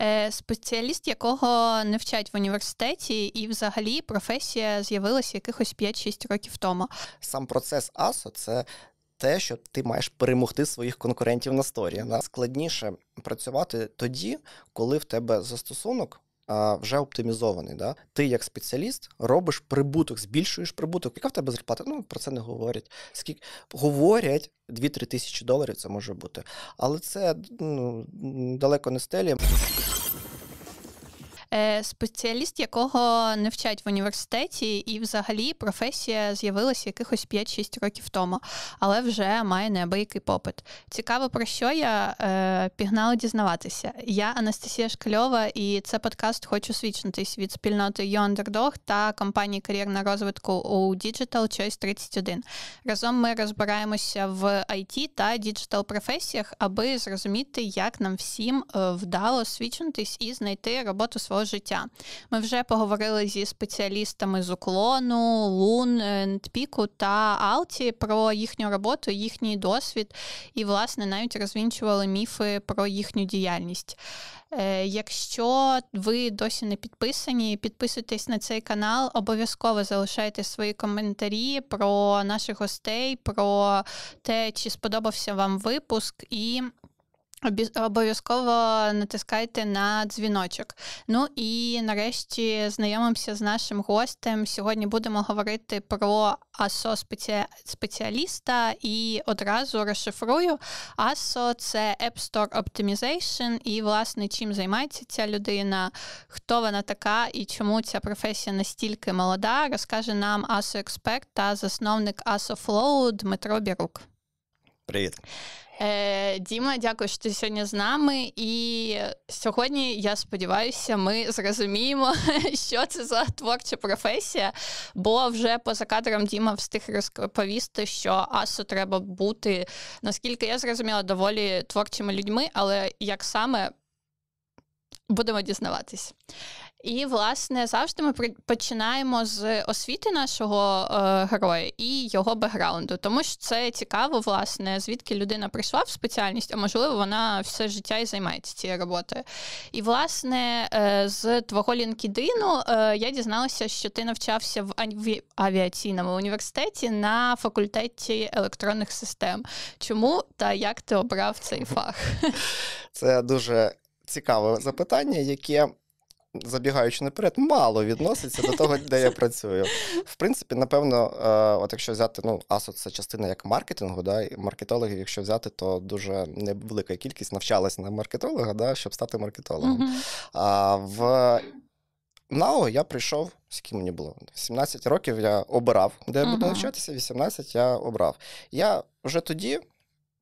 Е, спеціаліст, якого не вчать в університеті, і взагалі професія з'явилася якихось 5-6 років тому. Сам процес АСО це. Те, що ти маєш перемогти своїх конкурентів на сторі. Складніше працювати тоді, коли в тебе застосунок вже оптимізований. Да? Ти, як спеціаліст, робиш прибуток, збільшуєш прибуток. Яка в тебе зарплата? Ну, про це не говорять. Скільки говорять 2-3 тисячі доларів, це може бути. Але це ну, далеко не стелі. Е, спеціаліст, якого не вчать в університеті, і взагалі професія з'явилася якихось 5-6 років тому, але вже має неабиякий попит. Цікаво, про що я е, пігнала дізнаватися. Я Анастасія Шкальова, і це подкаст Хочу свідчитись від спільноти YouNderdog та компанії кар'єрна розвитку у Digital Choice 31. Разом ми розбираємося в IT та діджитал професіях, аби зрозуміти, як нам всім е, вдало світчнутись і знайти роботу свого життя. Ми вже поговорили зі спеціалістами з Уклону, ЛУН, Нетпіку та Алті про їхню роботу, їхній досвід і, власне, навіть розвінчували міфи про їхню діяльність. Е, якщо ви досі не підписані, підписуйтесь на цей канал, обов'язково залишайте свої коментарі про наших гостей, про те, чи сподобався вам випуск, і Обов'язково натискайте на дзвіночок. Ну і нарешті знайомимося з нашим гостем. Сьогодні будемо говорити про АСО спеціаліста і одразу розшифрую. АСО це App Store Optimization, і, власне, чим займається ця людина, хто вона така і чому ця професія настільки молода, розкаже нам АСО експерт та засновник АСО Flow Дмитро Бірук. Привіт. Е, Діма, дякую, що ти сьогодні з нами. І сьогодні, я сподіваюся, ми зрозуміємо, що це за творча професія, бо вже поза кадром Діма встиг розповісти, що асу треба бути, наскільки я зрозуміла, доволі творчими людьми, але як саме будемо дізнаватись. І, власне, завжди ми починаємо з освіти нашого е, героя і його бекграунду, тому що це цікаво, власне, звідки людина прийшла в спеціальність, а можливо, вона все життя і займається цією роботою. І, власне, е, з твого лінкідину е, я дізналася, що ти навчався в авіаційному університеті на факультеті електронних систем. Чому та як ти обрав цей фах? Це дуже цікаве запитання, яке забігаючи наперед, мало відноситься до того, де я працюю. В принципі, напевно, е, от якщо взяти, ну, АСО це частина як маркетингу, да, і маркетологів, якщо взяти, то дуже невелика кількість навчалася на маркетолога, да, щоб стати маркетологом. А в НАО я прийшов, скільки мені було? 17 років я обирав, де я буду навчатися, 18 я обрав. Я вже тоді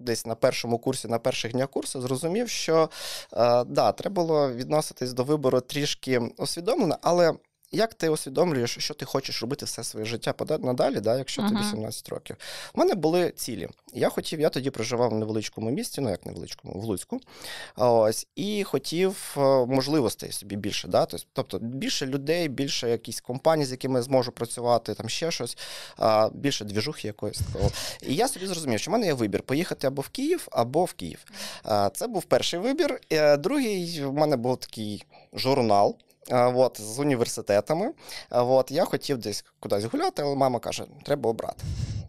десь на першому курсі, на перших днях курсу, зрозумів, що е, да, треба було відноситись до вибору трішки усвідомлено, але як ти усвідомлюєш, що ти хочеш робити все своє життя надалі, да, якщо uh-huh. тобі 17 років? У мене були цілі. Я хотів, я тоді проживав в невеличкому місті, ну як невеличкому, в Луцьку. Ось, І хотів е, можливостей собі більше. Да? Тобто більше людей, більше якісь компаній, з якими зможу працювати, там ще щось, більше двіжухи якоїсь такого. І я собі зрозумів, що в мене є вибір поїхати або в Київ, або в Київ. Це був перший вибір. Е, другий в мене був такий журнал от, з університетами. От, Я хотів десь кудись гуляти, але мама каже, треба обрати.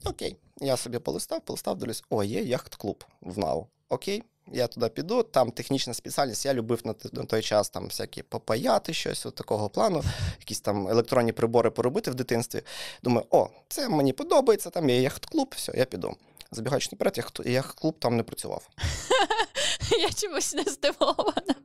Окей. Я собі полистав, полистав, дивлюсь, о, є яхт-клуб в НАУ. Окей. Я туди піду, там технічна спеціальність, я любив на той час там всякі попаяти щось от такого плану, якісь там електронні прибори поробити в дитинстві. Думаю, о, це мені подобається, там є яхт-клуб, все, я піду. Забігаючи наперед, яхт-клуб там не працював. Я чомусь не здивована.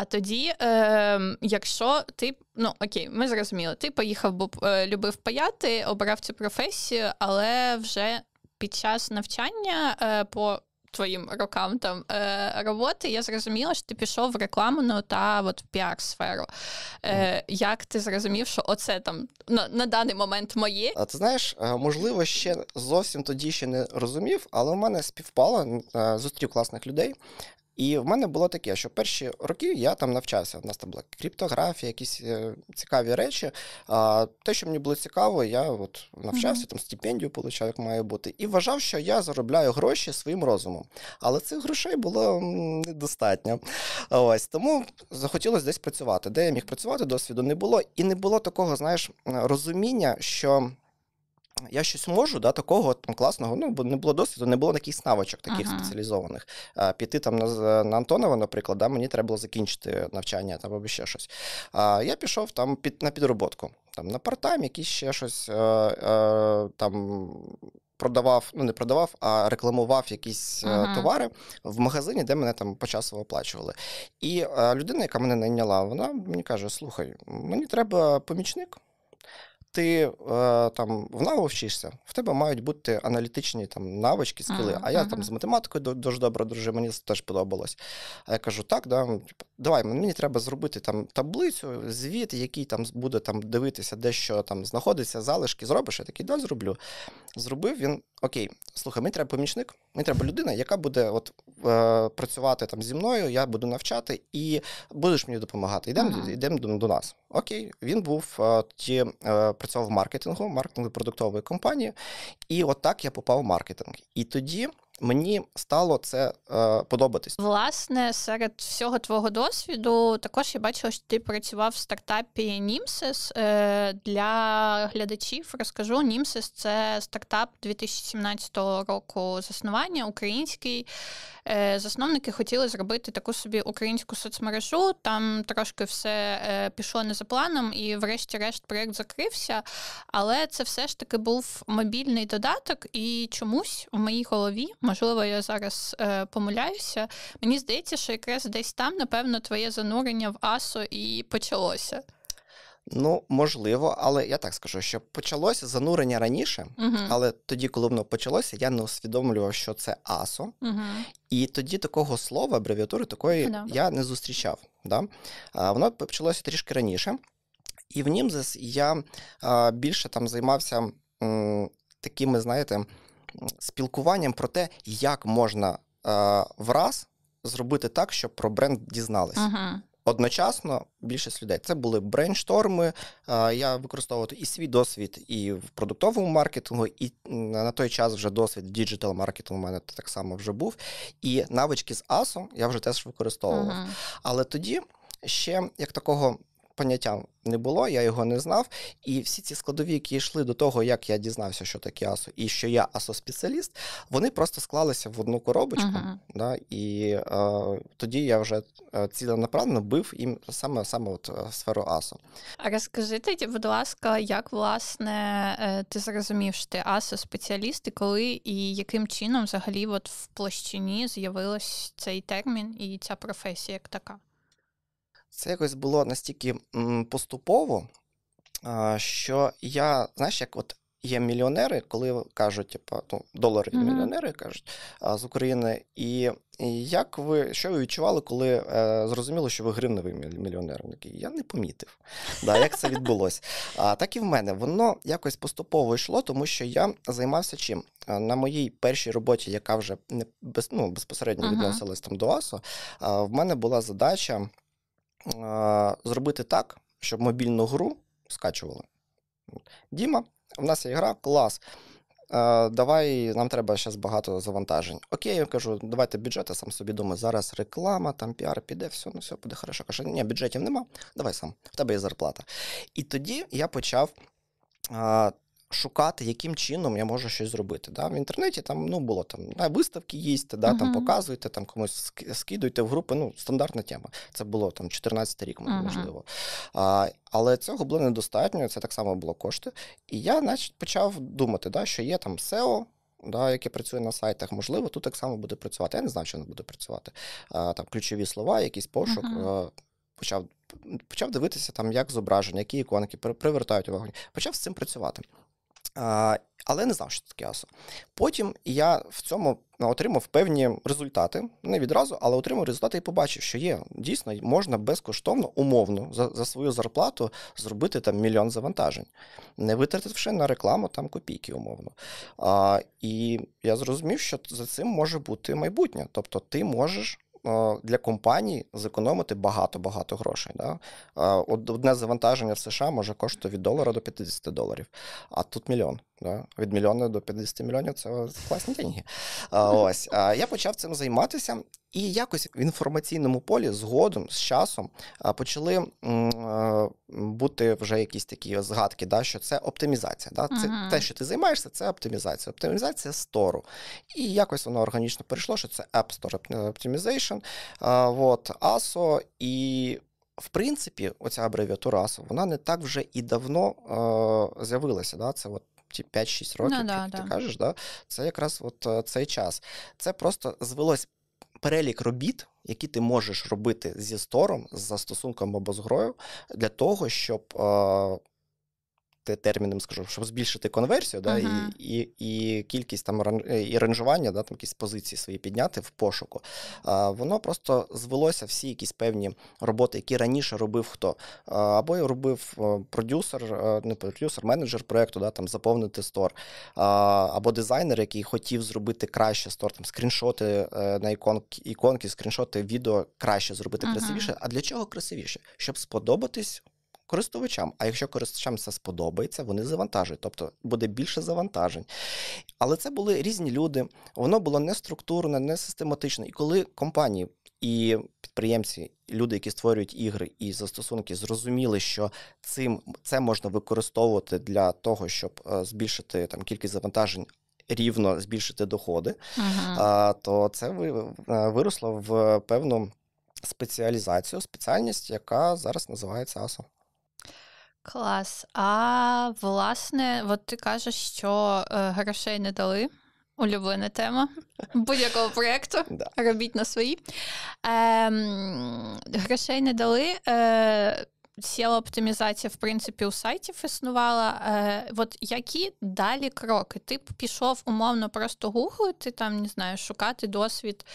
А тоді, е, якщо ти, ну окей, ми зрозуміли, ти поїхав, бо е, любив паяти, обрав цю професію, але вже під час навчання е, по твоїм рокам там е, роботи, я зрозуміла, що ти пішов в рекламну та от в піар-сферу. Е, Як ти зрозумів, що оце там на, на даний момент моє? А ти знаєш, е, можливо, ще зовсім тоді ще не розумів, але у мене співпало, е, зустрів класних людей. І в мене було таке, що перші роки я там навчався. У нас там була криптографія, якісь е, цікаві речі. А те, що мені було цікаво, я от навчався, mm-hmm. там стипендію получав, як має бути, і вважав, що я заробляю гроші своїм розумом. Але цих грошей було недостатньо. Ось тому захотілося десь працювати. Де я міг працювати, досвіду не було, і не було такого, знаєш, розуміння, що я щось можу, да, такого там класного, ну, бо не було досвіду, не було таких навичок, таких ага. спеціалізованих. А, Піти там на на Антонова, наприклад, да, мені треба було закінчити навчання там, або ще щось. А я пішов там під, на підроботку, там на партайм, якийсь ще щось а, е, а, е, там. Продавав, ну не продавав, а рекламував якісь uh-huh. товари в магазині, де мене там почасово оплачували. І людина, яка мене найняла, вона мені каже: Слухай, мені треба помічник ти е, там в НАВО вчишся, в тебе мають бути аналітичні там навички, скіли. Uh-huh. А я там з математикою дуже добре дружив, мені це теж подобалось. А я кажу: так, да, типу, давай, мені треба зробити там таблицю, звіт, який там буде там дивитися, де що там знаходиться, залишки. Зробиш, я такий, да, зроблю. Зробив він. Окей, слухай, мені треба помічник, мені треба людина, яка буде от е, працювати там зі мною, я буду навчати і будеш мені допомагати. Йдемо uh-huh. йдемо до, до нас. Окей, він був е, ті, е, працював в маркетингу, маркетингу продуктової компанії, і от так я попав в маркетинг. І тоді мені стало це е, подобатись. Власне, серед всього твого досвіду також я бачила, що ти працював в стартапі Nimsys. Е, Для глядачів розкажу, Nimsys – це стартап 2017 року заснування, український. Е, засновники хотіли зробити таку собі українську соцмережу. Там трошки все е, пішло не за планом, і, врешті-решт, проєкт закрився. Але це все ж таки був мобільний додаток, і чомусь у моїй голові, можливо, я зараз е, помиляюся. Мені здається, що якраз десь там, напевно, твоє занурення в АСО і почалося. Ну, можливо, але я так скажу, що почалося занурення раніше, uh-huh. але тоді, коли воно почалося, я не усвідомлював, що це АСО. Uh-huh. І тоді такого слова, абревіатури такої uh-huh. я не зустрічав. Да? А, Воно почалося трішки раніше. І в Nimses я а, більше там займався м, такими, знаєте, спілкуванням про те, як можна а, враз зробити так, щоб про бренд дізналися. Uh-huh одночасно більшість людей. Це були брейншторми. Я використовував і свій досвід і в продуктовому маркетингу, і на той час вже досвід діджитал маркетингу у мене так само вже був. І навички з ASO я вже теж використовував. Uh-huh. Але тоді ще як такого поняття не було, я його не знав. І всі ці складові, які йшли до того, як я дізнався, що таке АСО, і що я асо-спеціаліст, вони просто склалися в одну коробочку. Uh-huh. Да, І е, тоді я вже е, ціленаправленно бив їм саме саме от е, сферу АСО. А розкажи будь ласка, як власне е, ти зрозумів, що ти асо-спеціаліст, і коли і яким чином взагалі от в площині з'явилось цей термін і ця професія як така? Це якось було настільки поступово, що я, знаєш, як от є мільйонери, коли кажуть, типу, ну, долари mm-hmm. мільйонери кажуть з України. І як ви що ви відчували, коли е, зрозуміло, що ви гривневий мільйонер? Я не помітив, да, як це відбулося. А так і в мене воно якось поступово йшло, тому що я займався чим на моїй першій роботі, яка вже не без, ну, безпосередньо uh-huh. відносилась там до АСО, в мене була задача зробити так, щоб мобільну гру скачували. Діма, в нас є гра, клас. Давай, нам треба зараз багато завантажень. Окей, я кажу, давайте бюджет, я сам собі думаю, зараз реклама, там піар піде, все, ну все буде хорошо. Каже, ні, бюджетів нема, давай сам, в тебе є зарплата. І тоді я почав шукати, яким чином я можу щось зробити. Да? В інтернеті там ну, було там виставки їсти, да, uh-huh. там показуйте, там комусь скидуйте в групи. Ну, стандартна тема. Це було там 14 рік, можливо. Uh-huh. А, Але цього було недостатньо, це так само було кошти. І я значить, почав думати, да, що є там SEO. Да, яке працює на сайтах, можливо, тут так само буде працювати. Я не знав, що не буде працювати. А, Там ключові слова, якийсь пошук. Uh-huh. Почав почав дивитися, там, як зображення, які іконки привертають увагу. Почав з цим працювати. Але не знав, що це таке АСО. Потім я в цьому отримав певні результати, не відразу, але отримав результати і побачив, що є дійсно можна безкоштовно, умовно, за за свою зарплату зробити там мільйон завантажень, не витративши на рекламу там копійки, умовно. А, І я зрозумів, що за цим може бути майбутнє. Тобто ти можеш для компаній зекономити багато-багато грошей. Да? Одне завантаження в США може коштувати від долара до 50 доларів, а тут мільйон. Да? Від мільйона до 50 мільйонів це класні деньги. Ось я почав цим займатися, і якось в інформаційному полі згодом з часом почали бути вже якісь такі згадки, да, що це оптимізація. Да? Це uh-huh. те, що ти займаєшся, це оптимізація. Оптимізація стору. І якось воно органічно перейшло, що це App Store Optimization, вот, ASO, і в принципі, оця абревіатура ASO, вона не так вже і давно е, з'явилася. Да? Це от ті 5-6 років, ну, да, як да. ти кажеш, да? це якраз от е, цей час. Це просто звелось перелік робіт, які ти можеш робити зі стором, з застосунком або з грою, для того, щоб е, терміном скажу, щоб збільшити конверсію, да, uh-huh. і і, і кількість там і ранжування, да, там якісь позиції свої підняти в пошуку. А, Воно просто звелося всі якісь певні роботи, які раніше робив хто. А, або робив е, продюсер, е, не продюсер, менеджер проєкту, да, там заповнити стор, а, або дизайнер, який хотів зробити краще стор, там скріншоти е, на іконки, іконки, скріншоти відео краще зробити uh-huh. красивіше. А для чого красивіше? Щоб сподобатись користувачам. А якщо користувачам це сподобається, вони завантажують, тобто буде більше завантажень. Але це були різні люди, воно було не структурне, не систематичне. І коли компанії і підприємці, люди, які створюють ігри і застосунки, зрозуміли, що цим це можна використовувати для того, щоб е, збільшити там кількість завантажень. Рівно збільшити доходи, uh-huh. а, то це е, виросло в певну спеціалізацію, спеціальність, яка зараз називається ASO. Клас. А власне, от ти кажеш, що е, грошей не дали. Улюблена тема будь-якого проєкту. Робіть на свої. Е, Грошей не дали. Е, сіла оптимізація, в принципі, у сайтів існувала. Е, От які далі кроки? Ти пішов умовно просто гуглити, там, не знаю, шукати досвід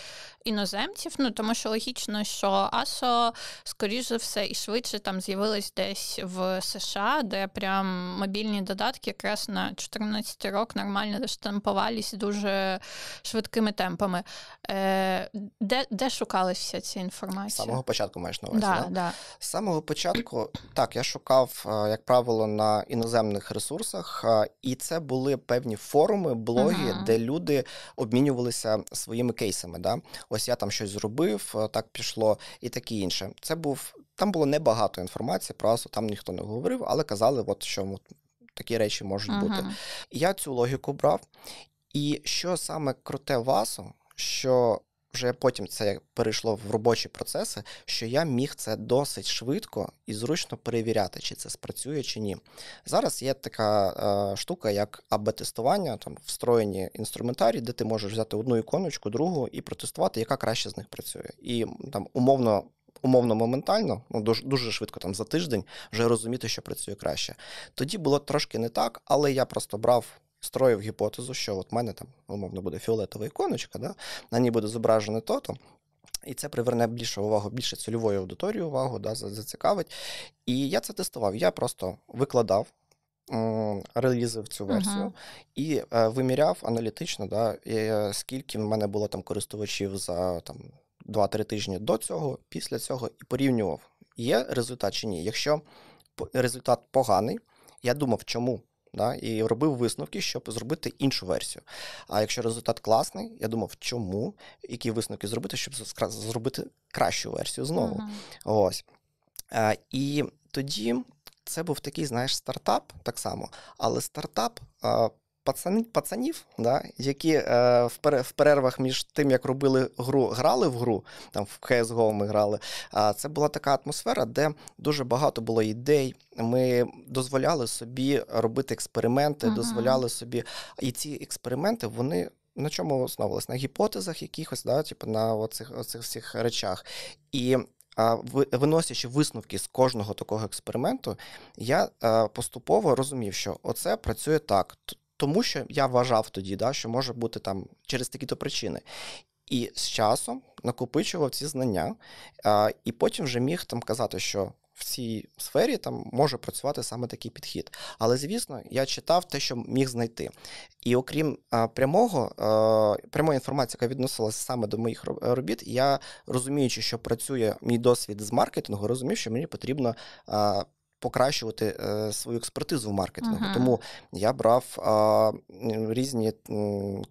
іноземців. Ну, тому що логічно, що АСО, скоріш за все, і швидше там з'явилось десь в США, де прям мобільні додатки якраз на 14 рок нормально штампувались дуже швидкими темпами. Е, Де де шукалась вся ця інформація? З самого початку маєш на увазі? Да, да? Да. З самого початку початку так, я шукав, е, як правило, на іноземних ресурсах, е, і це були певні форуми, блоги, uh-huh. де люди обмінювалися своїми кейсами. Да? Ось я там щось зробив, е, так пішло, і таке інше. Це був там було небагато інформації про АСУ, там ніхто не говорив, але казали, от, що от, такі речі можуть uh-huh. бути. Я цю логіку брав. І що саме круте в АСУ, що вже потім це перейшло в робочі процеси, що я міг це досить швидко і зручно перевіряти, чи це спрацює чи ні. Зараз є така е, штука, як АБ-тестування, там встроєні інструментарії, де ти можеш взяти одну іконочку, другу і протестувати, яка краще з них працює. І там умовно. Умовно, моментально, ну дуже дуже швидко, там за тиждень вже розуміти, що працює краще. Тоді було трошки не так, але я просто брав строїв гіпотезу, що от в мене там, умовно, буде фіолетова іконочка, да? на ній буде зображене то-то. І це приверне більше увагу, більше цільової аудиторії увагу, да, зацікавить. І я це тестував. Я просто викладав, релізив цю версію uh-huh. і е, виміряв аналітично, да, і, е, скільки в мене було там користувачів за там, 2-3 тижні до цього, після цього, і порівнював, є результат чи ні. Якщо результат поганий, я думав, чому да, і робив висновки, щоб зробити іншу версію. А якщо результат класний, я думав, чому, які висновки зробити, щоб зробити кращу версію знову. Uh-huh. Ось. А, І тоді це був такий, знаєш, стартап так само, але стартап пацанів, пацанів да, які е, в перервах між тим, як робили гру, грали в гру, там в CSGO ми грали. А це була така атмосфера, де дуже багато було ідей. Ми дозволяли собі робити експерименти, ага. дозволяли собі. І ці експерименти, вони. На чому основувалися? На гіпотезах якихось, да, типу на оцих, оцих всіх речах. І а, виносячи висновки з кожного такого експерименту, я а, поступово розумів, що оце працює так тому що я вважав тоді, да, що може бути там через такі-то причини. І з часом накопичував ці знання, а, і потім вже міг там казати, що в цій сфері там може працювати саме такий підхід. Але звісно, я читав те, що міг знайти. І окрім а, прямого а, прямої інформації, яка відносилася саме до моїх робіт, я розуміючи, що працює мій досвід з маркетингу, розумів, що мені потрібно. А, Покращувати е, свою експертизу в маркетингу. Uh-huh. Тому я брав е, різні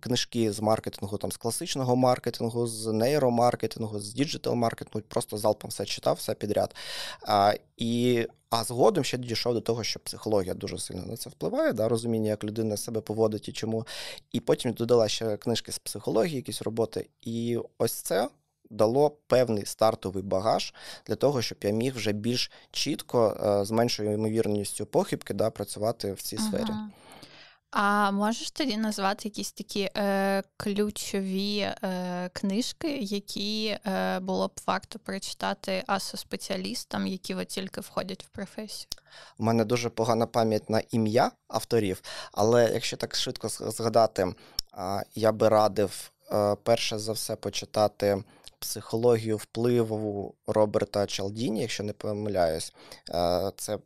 книжки з маркетингу, там з класичного маркетингу, з нейромаркетингу, з діджитал-маркетингу, просто залпом все читав, все підряд. А, і а згодом ще дійшов до того, що психологія дуже сильно на це впливає, да, розуміння, як людина себе поводить і чому. І потім додала ще книжки з психології, якісь роботи. І ось це дало певний стартовий багаж для того, щоб я міг вже більш чітко, е, з меншою ймовірністю похибки, да, працювати в цій ага. сфері. А можеш тоді назвати якісь такі е, ключові е, книжки, які е, було б варто прочитати асо-спеціалістам, які от тільки входять в професію? У мене дуже погана пам'ять на ім'я авторів, але якщо так швидко згадати, я би радив е, перше за все почитати. Психологію впливу Роберта Чалдіні, якщо не помиляюсь, е, це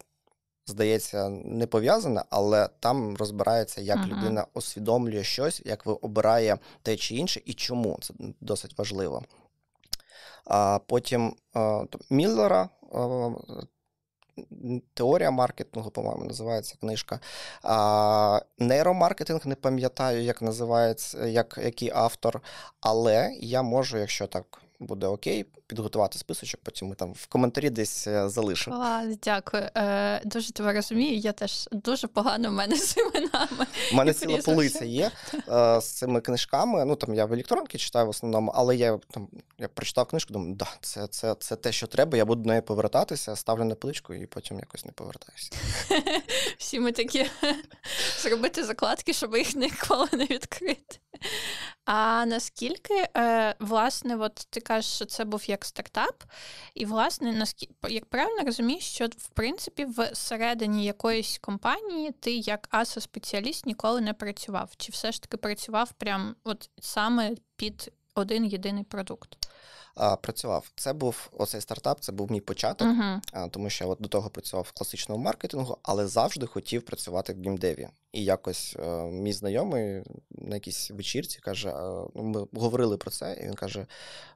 здається, не пов'язане, але там розбирається, як uh-huh. людина усвідомлює щось, як ви обирає те чи інше, і чому це досить важливо. А Потім Міллера. Теорія маркетингу, по-моєму, називається книжка. А, Нейромаркетинг не пам'ятаю, як називається, як який автор, але я можу, якщо так буде окей, підготувати списочок, потім ми там в коментарі десь е, залишимо. Клас, дякую. Е, Дуже тебе розумію. Я теж дуже погано в мене з іменами. У мене ціла полиця є е, з цими книжками. Ну там я в електронки читаю в основному, але я там я прочитав книжку, думаю, да, це це, це те, що треба. Я буду до неї повертатися, ставлю на поличку і потім якось не повертаюся. Всі ми такі зробити закладки, щоб їх ніколи не відкрити. А наскільки, е, власне, от ти кажеш, що це був як стартап, і, власне, наскільки, як правильно розумієш, що в принципі всередині якоїсь компанії ти як ASO-спеціаліст ніколи не працював? Чи все ж таки працював прям от саме під один єдиний продукт? а, працював. Це був оцей стартап, це був мій початок, uh-huh. а, тому що я от до того працював в класичному маркетингу, але завжди хотів працювати в геймдеві. І якось а, е, мій знайомий на якійсь вечірці каже: а, ну, ми говорили про це, і він каже: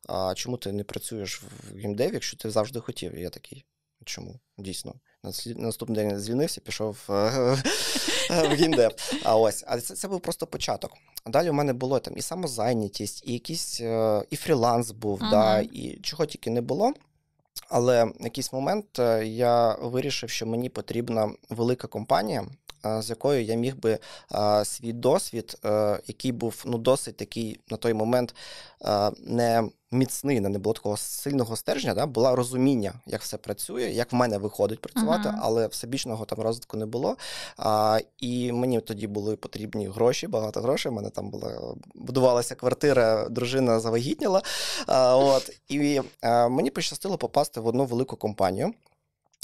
А чому ти не працюєш в геймдеві, якщо ти завжди хотів? І я такий. Чому? Дійсно. На наступний день звільнився, пішов е, в геймдев. А ось, а це це був просто початок. Далі у мене було там і самозайнятість, і якийсь е, і фріланс був, ага. да, і чого тільки не було. Але в якийсь момент е, я вирішив, що мені потрібна велика компанія, з якою я міг би свій досвід, який був ну досить такий на той момент не міцний, не було такого сильного стержня, да, було розуміння, як все працює, як в мене виходить працювати, uh-huh. але всебічного там розвитку не було. А, І мені тоді були потрібні гроші, багато грошей. У мене там була будувалася квартира, дружина завагітніла. А, от, І а, мені пощастило попасти в одну велику компанію.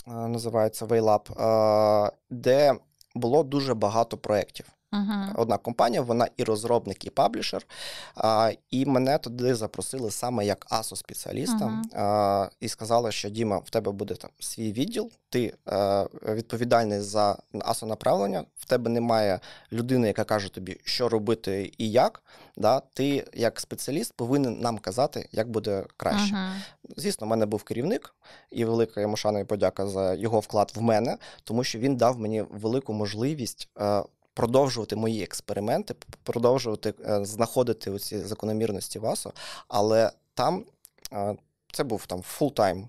Називається Waylab, де було дуже багато проєктів. Uh-huh. Одна компанія, вона і розробник, і паблішер. А, І мене туди запросили саме як асо-спеціаліста uh-huh. а, і сказали, що Діма, в тебе буде там свій відділ, ти а, е, відповідальний за асо-направлення, в тебе немає людини, яка каже тобі, що робити і як. Да? Ти, як спеціаліст, повинен нам казати, як буде краще. Uh-huh. Звісно, в мене був керівник, і велика йому шана і подяка за його вклад в мене, тому що він дав мені велику можливість. Е, продовжувати мої експерименти, продовжувати е, знаходити оці закономірності в ASO, але там е, це був там full-time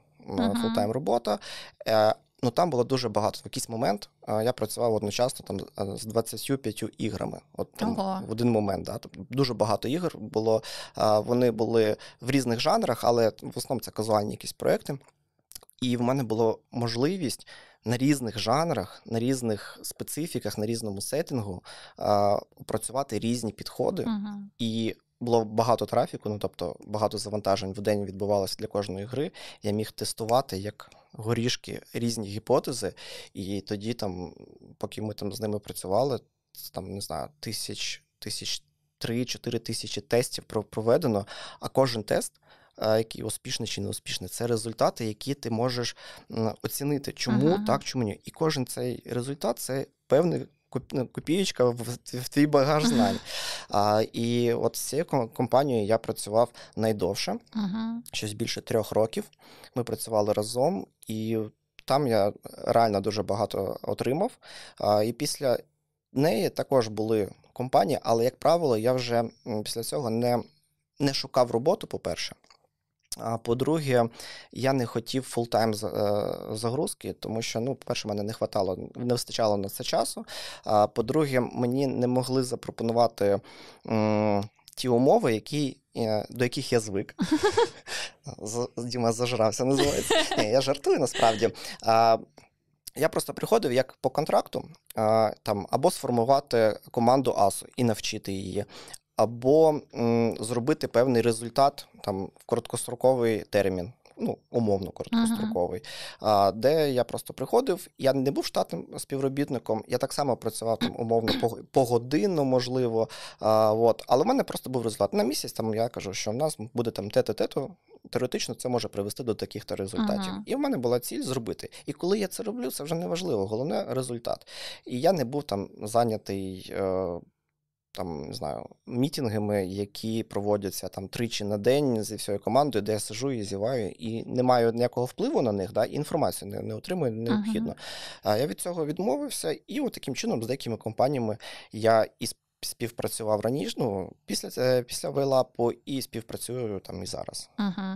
full-time робота. Е, ну там було дуже багато. В якийсь момент я працював одночасно там з 25 іграми. От там в один момент. Да. Тобто дуже багато ігор було. Вони були в різних жанрах, але в основному це казуальні якісь проекти. І в мене була можливість на різних жанрах, на різних специфіках, на різному сеттингу працювати різні підходи. Uh-huh. І було багато трафіку, ну тобто багато завантажень в день відбувалося для кожної гри. Я міг тестувати як горішки різні гіпотези, і тоді, там, поки ми там з ними працювали, там не знаю, тисяч тисяч три-чотири тисячі тестів проведено, а кожен тест який успішний чи не успішний, це результати, які ти можеш оцінити, чому uh-huh. так, чому ні. І кожен цей результат це певний. Ну, копієчка в, в твій багаж знань. А, І от з цією компанією я працював найдовше, uh-huh. щось більше трьох років. Ми працювали разом, і там я реально дуже багато отримав. А, І після неї також були компанії, але, як правило, я вже після цього не, не шукав роботу, по-перше. А по-друге, я не хотів full-time загрузки, тому що, ну, по-перше, мене не хватало, не вистачало на це часу. А по-друге, мені не могли запропонувати м, ті умови, які, е, до яких я звик. Діма зажрався, називається. Ні, Я жартую насправді. А, я просто приходив як по контракту, там або сформувати команду АСУ і навчити її, або м, зробити певний результат там в короткостроковий термін. Ну, умовно короткостроковий, uh-huh. де я просто приходив. Я не був штатним співробітником, я так само працював там умовно по, по годину, можливо. А, от. Але в мене просто був результат. На місяць там я кажу, що в нас буде там те-те-те, теоретично це може привести до таких-то результатів. Uh-huh. І в мене була ціль зробити. І коли я це роблю, це вже не важливо. Головне результат. І я не був там зайнятий. Е, там не знаю, мітінгами, які проводяться там тричі на день зі всією командою, де я сижу і зіваю, і не маю ніякого впливу на них, да, інформацію не, не отримую необхідно. А я від цього відмовився, і от таким чином з деякими компаніями я і співпрацював раніше, ну, після після вейлапу, і співпрацюю там і зараз. Uh-huh.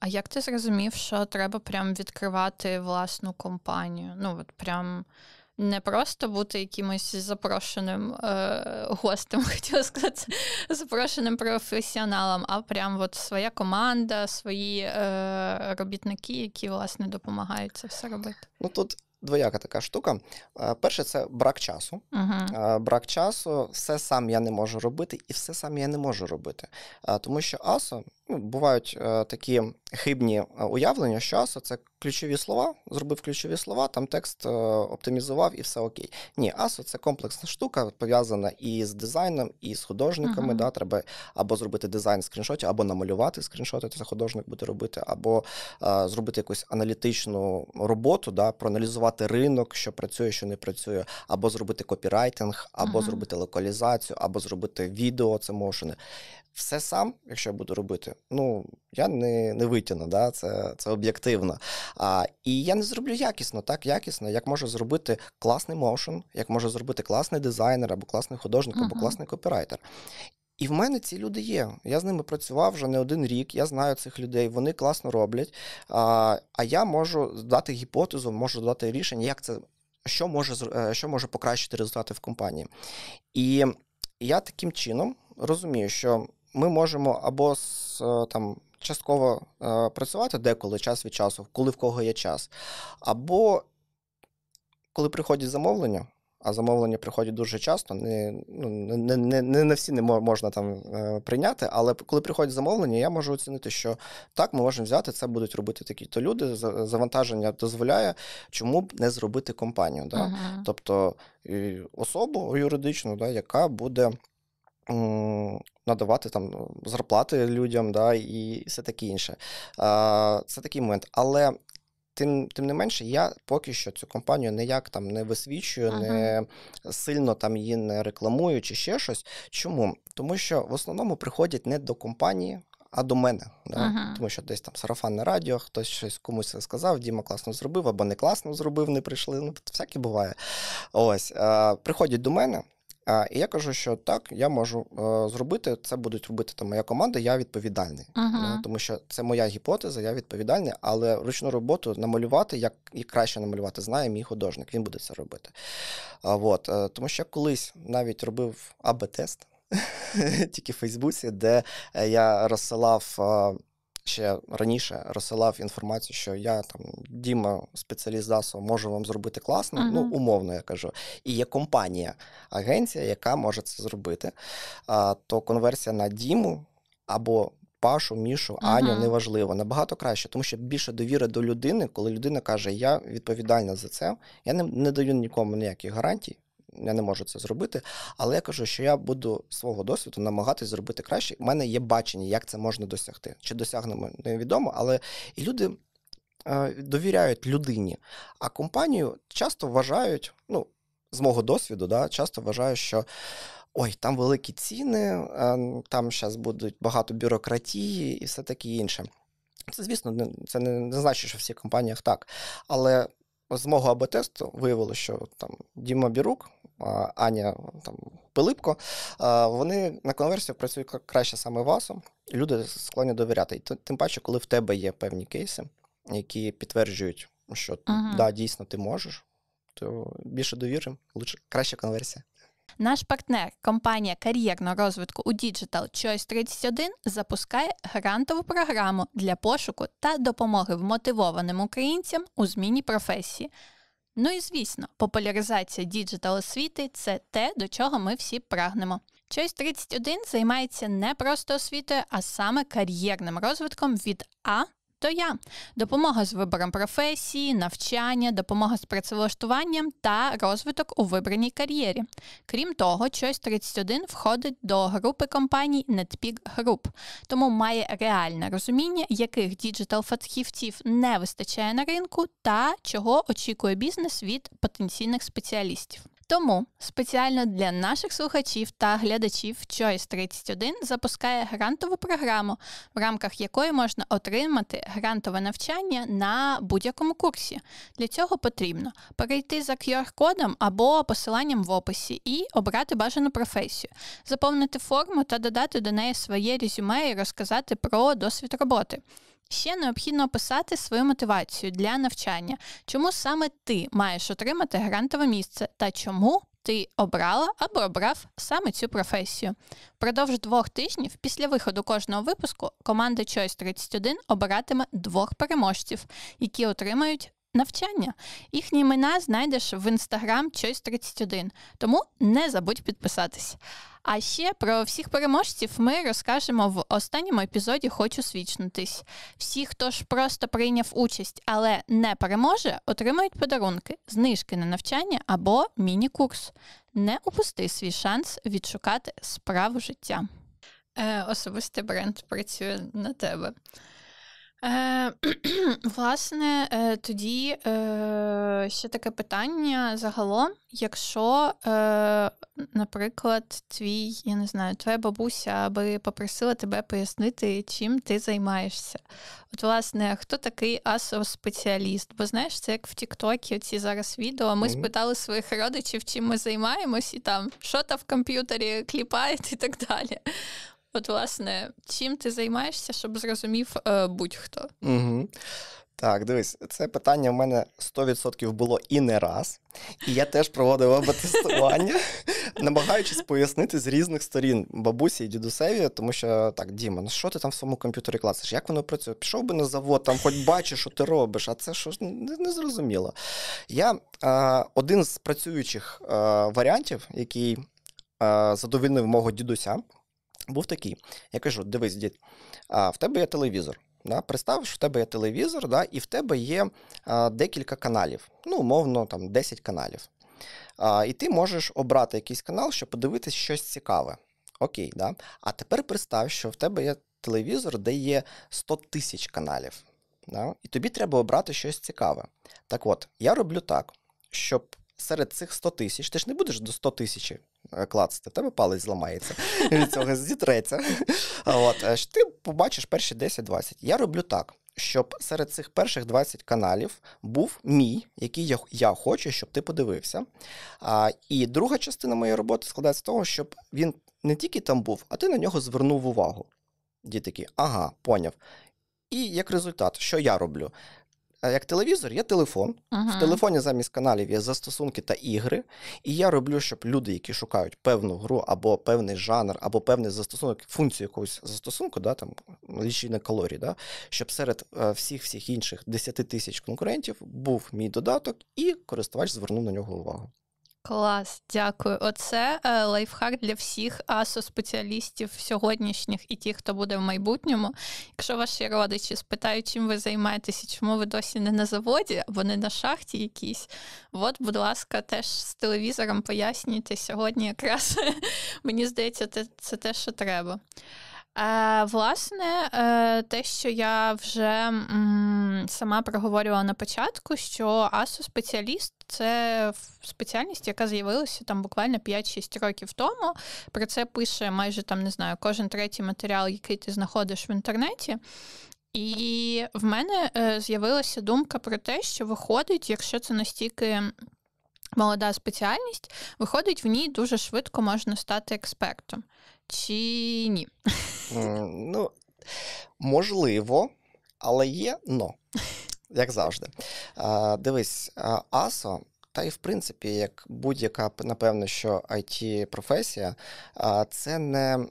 А як ти зрозумів, що треба прям відкривати власну компанію? Ну, от прям не просто бути якимось запрошеним е, гостем, хотіла сказати, запрошеним професіоналом, а прям от своя команда, свої е, робітники, які власне допомагають це все робити. Ну тут двояка така штука. Е, перше, це брак часу. Uh-huh. Брак часу, все сам я не можу робити, і все сам я не можу робити. Тому що АСО ну, бувають такі хибні уявлення, що АСО це ключові слова, зробив ключові слова, там текст оптимізував і все окей. Ні, АСО це комплексна штука, пов'язана і з дизайном, і з художниками. Uh-huh. Да, Треба або зробити дизайн скріншотів, або намалювати скріншоти, це художник буде робити, або а, зробити якусь аналітичну роботу, да, проаналізувати ринок, що працює, що не працює, або зробити копірайтинг, або uh-huh. зробити локалізацію, або зробити відео, це мошени. Все сам, якщо я буду робити, ну я не не витягну, да, це це об'єктивно. А, І я не зроблю якісно, так якісно, як можу зробити класний моушен, як може зробити класний дизайнер, або класний художник, або uh-huh. класний копірайтер. І в мене ці люди є. Я з ними працював вже не один рік, я знаю цих людей, вони класно роблять. А а я можу дати гіпотезу, можу дати рішення, як це, що може е, що може покращити результати в компанії. І я таким чином розумію, що ми можемо або з е, там. Частково е, працювати деколи час від часу, коли в кого є час. Або коли приходять замовлення, а замовлення приходять дуже часто, не ну, не, не, не на всі не можна там е, прийняти, але коли приходять замовлення, я можу оцінити, що так, ми можемо взяти, це будуть робити такі-то люди. Завантаження дозволяє, чому б не зробити компанію. Да? Uh-huh. Тобто особу юридичну, да, яка буде надавати там ну, зарплати людям, да, і все таке інше. Це такий момент. Але тим тим не менше, я поки що цю компанію ніяк там не висвічую, ага. не сильно там її не рекламую чи ще щось. Чому? Тому що в основному приходять не до компанії. А до мене, да? ага. тому що десь там сарафанне радіо, хтось щось комусь сказав, Діма класно зробив, або не класно зробив, не прийшли. Ну, всяке буває. Ось, а, Приходять до мене, а, І я кажу, що так, я можу е, зробити. Це будуть робити там моя команда, я відповідальний. Uh-huh. Тому що це моя гіпотеза, я відповідальний, але ручну роботу намалювати, як і краще намалювати, знає мій художник, він буде це робити. А, от, е, Тому що я колись навіть робив АБ-тест тільки в Фейсбуці, де е, я розсилав. Ще раніше розсилав інформацію, що я там Діма, спеціаліст ДАСО, можу вам зробити класно. Uh-huh. Ну, умовно я кажу. І є компанія, агенція, яка може це зробити. А, То конверсія на Діму або Пашу, Мішу, Аню uh-huh. неважливо, набагато краще, тому що більше довіри до людини, коли людина каже, я відповідальна за це, я не, не даю нікому ніяких гарантій я не можу це зробити. Але я кажу, що я буду свого досвіду намагатись зробити краще. У мене є бачення, як це можна досягти. Чи досягнемо невідомо, але і люди. Е, довіряють людині, а компанію часто вважають, ну, з мого досвіду, да, часто вважають, що ой, там великі ціни, е, там зараз будуть багато бюрократії і все таке інше. Це, звісно, це не, не значить, що в всіх компаніях так. Але з мого АБ-тесту виявилося, що там Діма Бірук, Аня там, Пилипко, вони на конверсію працюють краще саме васом, люди склонні довіряти. І тим паче, коли в тебе є певні кейси, які підтверджують, що uh-huh. да, дійсно ти можеш, то більше довіри, лучше, краща конверсія. Наш партнер, компанія кар'єрного розвитку у Digital Choice 31 запускає грантову програму для пошуку та допомоги вмотивованим українцям у зміні професії. Ну і звісно, популяризація діджитал освіти це те, до чого ми всі прагнемо. Choice 31 займається не просто освітою, а саме кар'єрним розвитком від А то я. Допомога з вибором професії, навчання, допомога з працевлаштуванням та розвиток у вибраній кар'єрі. Крім того, Choice 31 входить до групи компаній NetPeak Group, тому має реальне розуміння, яких діджитал-фахівців не вистачає на ринку та чого очікує бізнес від потенційних спеціалістів. Тому спеціально для наших слухачів та глядачів Choice 31 запускає грантову програму, в рамках якої можна отримати грантове навчання на будь-якому курсі. Для цього потрібно перейти за QR-кодом або посиланням в описі і обрати бажану професію, заповнити форму та додати до неї своє резюме і розказати про досвід роботи. Ще необхідно описати свою мотивацію для навчання, чому саме ти маєш отримати грантове місце та чому ти обрала або обрав саме цю професію. Впродовж двох тижнів після виходу кожного випуску команда Choice 31 обиратиме двох переможців, які отримають навчання. Їхні імена знайдеш в інстаграм Choice 31, тому не забудь підписатись. А ще про всіх переможців ми розкажемо в останньому епізоді Хочу свідчнутись. Всі, хто ж просто прийняв участь, але не переможе, отримають подарунки, знижки на навчання або міні-курс. Не упусти свій шанс відшукати справу життя. Е, Особистий бренд працює на тебе. Е, Власне, е, тоді е, ще таке питання загалом, якщо, е, наприклад, твій, я не знаю, твоя бабуся аби попросила тебе пояснити, чим ти займаєшся. От, власне, хто такий асо-спеціаліст? Бо знаєш, це як в Тіктокі ці зараз відео. Ми mm-hmm. спитали своїх родичів, чим ми займаємось, і там що там в комп'ютері кліпають і так далі. От, власне, чим ти займаєшся, щоб зрозумів е, будь-хто? Угу. Так, дивись, це питання в мене 100% було і не раз. І я теж проводив АБ-тестування, намагаючись пояснити з різних сторін бабусі і дідусеві, тому що так, Діма, ну що ти там в своєму комп'ютері класиш? Як воно працює? Пішов би на завод, там хоч бачиш, що ти робиш, а це що ж не зрозуміло. Я а, один з працюючих а, варіантів, який а, задовільнив мого дідуся був такий. Я кажу: дивись, дід, а в тебе є телевізор. Да? Представ, що в тебе є телевізор, да? і в тебе є а, декілька каналів, ну, умовно, там 10 каналів. А, І ти можеш обрати якийсь канал, щоб подивитись щось цікаве. Окей, да? А тепер представ, що в тебе є телевізор, де є 100 тисяч каналів. Да? І тобі треба обрати щось цікаве. Так от, я роблю так, щоб серед цих 100 тисяч, ти ж не будеш до 100 тисяч е, клацати, тебе палець зламається, від цього зітреться. От, е, Ти побачиш перші 10-20. Я роблю так. Щоб серед цих перших 20 каналів був мій, який я я хочу, щоб ти подивився. А, І друга частина моєї роботи складається з того, щоб він не тільки там був, а ти на нього звернув увагу. Діти такі, ага, поняв. І як результат, що я роблю? Як телевізор, є телефон. Ага. В телефоні замість каналів є застосунки та ігри. І я роблю, щоб люди, які шукають певну гру або певний жанр, або певний застосунок, функцію якогось застосунку, да, там лічильник калорій, да, щоб серед е, всіх всіх інших 10 тисяч конкурентів був мій додаток, і користувач звернув на нього увагу. Клас, дякую. Оце е, лайфхак для всіх асо-спеціалістів сьогоднішніх і тих, хто буде в майбутньому. Якщо ваші родичі спитають, чим ви займаєтеся, чому ви досі не на заводі або не на шахті якійсь, от, будь ласка, теж з телевізором пояснюйте сьогодні, якраз мені здається, це, те, що треба. Е, Власне, е, те, що я вже м, сама проговорювала на початку, що асо-спеціаліст це спеціальність, яка з'явилася там буквально 5-6 років тому. Про це пише майже там не знаю, кожен третій матеріал, який ти знаходиш в інтернеті. І в мене е, з'явилася думка про те, що виходить, якщо це настільки. Молода спеціальність, виходить, в ній дуже швидко можна стати експертом. Чи ні? Ну, можливо, але є но, як завжди. Дивись, АСО, та й в принципі, як будь-яка, напевно, що it професія це не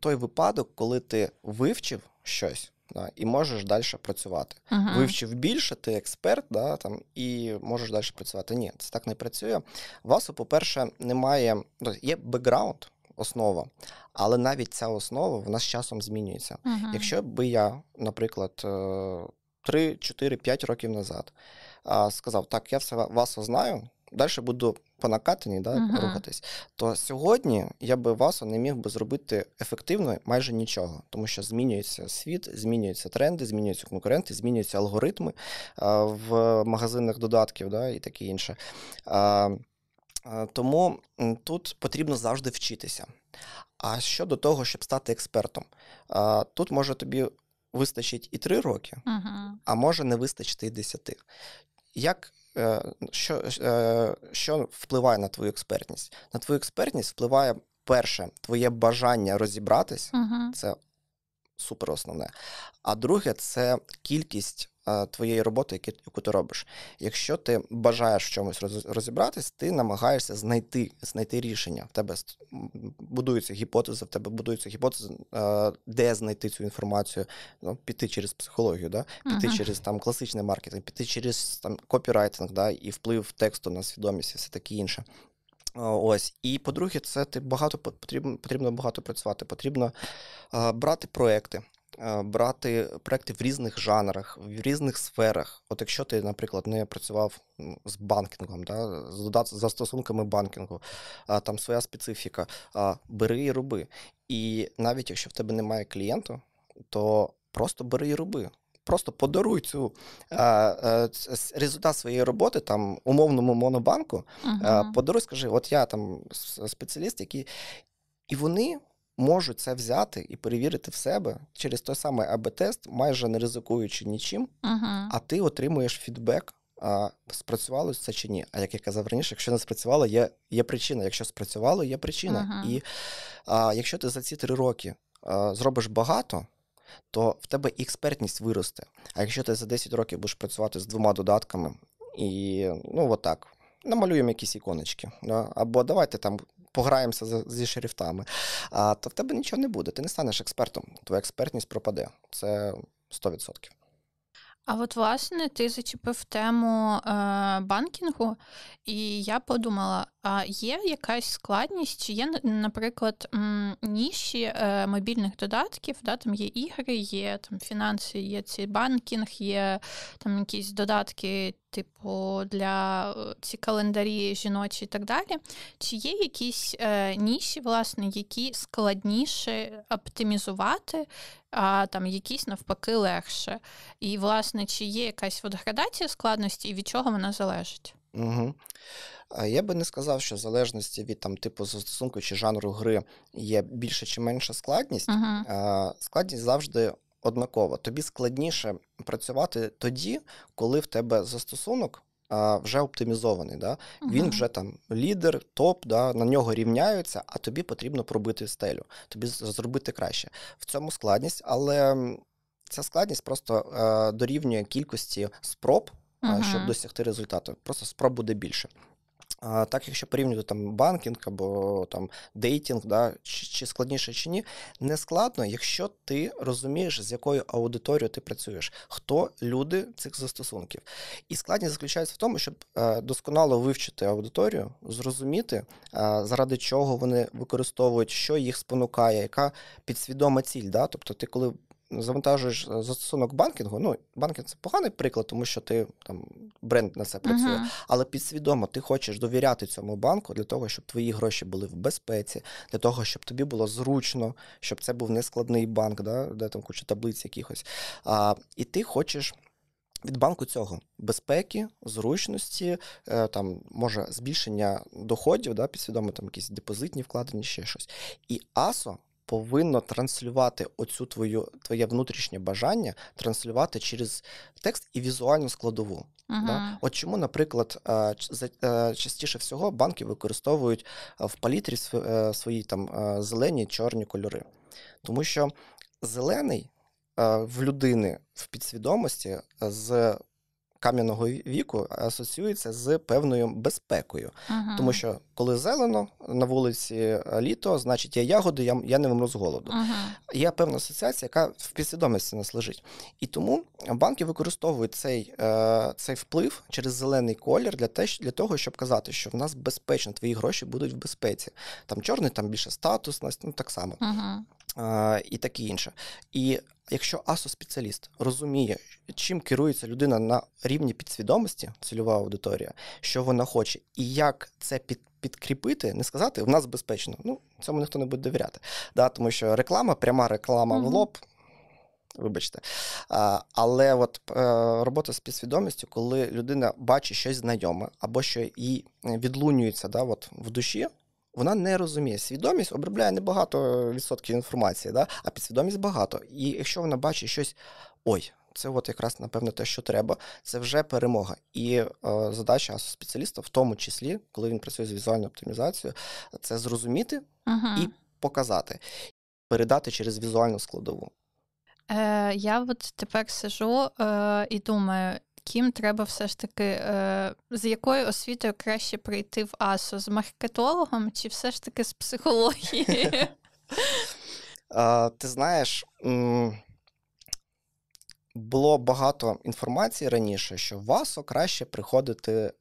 той випадок, коли ти вивчив щось. Да, І можеш далі працювати. Uh-huh. Вивчив більше, ти експерт, да, там, і можеш далі працювати. Ні, це так не працює. У вас, по-перше, немає. Ну, є бекграунд, основа. Але навіть ця основа вона з часом змінюється. Uh-huh. Якщо би я, наприклад, 3, 4, 5 років назад сказав, так, я все вас знаю, далі буду по накатанні да, uh-huh. рухатись, то сьогодні я би вас не міг би зробити ефективно майже нічого, тому що змінюється світ, змінюються тренди, змінюються конкуренти, змінюються алгоритми в магазинах додатків да, і таке інше. Тому тут потрібно завжди вчитися. А щодо того, щоб стати експертом, тут може тобі вистачить і три роки, uh-huh. а може не вистачити і десяти. Як е, що, е, що впливає на твою експертність? На твою експертність впливає перше твоє бажання розібратись, uh-huh. це супер основне. А друге, це кількість твоєї роботи, яку ти робиш. Якщо ти бажаєш в чомусь розібратись, ти намагаєшся знайти знайти рішення. В тебе будуються гіпотези, в тебе будуються гіпотези, де знайти цю інформацію, ну, піти через психологію, да? піти uh-huh. через там класичний маркетинг, піти через там копірайтинг, да? і вплив тексту на свідомість і все таке інше. Ось, і по-друге, це ти багато потрібно потрібно багато працювати. Потрібно а, брати проекти. Е, брати проекти в різних жанрах, в різних сферах. От якщо ти, наприклад, не працював з банкінгом, да, з застосунками банкінгу, там своя специфіка, бери і роби. І навіть якщо в тебе немає клієнту, то просто бери і роби. Просто подаруй цю а, а, результат своєї роботи там умовному монобанку, uh-huh. подаруй, скажи, от я там спеціаліст, який. І вони можуть це взяти і перевірити в себе через той самий АБ-тест, майже не ризикуючи нічим, uh-huh. а ти отримуєш фідбек. А спрацювало це чи ні? А як я казав раніше, якщо не спрацювало, є є причина. Якщо спрацювало, є причина. Uh-huh. І а, якщо ти за ці три роки а, зробиш багато, то в тебе експертність виросте. А якщо ти за 10 років будеш працювати з двома додатками, і ну отак, намалюємо якісь іконочки, да? або давайте там пограємося зі шрифтами, а, то в тебе нічого не буде. Ти не станеш експертом. Твоя експертність пропаде. Це 100%. А от, власне, ти зачепив тему е, банкінгу, і я подумала: а є якась складність, чи є, наприклад, ніші е, мобільних додатків, да, там є ігри, є там фінанси, є ці банкінг, є там якісь додатки, типу, для е, ці календарі жіночі і так далі. Чи є якісь е, ніші, власне, які складніше оптимізувати, а там якісь навпаки легше? І, власне, чи є якась от градація складності і від чого вона залежить? Угу. Я би не сказав, що в залежності від там типу застосунку чи жанру гри є більша чи менша складність. Uh-huh. Складність завжди однакова. Тобі складніше працювати тоді, коли в тебе застосунок. Вже оптимізований, да? Uh-huh. він вже там лідер, топ, да? на нього рівняються, а тобі потрібно пробити стелю, тобі зробити краще. В цьому складність, але ця складність просто е, дорівнює кількості спроб, uh-huh. щоб досягти результату. Просто спроб буде більше. А, Так, якщо порівнювати там банкінг або там дейтінг, да, чи, чи складніше чи ні, не складно, якщо ти розумієш, з якою аудиторією ти працюєш, хто люди цих застосунків. І складність заключається в тому, щоб е, досконало вивчити аудиторію, зрозуміти, е, заради чого вони використовують, що їх спонукає, яка підсвідома ціль. Да? Тобто, ти коли завантажуєш е, застосунок банкінгу. Ну, банкінг це поганий приклад, тому що ти там бренд на це працює. Uh-huh. Але підсвідомо ти хочеш довіряти цьому банку для того, щоб твої гроші були в безпеці, для того, щоб тобі було зручно, щоб це був нескладний банк, да, де там куча таблиць якихось. А, І ти хочеш. Від банку цього безпеки, зручності, е, там може збільшення доходів, да, підсвідомо там якісь депозитні вкладені, ще щось. І АСО повинно транслювати оцю твою твоє внутрішнє бажання, транслювати через текст і візуальну складову. Uh-huh. Да? От чому, наприклад, е, е, частіше всього банки використовують е, в палітрі свої там зелені чорні кольори. Тому що зелений в людини в підсвідомості з кам'яного віку асоціюється з певною безпекою. Ага. Тому що коли зелено на вулиці е, літо, значить є ягоди, я я не вимру з голоду. Ага. Є певна асоціація, яка в підсвідомості нас лежить. І тому банки використовують цей е, цей вплив через зелений колір для те, для того, щоб казати, що в нас безпечно, твої гроші будуть в безпеці. Там чорний, там більше статусність, ну так само. Ага. Е, і таке інше. І якщо асо-спеціаліст розуміє, чим керується людина на рівні підсвідомості, цільова аудиторія, що вона хоче, і як це під, підкріпити, не сказати, в нас безпечно. Ну, цьому ніхто не буде довіряти. Да, Тому що реклама, пряма реклама mm-hmm. в лоб. Вибачте. А, Але от е, робота з підсвідомістю, коли людина бачить щось знайоме, або що їй відлунюється да, от в душі, вона не розуміє. Свідомість обробляє небагато відсотків інформації, да? а підсвідомість багато. І якщо вона бачить щось, ой, це от якраз, напевно, те, що треба, це вже перемога. І е, задача спеціаліста, в тому числі, коли він працює з візуальною оптимізацією, це зрозуміти ага. і показати, передати через візуальну складову. Е, Я от тепер сижу е, і думаю, ким треба все ж таки, е, з якою освітою краще прийти в АСО? З маркетологом чи все ж таки з психології? Ти знаєш, було багато інформації раніше, що в АСО краще приходити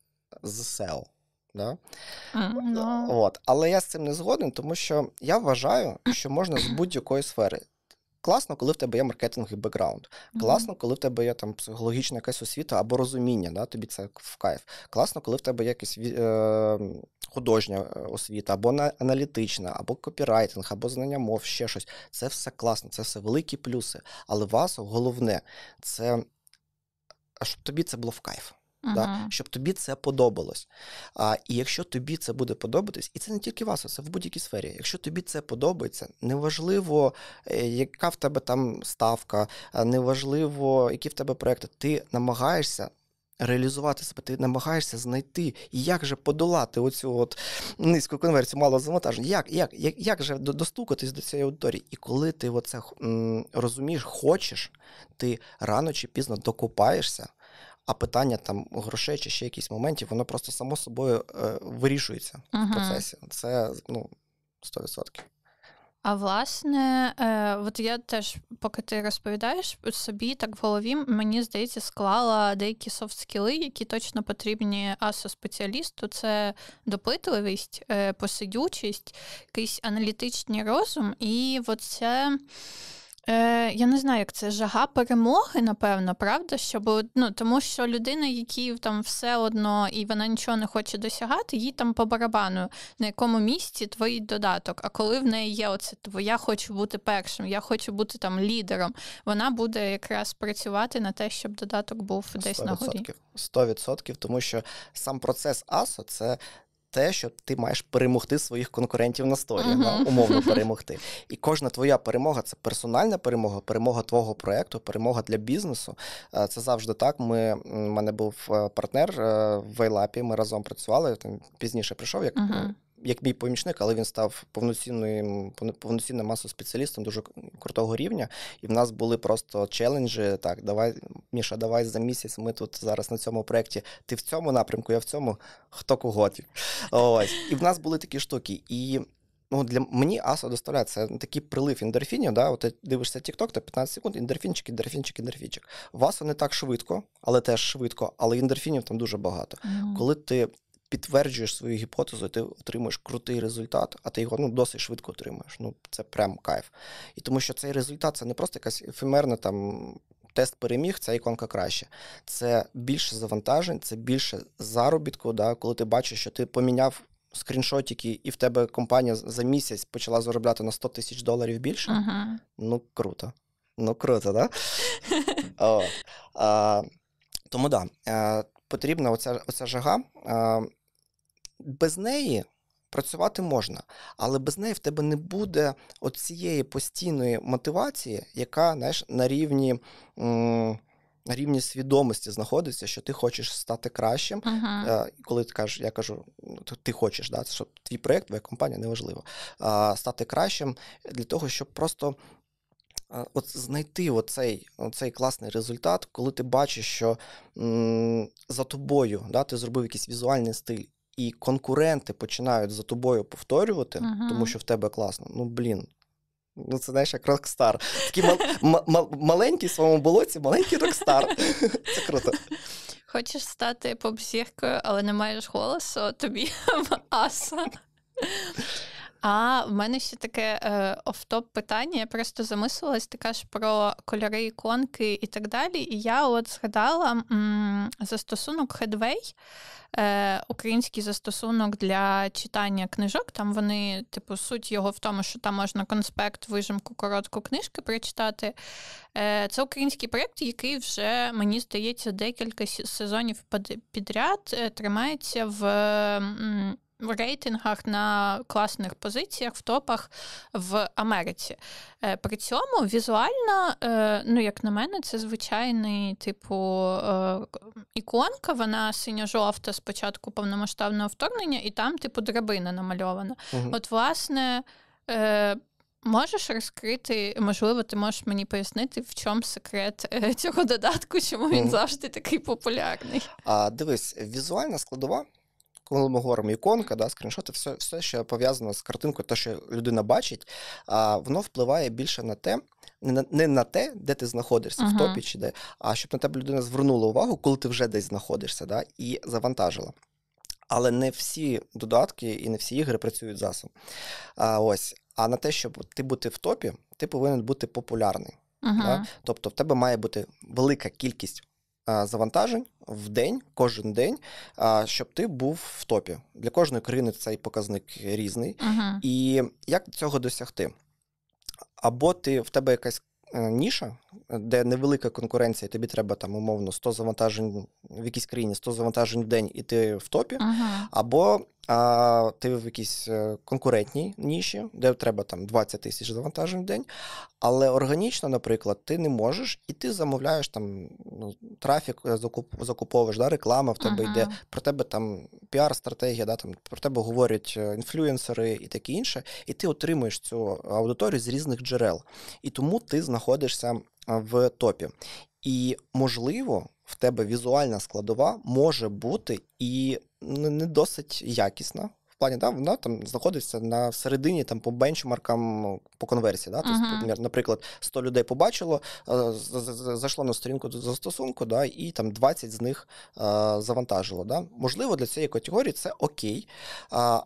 з сел. Да? Mm, no. От. Але я з цим не згоден, тому що я вважаю, що можна з будь-якої сфери. Класно, коли в тебе є маркетинговий бекграунд. Класно, коли в тебе є там психологічна якась освіта або розуміння, да, тобі це в кайф. Класно, коли в тебе є якась е, художня е, освіта, або аналітична, або копірайтинг, або знання мов, ще щось. Це все класно, це все великі плюси. Але вас головне це щоб тобі це було в кайф. Uh-huh. Да? Щоб тобі це подобалось. А, І якщо тобі це буде подобатись, і це не тільки вас, це в будь-якій сфері. Якщо тобі це подобається, неважливо, е, яка в тебе там ставка, неважливо, які в тебе проекти, ти намагаєшся. Реалізувати себе, ти намагаєшся знайти, як же подолати оцю от низьку конверсію малого завантаження, як як, як, як же достукатись до цієї аудиторії? І коли ти оце м, розумієш, хочеш, ти рано чи пізно докупаєшся а питання там грошей чи ще якісь моментів, воно просто само собою е, вирішується uh-huh. в процесі. Це ну, 100%. А власне, е, от я теж, поки ти розповідаєш собі, так в голові мені здається, склала деякі софт-скіли, які точно потрібні асо-спеціалісту. Це допитливість, е, посидючість, якийсь аналітичний розум, і оце Е, Я не знаю, як це жага перемоги, напевно, правда? Щоб, ну, Тому що людина, якій там все одно і вона нічого не хоче досягати, їй там по барабану, на якому місці твій додаток. А коли в неї є оце я хочу бути першим, я хочу бути там лідером, вона буде якраз працювати на те, щоб додаток був десь 100%. на горі. 100%, тому що сам процес АСО це те, що ти маєш перемогти своїх конкурентів на сторі, uh-huh. на, умовно перемогти. І кожна твоя перемога це персональна перемога, перемога твого проєкту, перемога для бізнесу. Е, це завжди так. Ми, У мене був е, партнер е, в Вейлапі, ми разом працювали. Там Пізніше прийшов як uh-huh. Як мій помічник, але він став повноцінним повноцінним масоспеціалістом дуже крутого рівня. І в нас були просто челенджі. Так, давай, Міша, давай за місяць. Ми тут зараз на цьому проєкті. Ти в цьому напрямку, я в цьому, хто кого. Ось. І в нас були такі штуки. І ну, для мені аса доставляє це такий прилив ендорфінів. Да? От ти дивишся TikTok, то 15 секунд, ендорфінчик, ендорфінчик, ендорфінчик. Васа не так швидко, але теж швидко, але ендорфінів там дуже багато. Mm. Коли ти підтверджуєш свою гіпотезу, ти отримуєш крутий результат, а ти його ну, досить швидко отримуєш. Ну, Це прям кайф. І тому що цей результат це не просто якась ефемерна там. Тест переміг, ця іконка краще. Це більше завантажень, це більше заробітку, да, коли ти бачиш, що ти поміняв скріншотики, і в тебе компанія за місяць почала заробляти на 100 тисяч доларів більше. Uh-huh. Ну, круто. Ну, круто, да? О, а, Тому да, е, потрібна оця, оця жага. А, без неї працювати можна, але без неї в тебе не буде оцієї постійної мотивації, яка знаєш, на рівні. М- на рівні свідомості знаходиться, що ти хочеш стати кращим. Uh-huh. Коли ти кажеш, я кажу, «Ну, ти хочеш, да, щоб твій проєкт, твоя компанія неважливо, стати кращим для того, щоб просто. От знайти оцей оцей класний результат, коли ти бачиш, що м, за тобою да, ти зробив якийсь візуальний стиль, і конкуренти починають за тобою повторювати, uh-huh. тому що в тебе класно. Ну, блін, Ну, це знаєш, як рокстар. Такий мал, мал, маленький в своєму болоті, маленький рокстар. Це круто. Хочеш стати поп-зіркою, але не маєш голосу, тобі аса. А в мене ще таке е, офтоп питання. Я просто замислилась, ти кажеш про кольори іконки і так далі. І я от згадала м, застосунок Headway, е, український застосунок для читання книжок. Там вони, типу, суть його в тому, що там можна конспект, вижимку, коротку книжки прочитати. Е, Це український проєкт, який вже, мені здається, декілька сезонів підряд е, тримається в. М, в рейтингах на класних позиціях в топах в Америці. Е, при цьому візуально, е, ну як на мене, це звичайний типу е, іконка. Вона синьо-жовта спочатку повномасштабного вторгнення, і там, типу, драбина намальована. Угу. От, власне. Можеш розкрити, можливо, ти можеш мені пояснити, в чому секрет цього додатку, чому він mm. завжди такий популярний? А дивись, візуальна складова коли ми говоримо іконка, да, скріншоти, все, все, що пов'язано з картинкою, те, що людина бачить, а воно впливає більше на те, не на, не на те, де ти знаходишся, uh-huh. в топі чи де, а щоб на тебе людина звернула увагу, коли ти вже десь знаходишся, да, і завантажила. Але не всі додатки і не всі ігри працюють засоб. А ось. А на те, щоб ти бути в топі, ти повинен бути популярний. Uh-huh. Да? Тобто в тебе має бути велика кількість завантажень в день, кожен день, щоб ти був в топі. Для кожної країни цей показник різний. Uh-huh. І як цього досягти? Або ти в тебе якась е, ніша, де невелика конкуренція, тобі треба там умовно 100 завантажень в якійсь країні, 100 завантажень в день, і ти в топі, uh-huh. або а, ти в якійсь е, конкурентній ніші, де треба там 20 тисяч завантажень в день. Але органічно, наприклад, ти не можеш, і ти замовляєш там ну, трафік, е, закуп, закуповуєш, да, реклама в тебе uh-huh. йде, про тебе там піар-стратегія, да, там про тебе говорять е, інфлюенсери і таке інше, і ти отримуєш цю аудиторію з різних джерел. І тому ти знаходишся в топі. І можливо, в тебе візуальна складова може бути і не досить якісна. Плані, да, вона там знаходиться на середині там по бенчмаркам по конверсії. Да? Тобто, Наприклад, 100 людей побачило, е, зайшло на сторінку застосунку, да, і там 20 з них е, завантажило. Да? Можливо, для цієї категорії це окей,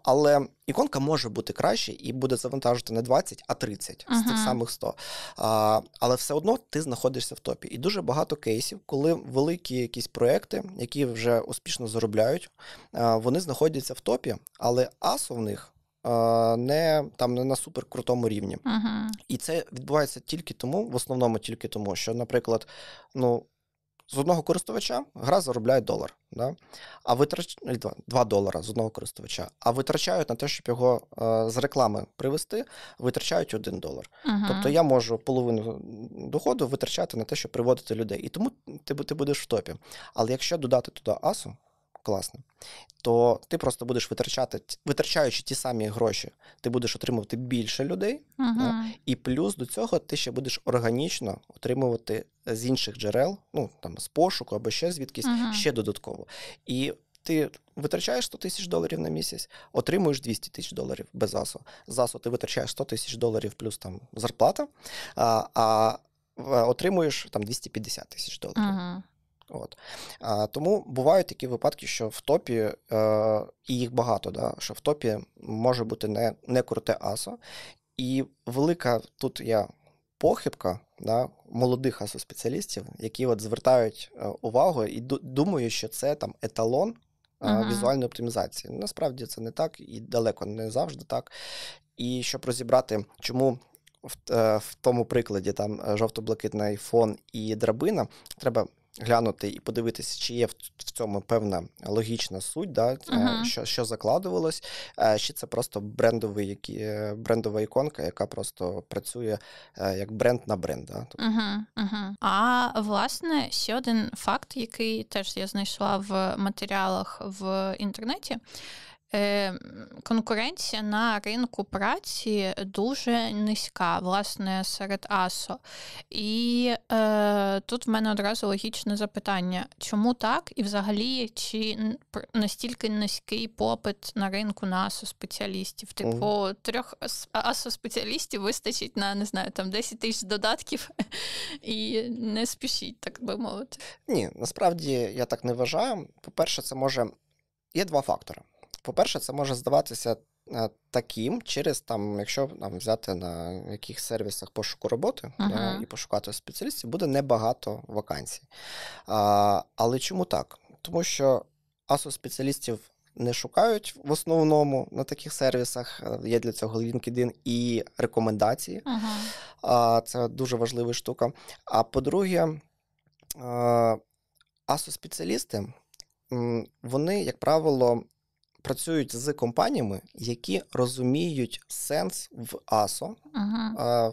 але іконка може бути краще і буде завантажити не 20, а 30 uh-huh. з тих самих 100. А, Але все одно ти знаходишся в топі. І дуже багато кейсів, коли великі якісь проекти, які вже успішно заробляють, вони знаходяться в топі, але асу в них не там не на суперкрутому рівні. Uh-huh. І це відбувається тільки тому, в основному тільки тому, що, наприклад, ну. З одного користувача гра заробляє долар, да? а витрач... 2 долара з одного користувача, а витрачають на те, щоб його е, з реклами привести, витрачають 1 долар. Uh-huh. Тобто я можу половину доходу витрачати на те, щоб приводити людей. І тому ти ти будеш в топі. Але якщо додати туди асу, класно, то ти просто будеш витрачати, витрачаючи ті самі гроші, ти будеш отримувати більше людей, uh-huh. да? і плюс до цього ти ще будеш органічно отримувати з інших джерел, ну там з пошуку або ще звідкись, uh-huh. ще додатково. І ти витрачаєш 100 тисяч доларів на місяць, отримуєш 200 тисяч доларів без АСО. З АСО ти витрачаєш 100 тисяч доларів плюс там зарплата, а а отримуєш там 250 тисяч доларів. Uh-huh. От. А, Тому бувають такі випадки, що в топі, е, і їх багато, да, що в топі може бути не не круте асо. І велика тут є похибка да, молодих асо-спеціалістів, які от звертають е, увагу і думають, що це там еталон uh-huh. візуальної оптимізації. Насправді це не так і далеко не завжди так. І щоб розібрати, чому. В, е, в тому прикладі там жовто-блакитний фон і драбина, треба глянути і подивитися, чи є в цьому певна логічна суть, да, uh-huh. що що закладувалось, е, чи це просто брендовий, які, е, брендова іконка, яка просто працює як бренд на бренд. Да? Uh-huh. Uh-huh. А власне, ще один факт, який теж я знайшла в матеріалах в інтернеті. Е, конкуренція на ринку праці дуже низька, власне, серед АСО. І е, тут в мене одразу логічне запитання: чому так? І взагалі, чи настільки низький попит на ринку на АСО-спеціалістів? Типу, mm. трьох АСО-спеціалістів вистачить на не знаю, там 10 тисяч додатків і не спішіть, так би мовити. Ні, насправді я так не вважаю. По-перше, це може. Є два фактори. По-перше, це може здаватися е, таким, через там, якщо там, взяти на яких сервісах пошуку роботи uh-huh. і пошукати спеціалістів, буде небагато вакансій. А, Але чому так? Тому що асо-спеціалістів не шукають в основному на таких сервісах. Е, є для цього LinkedIn і рекомендації. Uh-huh. Це дуже важлива штука. А по-друге, асо-спеціалісти, вони, як правило, працюють з компаніями, які розуміють сенс в АСО uh-huh.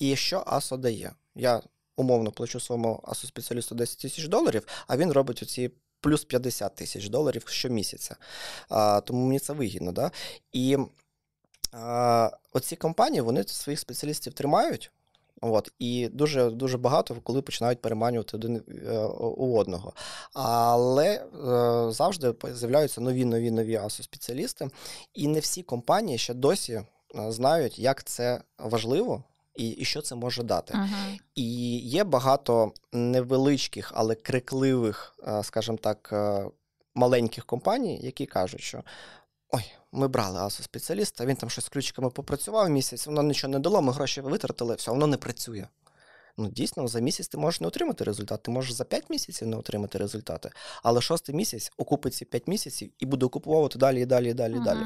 і що АСО дає. Я умовно плачу своєму асо-спеціалісту 10 тисяч доларів, а він робить оці плюс 50 тисяч доларів щомісяця. А, Тому мені це вигідно. Да? І а, оці компанії вони своїх спеціалістів тримають. От, І дуже дуже багато коли починають переманювати один е, у одного. Але е, завжди з'являються нові нові нові асо-спеціалісти, і не всі компанії ще досі е, знають, як це важливо. І і що це може дати. Uh-huh. І є багато невеличких, але крикливих, скажімо так, маленьких компаній, які кажуть, що ой, ми брали асо-спеціаліста, він там щось з ключиками попрацював місяць, воно нічого не дало, ми гроші витратили, все, воно не працює. Ну, дійсно, за місяць ти можеш не отримати результат, ти можеш за 5 місяців не отримати результати, але шостий місяць окупить ці 5 місяців і буде окуповувати далі, і далі, і далі, і uh-huh. далі.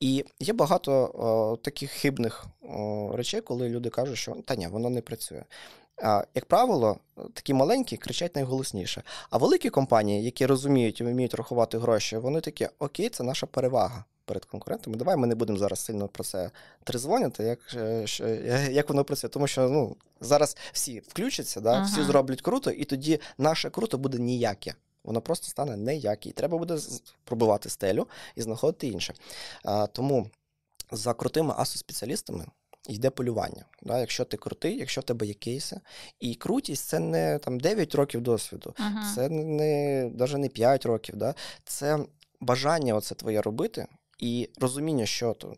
І є багато о, таких хибних о, речей, коли люди кажуть, що та ні, воно не працює. А, Як правило, такі маленькі кричать найголосніше. А великі компанії, які розуміють і вміють рахувати гроші, вони такі: окей, це наша перевага перед конкурентами. Давай ми не будемо зараз сильно про це тризвоняти, як е, як воно працює. Тому що ну, зараз всі включаться, да, ага. всі зроблять круто, і тоді наше круто буде ніяке. Воно просто стане неяке. І треба буде пробивати стелю і знаходити інше. А, Тому за крутими асо-спеціалістами йде полювання. Да? Якщо ти крутий, якщо в тебе є кейси. І крутість це не там 9 років досвіду, ага. це не навіть не 5 років. Да? Це бажання оце твоє робити, і розуміння, що то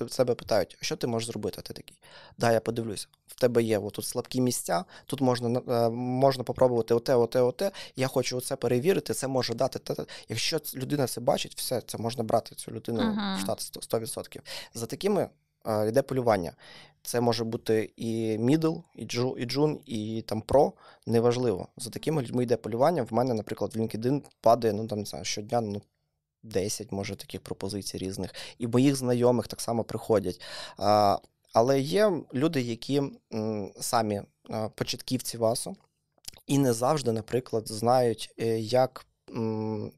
в себе питають, що ти можеш зробити? Ти такий, да, я подивлюся, в тебе є отут слабкі місця, тут можна е, можна попробувати оте, оте, оте. Я хочу оце перевірити, це може дати. Те, те. Якщо людина це бачить, все це можна брати цю людину uh-huh. в штат 100%. За такими е, йде полювання. Це може бути і мідл, і джу, і джун, і там про, неважливо. За такими людьми йде полювання. В мене, наприклад, в LinkedIn падає ну там не знаю, щодня ну, 10, може, таких пропозицій різних, і моїх знайомих так само приходять. А, Але є люди, які м, самі а, початківці ВАСу, і не завжди, наприклад, знають, е, як.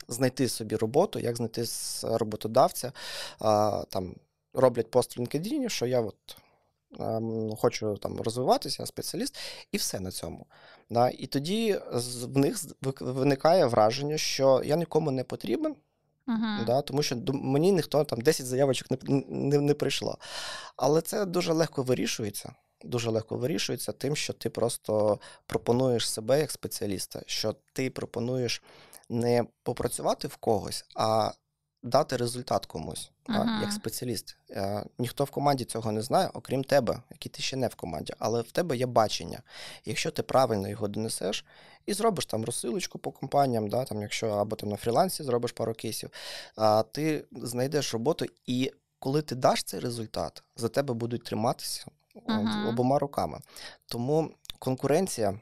Знайти собі роботу, як знайти роботодавця, а, там роблять пост в LinkedIn, що я от хочу там розвиватися, спеціаліст, і все на цьому. Да? І тоді в них виникає враження, що я нікому не потрібен. Uh-huh. Да, Тому що мені ніхто там 10 заявочок не, не не, прийшло. Але це дуже легко вирішується. Дуже легко вирішується тим, що ти просто пропонуєш себе як спеціаліста, що ти пропонуєш не попрацювати в когось, а дати результат комусь, uh-huh. як спеціаліст. Е, ніхто в команді цього не знає, окрім тебе, який ти ще не в команді, але в тебе є бачення. Якщо ти правильно його донесеш і зробиш там розсилочку по компаніям, да, там, якщо або ти на фрілансі зробиш пару кейсів, а ти знайдеш роботу, і коли ти даш цей результат, за тебе будуть триматися uh-huh. обома руками. Тому конкуренція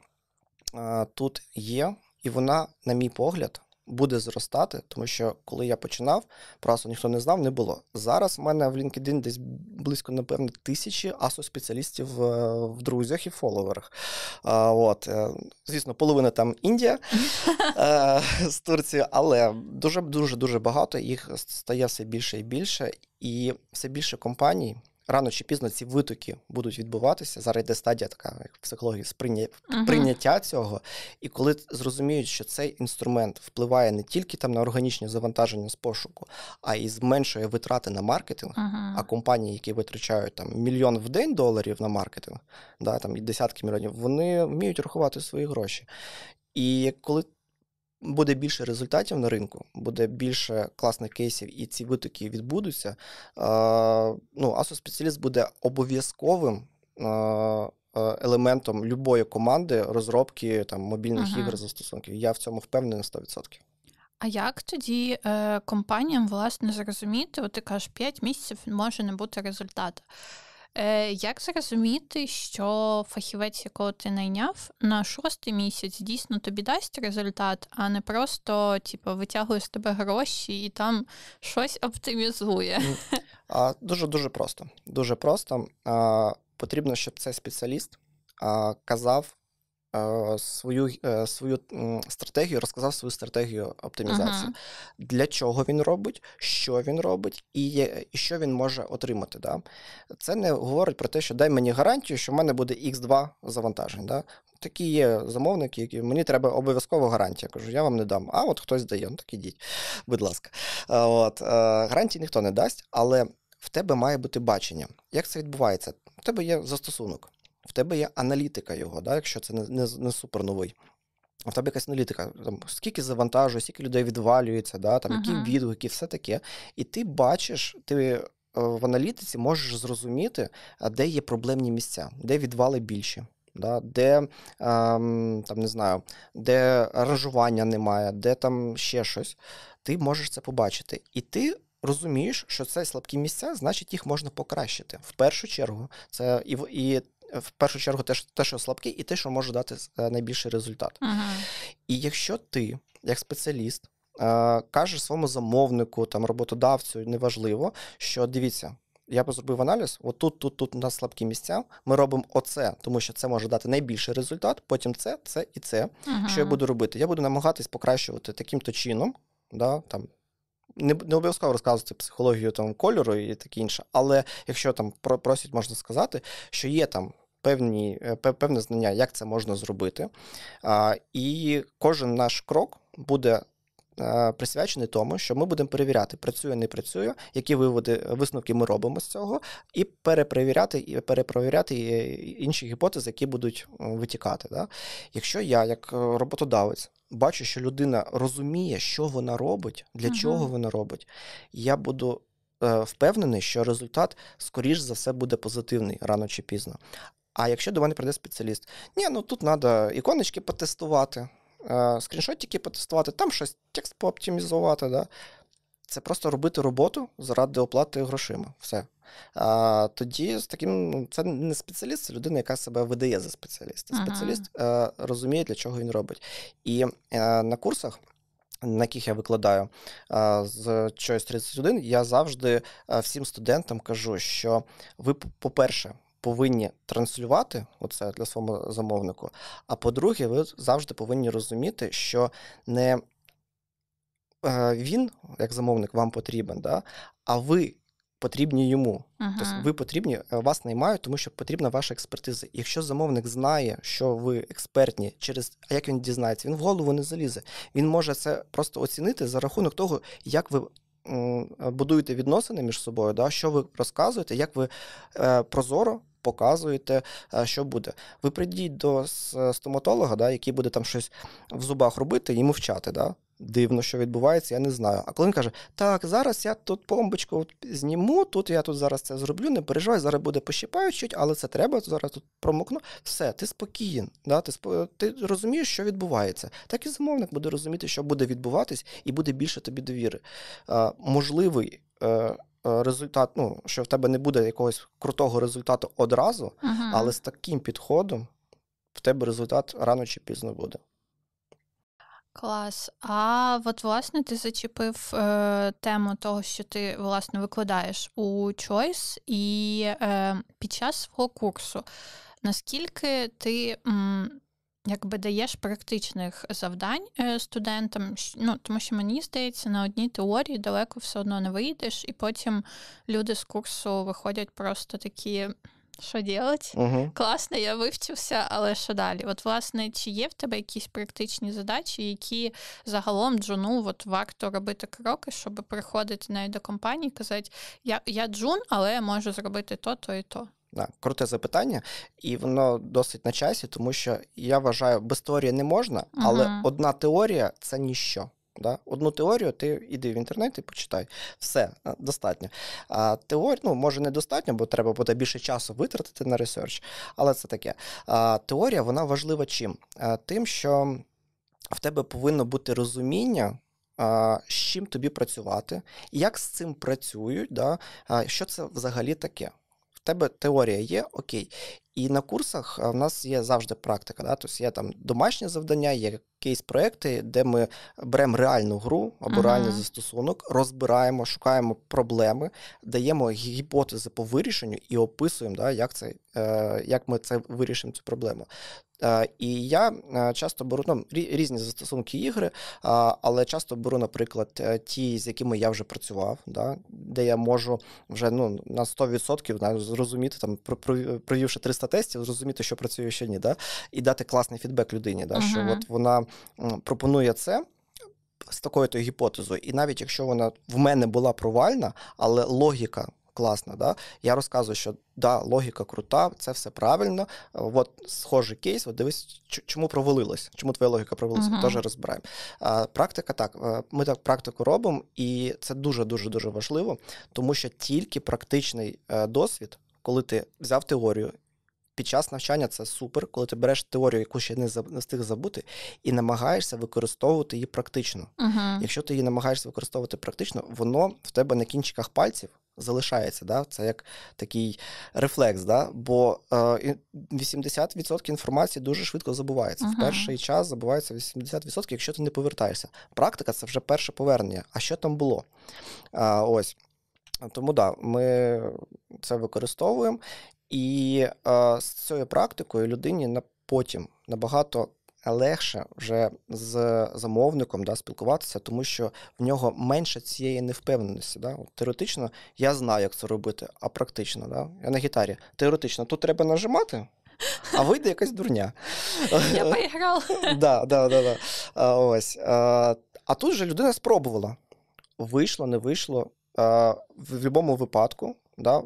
а, тут є, і вона, на мій погляд, буде зростати, тому що коли я починав, просто ніхто не знав, не було. Зараз в мене в LinkedIn десь близько, напевно, тисячі асо-спеціалістів е, в друзях і фоловерах. А, от, е, Звісно, половина там Індія е, з Турції, але дуже дуже дуже багато їх стає все більше і більше, і все більше компаній рано чи пізно ці витоки будуть відбуватися. Зараз йде стадія така як в психології сприйня... uh-huh. прийняття цього. І коли зрозуміють, що цей інструмент впливає не тільки там на органічні завантаження з пошуку, а й зменшує витрати на маркетинг. Uh-huh. А компанії, які витрачають там мільйон в день доларів на маркетинг, да, там і десятки мільйонів, вони вміють рахувати свої гроші. І коли буде більше результатів на ринку, буде більше класних кейсів, і ці витоки відбудуться. Ну, асо-спеціаліст буде обов'язковим. Елементом любої команди розробки там мобільних ага. ігор застосунків. Я в цьому впевнений на 100%. А як тоді е, компаніям власне зрозуміти, от ти кажеш, 5 місяців може не бути результату? Е, Як зрозуміти, що фахівець, якого ти найняв, на шостий місяць дійсно тобі дасть результат, а не просто типу, витягує з тебе гроші і там щось оптимізує? Дуже дуже просто. Дуже просто. А, Потрібно, щоб цей спеціаліст а, казав свою е, свою стратегію, розказав свою стратегію оптимізації. Uh-huh. Для чого він робить, що він робить, і і що він може отримати. Да? Це не говорить про те, що дай мені гарантію, що в мене буде X2 завантажень. Да? Такі є замовники, які мені треба обов'язково гарантія. Кажу, я вам не дам. А от хтось дає, ну так ідіть, будь ласка. От, е, Гарантії ніхто не дасть, але в тебе має бути бачення. Як це відбувається? У тебе є застосунок в тебе є аналітика його, да, якщо це не не, не супер новий. В тебе якась аналітика, там, скільки завантажує, скільки людей відвалюється, да, там, uh-huh. які відгуки, все таке. І ти бачиш, ти е, в аналітиці можеш зрозуміти, де є проблемні місця, де відвали більші. Да, Де ем, там не знаю, де аранжування немає, де там ще щось, ти можеш це побачити. І ти розумієш, що це слабкі місця, значить їх можна покращити. В першу чергу, це і і в першу чергу те, те, що слабкий, і те, що може дати е, найбільший результат. Ага. І якщо ти, як спеціаліст, е, кажеш своєму замовнику, там роботодавцю, неважливо, що дивіться. Я зробив аналіз, от тут, тут, тут у нас слабкі місця. Ми робимо оце, тому що це може дати найбільший результат. Потім це, це і це. Ага. Що я буду робити? Я буду намагатись покращувати таким-то чином, да, там, не не обов'язково розказувати психологію там кольору і таке інше, але якщо там просять, можна сказати, що є там. Певні е, певне знання, як це можна зробити. А, І кожен наш крок буде присвячений тому, що ми будемо перевіряти, працює, не працює, які виводи, висновки ми робимо з цього, і перепровіряти і перепровіряти інші гіпотези, які будуть витікати. Да? Якщо я, як роботодавець, бачу, що людина розуміє, що вона робить, для uh чого вона робить, я буду е, впевнений, що результат, скоріш за все, буде позитивний рано чи пізно. А якщо до мене прийде спеціаліст, ні, ну тут треба іконочки потестувати, е, скріншотики потестувати, там щось текст пооптимізувати. Да? Це просто робити роботу заради оплати грошима. Все. А, Тоді з таким ну, це не спеціаліст, це людина, яка себе видає за спеціаліста. Ага. Спеціаліст а, е, розуміє, для чого він робить. І а, е, на курсах. На яких я викладаю а, з Choice 31, я завжди всім студентам кажу, що ви, по-перше, повинні транслювати оце для свого замовнику. А по-друге, ви завжди повинні розуміти, що не е, він, як замовник, вам потрібен, да, а ви потрібні йому. Uh-huh. Тобто ви потрібні, е, вас наймають, тому що потрібна ваша експертиза. Якщо замовник знає, що ви експертні, через а як він дізнається, він в голову не залізе. Він може це просто оцінити за рахунок того, як ви. Будуєте відносини між собою, да, що ви розказуєте, як ви е, прозоро показуєте, е, що буде. Ви прийдіть до стоматолога, да, який буде там щось в зубах робити і мовчати. Да? Дивно, що відбувається, я не знаю. А коли він каже, так, зараз я тут пломбочку зніму, тут я тут зараз це зроблю, не переживай, зараз буде пощипають чуть, але це треба, зараз тут промокну. Все, ти спокієн, да? ти ти розумієш, що відбувається. Так і замовник буде розуміти, що буде відбуватись, і буде більше тобі довіри. А, Можливий е, Е, результат, ну, що в тебе не буде якогось крутого результату одразу, ага. але з таким підходом в тебе результат рано чи пізно буде. Клас. А от, власне, ти зачепив е, тему того, що ти власне викладаєш у Choice, і е, під час свого курсу. Наскільки ти м, якби даєш практичних завдань е, студентам, ну тому що мені здається, на одній теорії далеко все одно не вийдеш, і потім люди з курсу виходять просто такі. Що делать? Угу. Класно, я вивчився, але що далі? От, власне, чи є в тебе якісь практичні задачі, які загалом джуну от варто робити кроки, щоб приходити навіть до компанії і казати, я я джун, але я можу зробити то, то і то. Да, круте запитання, і воно досить на часі, тому що я вважаю, без теорії не можна, але uh-huh. одна теорія це ніщо. Да? Одну теорію ти іди в інтернет і почитай. Все достатньо. А теорія, ну, може, недостатньо, бо треба буде більше часу витратити на ресерч, але це таке. А, Теорія вона важлива чим? А, Тим, що в тебе повинно бути розуміння. З чим тобі працювати, як з цим працюють, да? що це взагалі таке В тебе теорія є, окей. І на курсах в нас є завжди практика. Да? Тобто є там домашні завдання, є кейс-проекти, де ми беремо реальну гру або uh-huh. реальний застосунок, розбираємо, шукаємо проблеми, даємо гіпотези по вирішенню і описуємо, да, як це, е, як ми це вирішимо цю проблему. Е, і я е, часто беру ну, різні застосунки ігри, але часто беру, наприклад, ті, з якими я вже працював, да, де я можу вже ну, на 100% зрозуміти, там, провівши 300 тестів, зрозуміти, що працює, що ні, да, і дати класний фідбек людині, да, uh-huh. що от вона пропонує це. З такою то гіпотезою, і навіть якщо вона в мене була провальна, але логіка класна, да, я розказую, що да, логіка крута, це все правильно. От схожий кейс, от дивись, чому провалилось, чому твоя логіка провалилася, uh-huh. теж розбираємо. А, Практика так, е, ми так практику робимо, і це дуже дуже дуже важливо, тому що тільки практичний е, досвід, коли ти взяв теорію під час навчання це супер, коли ти береш теорію, яку ще не встиг забути, і намагаєшся використовувати її практично. Uh-huh. Якщо ти її намагаєшся використовувати практично, воно в тебе на кінчиках пальців залишається. Да? Це як такий рефлекс. Да? Бо е, 80% інформації дуже швидко забувається. Uh-huh. В перший час забувається 80%, якщо ти не повертаєшся. Практика це вже перше повернення. А що там було? А, Ось. Тому да, ми це використовуємо. І е, з цією практикою людині на потім набагато легше вже з замовником да, спілкуватися, тому що в нього менше цієї невпевненості. Да? От, Теоретично я знаю, як це робити, а практично, да? я на гітарі. Теоретично тут треба нажимати. А вийде якась дурня. Я поіграв. Да, да, да, да. А, ось. А, а тут же людина спробувала. Вийшло, не вийшло. А, в будь-якому випадку да,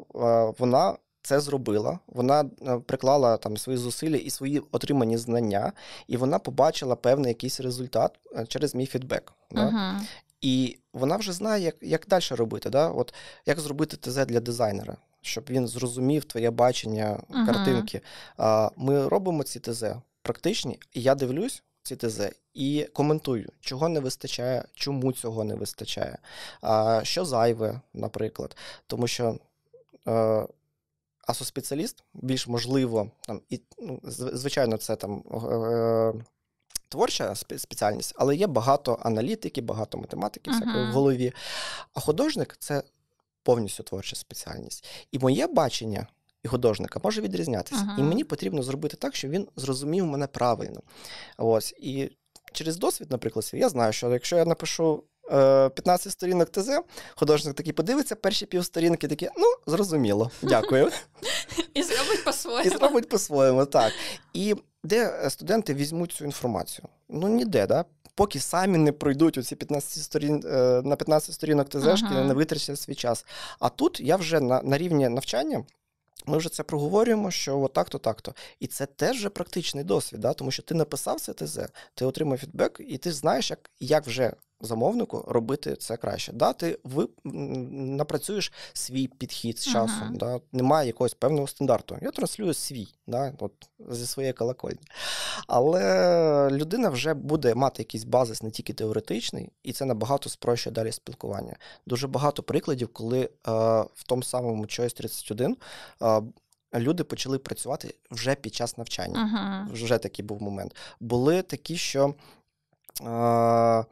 вона це зробила, вона е, приклала там свої зусилля і свої отримані знання, і вона побачила певний якийсь результат е, через мій фідбек. Да? Uh-huh. І вона вже знає, як як далі робити. Да? От Як зробити ТЗ для дизайнера, щоб він зрозумів твоє бачення uh-huh. картинки. А, Ми робимо ці ТЗ практичні, і я дивлюсь ці ТЗ і коментую, чого не вистачає, чому цього не вистачає, а, що зайве, наприклад. Тому що. Е, асоспеціаліст більш можливо, там, і, ну, звичайно, це там. Е- Творча спеціальність, але є багато аналітики, багато математики uh-huh. всякої в голові. А художник це повністю творча спеціальність. І моє бачення і художника може відрізнятися. Uh-huh. І мені потрібно зробити так, щоб він зрозумів мене правильно. Ось. І через досвід, наприклад, я знаю, що якщо я напишу 15 сторінок ТЗ, художник такий подивиться, перші півсторінки такі, ну, зрозуміло, дякую. І зробить по-своєму. І зробить по-своєму, так. І де студенти візьмуть цю інформацію? Ну, ніде, да? Поки самі не пройдуть оці 15 сторін, е, на 15 сторінок ТЗшки, uh-huh. не витрачать свій час. А тут я вже на, на рівні навчання. Ми вже це проговорюємо, що отак-то, так-то. І це теж вже практичний досвід, да? тому що ти написав це ТЗ, ти отримав фідбек, і ти знаєш, як як вже замовнику робити це краще. Да, Ти ви напрацюєш свій підхід з часом. Uh-huh. Да? Немає якогось певного стандарту. Я транслюю свій да? от, зі своєї колокольні. Але людина вже буде мати якийсь базис не тільки теоретичний, і це набагато спрощує далі спілкування. Дуже багато прикладів, коли е, в тому самому Choice 31 е, люди почали працювати вже під час навчання. Uh-huh. Вже такий був момент. Були такі, що. Е,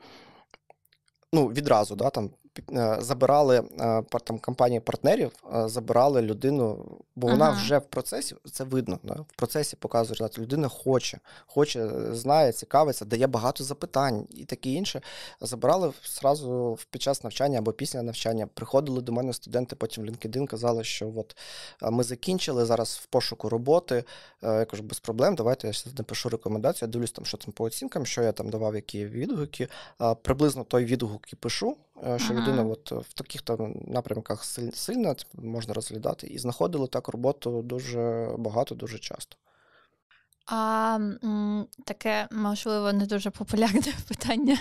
ну, відразу да, там забирали е, там компанії партнерів, е, забирали людину, бо вона ага. вже в процесі це видно. Да? В процесі показує, що людина хоче, хоче, знає, цікавиться, дає багато запитань і таке інше. Забирали зразу під час навчання або після навчання. Приходили до мене студенти, потім в LinkedIn казали, що от ми закінчили зараз в пошуку роботи. Я кажу, без проблем, давайте я напишу рекомендацію. Я дивлюсь, там, що там по оцінкам, що я там давав, які відгуки. Приблизно той відгук і пишу. Е, що людина от в таких там напрямках сильна можна розглядати, і знаходили так роботу дуже багато, дуже часто. А таке, можливо, не дуже популярне питання.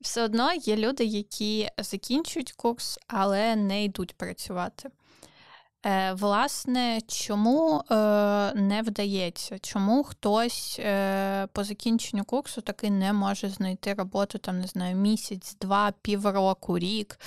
Все одно є люди, які закінчують курс, але не йдуть працювати. Е, власне, чому е, не вдається? Чому хтось е, по закінченню курсу таки не може знайти роботу там, не знаю, місяць, два, півроку, рік?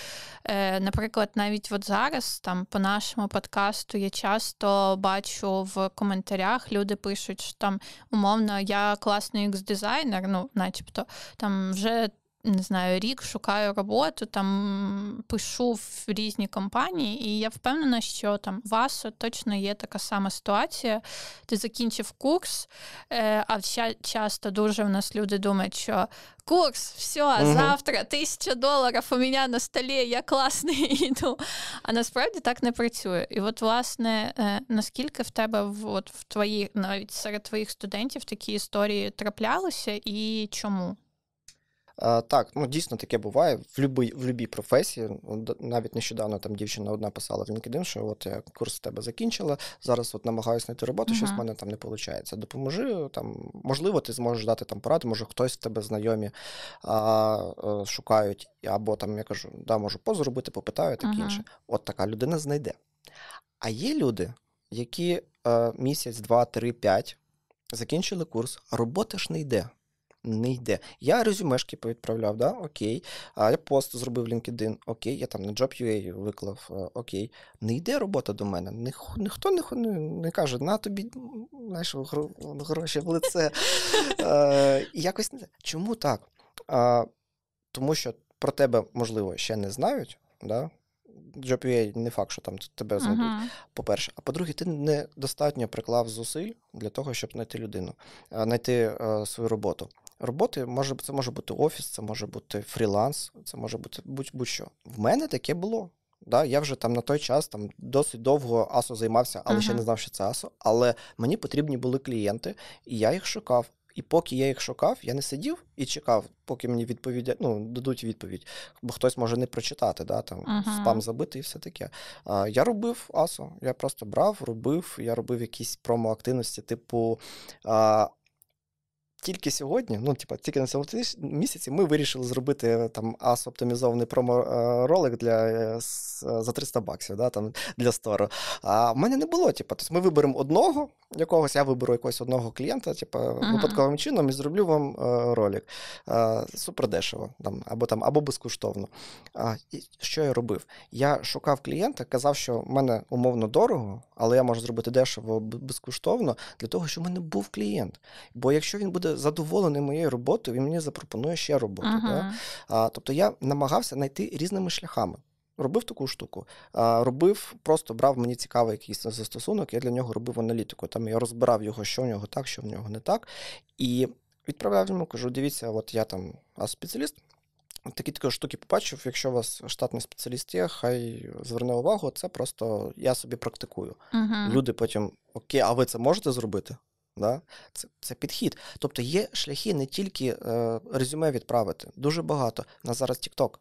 Наприклад, навіть от зараз там по нашому подкасту я часто бачу в коментарях, люди пишуть, що там умовно я класний ікс-дизайнер, ну, начебто, там вже не знаю, рік шукаю роботу, там пишу в різні компанії, і я впевнена, що там у вас точно є така сама ситуація. Ти закінчив курс, е, а часто дуже в нас люди думають, що курс, все, угу. завтра тисяча доларів у мене на столі, я класний йду. А насправді так не працює. І от, власне, е, наскільки в тебе от, в твої, навіть серед твоїх студентів такі історії траплялися і чому? Так, ну дійсно таке буває в любій в любій професії. Навіть нещодавно там дівчина одна писала в LinkedIn, що от я курс в тебе закінчила. Зараз от намагаюся знайти роботу, uh-huh. щось в мене там не виходить. Допоможи там, можливо, ти зможеш дати там поради, може хтось в тебе знайомі а, е, шукають, або там я кажу, да, можу позу робити, попитаю, таке uh-huh. інше. От така людина знайде. А є люди, які а, е, місяць, два, три, п'ять закінчили курс, а робота ж не йде не йде. Я резюмешки повідправляв, да? окей. А я пост зробив LinkedIn, окей, я там на Job.ua виклав, е, окей. Не йде робота до мене. Ніх, ніхто не, не не, каже, на тобі знаєш, гроші в лице. Е, якось не Чому так? А, Тому що про тебе, можливо, ще не знають. Да? Job.ua не факт, що там тебе знайдуть. Uh-huh. По-перше, а по-друге, ти недостатньо приклав зусиль для того, щоб знайти людину, знайти а, свою роботу роботи може це може бути офіс, це може бути фріланс, це може бути будь-що. В мене таке було. Да, Я вже там на той час там досить довго АСО займався, але uh-huh. ще не знав, що це АСО. Але мені потрібні були клієнти, і я їх шукав. І поки я їх шукав, я не сидів і чекав, поки мені відповідять, ну, дадуть відповідь, бо хтось може не прочитати, да, там uh-huh. спам забити і все таке. А, Я робив АСО. Я просто брав, робив, я робив якісь промо-активності, типу. А, тільки сьогодні, ну, типа, тільки на цьому місяці, ми вирішили зробити е, там ас-оптимізований промо-ролик для е, за 300 баксів да, там, для стору. А в мене не було. Типу, тобто ми виберемо одного якогось, я виберу якогось одного клієнта, типу, uh-huh. випадковим чином і зроблю вам е, ролик. Е, супер дешево, там, або там, або безкоштовно. А, і Що я робив? Я шукав клієнта, казав, що в мене умовно дорого, але я можу зробити дешево безкоштовно для того, щоб в мене був клієнт. Бо якщо він буде задоволений моєю роботою, він мені запропонує ще роботу. Uh-huh. Да? А, Тобто я намагався знайти різними шляхами. Робив таку штуку. А, Робив, просто брав мені цікавий якийсь застосунок, я для нього робив аналітику. Там я розбирав його, що в нього так, що в нього не так. І відправляв йому, кажу: дивіться, от я там спеціаліст. такі такі штуки побачив, якщо у вас штатний спеціаліст є, хай зверне увагу, це просто я собі практикую. Угу. Люди потім, окей, а ви це можете зробити? Да? Це це підхід. Тобто є шляхи не тільки е, резюме відправити, дуже багато. На зараз TikTok.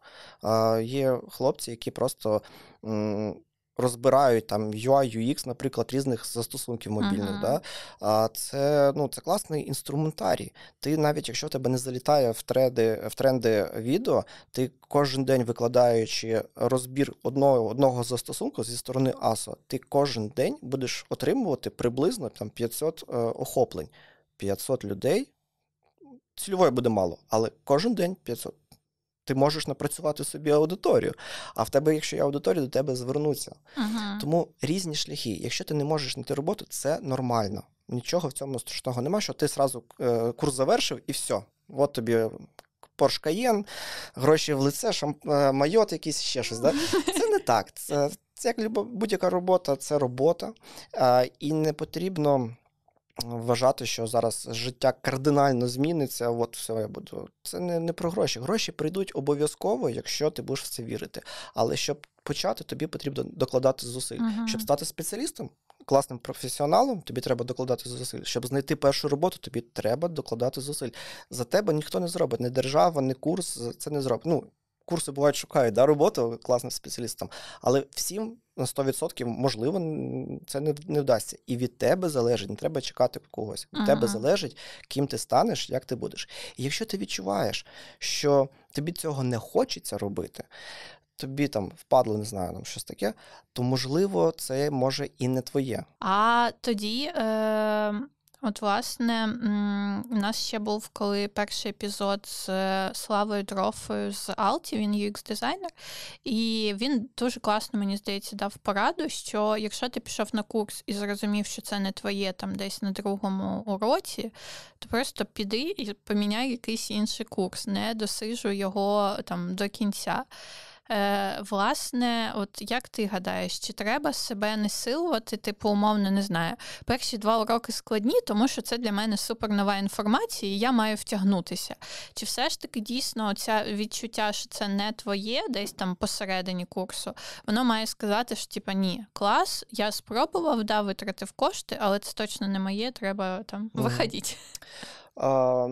Е, Є хлопці, які просто м, розбирають там UI, UX, наприклад, різних застосунків мобільних. Мгм. Да? А це, ну, це класний інструментарій. Ти навіть якщо тебе не залітає в тренди, в тренди відео, ти кожен день викладаючи розбір одного, одного застосунку зі сторони ASO, ти кожен день будеш отримувати приблизно там 500 е, охоплень. 500 людей. Цільової буде мало, але кожен день 500. Ти можеш напрацювати собі аудиторію, а в тебе, якщо є аудиторія, до тебе звернуться. Угу. Тому різні шляхи. Якщо ти не можеш знайти роботу, це нормально. Нічого в цьому страшного немає, що ти зразу е, курс завершив і все. От тобі Porsche Cayenne, гроші в лице, шамп... е, майот якийсь ще щось. Да? Це не так. Це, це як будь-яка робота, це робота. А, і не потрібно вважати, що зараз життя кардинально зміниться. От все я буду. Це не, не про гроші. Гроші прийдуть обов'язково, якщо ти будеш в це вірити. Але щоб почати, тобі потрібно докладати зусиль. Мгм. Щоб стати спеціалістом, класним професіоналом, тобі треба докладати зусиль. Щоб знайти першу роботу, тобі треба докладати зусиль. За тебе ніхто не зробить, ні держава, ні курс це не зробить. Ну, курси бувають шукають да, роботу класним спеціалістам, але всім на 100% можливо це не, не вдасться. І від тебе залежить, не треба чекати когось. Від тебе залежить, ким ти станеш, як ти будеш. І якщо ти відчуваєш, що тобі цього не хочеться робити, тобі там впадло, не знаю, там щось таке, то можливо, це може і не твоє. А тоді, е, от власне, у нас ще був коли перший епізод з е, Славою Дрофою з Алті, він UX-дизайнер, і він дуже класно, мені здається, дав пораду, що якщо ти пішов на курс і зрозумів, що це не твоє там десь на другому уроці, то просто піди і поміняй якийсь інший курс, не досижуй його там до кінця. Е, власне, от як ти гадаєш, чи треба себе не силувати, типу, умовно, не знаю, перші два уроки складні, тому що це для мене супернова інформація, і я маю втягнутися. Чи все ж таки дійсно це відчуття, що це не твоє, десь там посередині курсу, воно має сказати, що типа ні, клас, я спробував, да, витратив кошти, але це точно не моє, треба там виходити. А,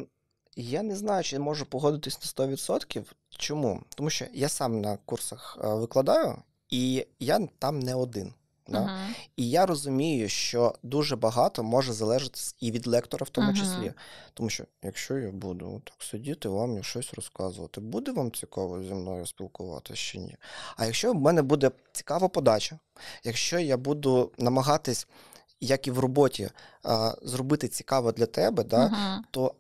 я не знаю, чи можу погодитись на 100%. Чому? Тому що я сам на курсах викладаю, і я там не один. Да? Мгм. І я розумію, що дуже багато може залежати і від лектора, в тому Мгм. числі. Тому що якщо я буду так сидіти, вам і щось розказувати, буде вам цікаво зі мною спілкуватися чи ні? А якщо в мене буде цікава подача, якщо я буду намагатись, як і в роботі, зробити цікаво для тебе, да, Мгм. то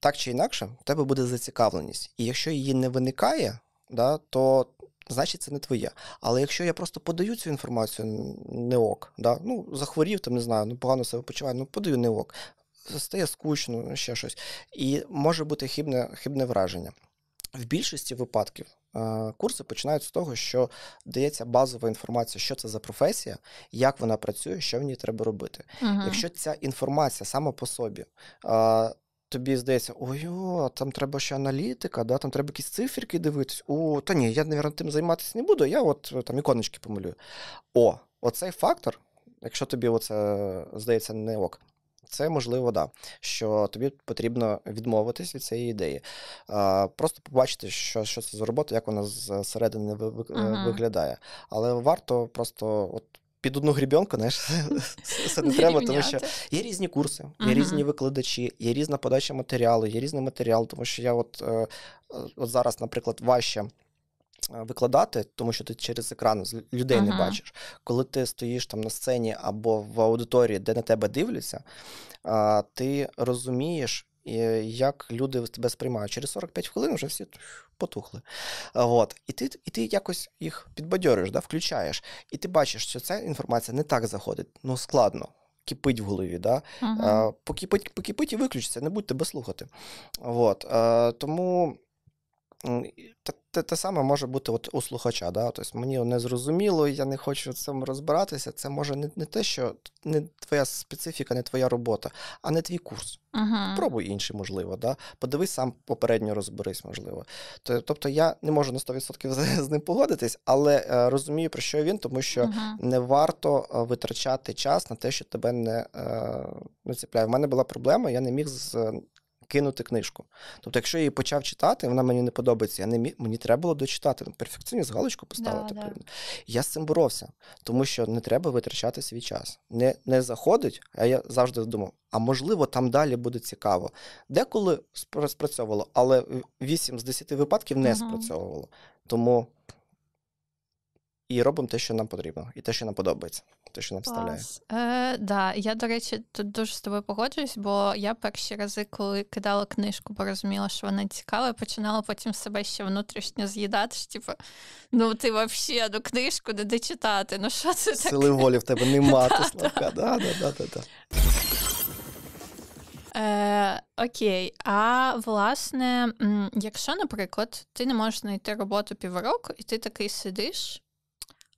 так чи інакше, в тебе буде зацікавленість. І якщо її не виникає, да, то значить це не твоє. Але якщо я просто подаю цю інформацію не ок, да, ну, захворів, там не знаю, ну погано себе почуваю, ну подаю не ок. Стає скучно, ще щось. І може бути хибне, хибне враження. В більшості випадків е, курси починають з того, що дається базова інформація, що це за професія, як вона працює, що в ній треба робити. Мгм. Якщо ця інформація сама по собі, а, тобі здається, ой, о, там треба ще аналітика, да, там треба якісь циферки дивитись. О, та ні, я, мабуть, тим займатися не буду, я от е, там іконочки помалюю. О, оцей фактор, якщо тобі оце здається не ок. Це можливо, да, що тобі потрібно відмовитись від цієї ідеї. А, просто побачити, що, що це за робота, як вона зсередини ви- ви- е, виглядає. Але варто просто от під одну грібенку, знаєш, все не треба, тому що Є різні курси, є різні викладачі, є різна подача матеріалу, є різний матеріал, тому що я от, е, от зараз, наприклад, важче. е, Викладати, тому що ти через екран людей не бачиш. Коли ти стоїш там на сцені або в аудиторії, де на тебе дивляться, ти розумієш, як люди тебе сприймають. Через 45 хвилин вже всі потухли. От. І, ти, і ти якось їх підбадьорюєш, да, включаєш. І ти бачиш, що ця інформація не так заходить, ну складно. Кипить в голові, да? Е, Покипить, покипить і виключиться, не будь тебе слухати. От. е, Тому те, те саме може бути от у слухача. Да? Тобто мені не зрозуміло, я не хочу в цьому розбиратися. Це може не, не те, що не твоя специфіка, не твоя робота, а не твій курс. Угу. Пробуй інший, можливо. Да? Подивись сам попередньо розберись, можливо. Тобто я не можу на 100% з ним погодитись, але е, розумію, про що він, тому що Угу. не варто е, витрачати час на те, що тебе не, е, не ціпляє. У мене була проблема, я не міг з. Кинути книжку. Тобто, якщо я її почав читати, вона мені не подобається. Я не міг, мені треба було дочитати. Перфекціоніст галочку поставити. Да, да. Я з цим боровся, тому що не треба витрачати свій час. Не, не заходить, а я завжди думав, а можливо, там далі буде цікаво. Деколи спра- спрацьовувало, але 8 з 10 випадків не Мгм. спрацьовувало. Тому і робимо те, що нам потрібно, і те, що нам подобається, те, що нам вставляє. Е, да, я, до речі, тут дуже з тобою погоджуюсь, бо я перші рази, коли кидала книжку, бо розуміла, що вона цікава, починала потім себе ще внутрішньо з'їдати. що, Типу, ну ти взагалі ну, книжку не дочитати. Ну що це таке? Сили волі в тебе нема, ти слабка. Да, да, да, да, да. Е, окей, а власне, якщо, наприклад, ти не можеш знайти роботу півроку, і ти такий сидиш,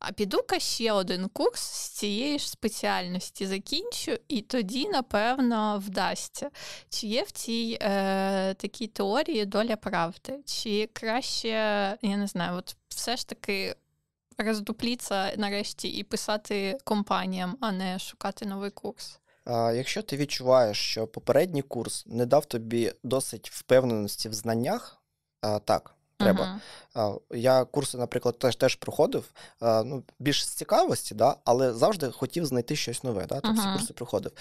а піду-ка ще один курс з цієї ж спеціальності закінчу, і тоді, напевно, вдасться. Чи є в цій е, такій теорії доля правди? Чи краще, я не знаю, от все ж таки роздупліться нарешті і писати компаніям, а не шукати новий курс? А, якщо ти відчуваєш, що попередній курс не дав тобі досить впевненості в знаннях, а, так, треба. Uh-huh. Я курси, наприклад, теж теж проходив. Ну, більш з цікавості, да, але завжди хотів знайти щось нове. Да, тобто всі курси проходив.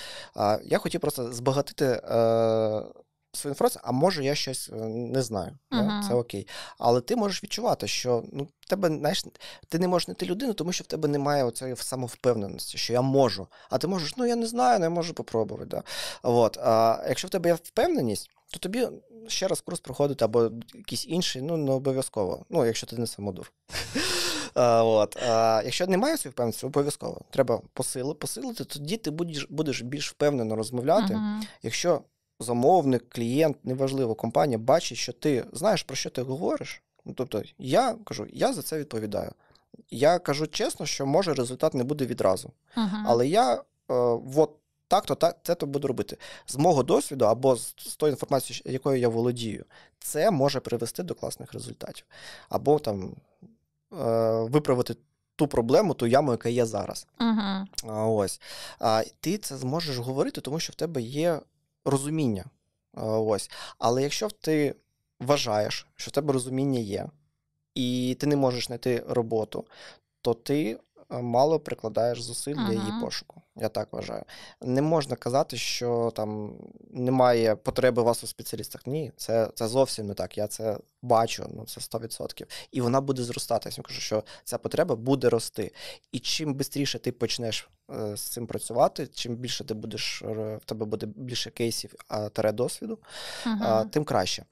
Я хотів просто збагатити е, свою інформацію, а може я щось е, не знаю. Да, Це окей. Але ти можеш відчувати, що ну, тебе, знаєш, ти не можеш знайти людину, тому що в тебе немає оцієї самовпевненості, що я можу. А ти можеш, ну я не знаю, не можу попробувати. Да. От, а, якщо в тебе є впевненість, то тобі ще раз курс проходити або якийсь інший, ну не обов'язково. Ну, якщо ти не самодур. А, от. а, якщо немає цієї впевненості, обов'язково. Треба посили, посилити, тоді ти будеш, будеш більш впевнено розмовляти. Мгм. Якщо замовник, клієнт, неважливо, компанія бачить, що ти знаєш, про що ти говориш. Ну, тобто, я кажу, я за це відповідаю. Я кажу чесно, що може результат не буде відразу. Мгм. Але я е, от так, то так, це то буду робити. З мого досвіду або з, з тої інформації, якою я володію, це може привести до класних результатів. Або там е, виправити ту проблему, ту яму, яка є зараз. А, ось. А, ти це зможеш говорити, тому що в тебе є розуміння. Ось. Але якщо ти вважаєш, що в тебе розуміння є, і ти не можеш знайти роботу, то ти е, мало прикладаєш зусиль для її пошуку. Я так вважаю. Не можна казати, що там немає потреби у вас у спеціалістах. Ні, це, це зовсім не так. Я це бачу, ну це 100%. І вона буде зростати. Я кажу, що ця потреба буде рости. І чим швидше ти почнеш е, з цим працювати, чим більше ти будеш в тебе буде більше кейсів а, тере досвіду, а, тим краще.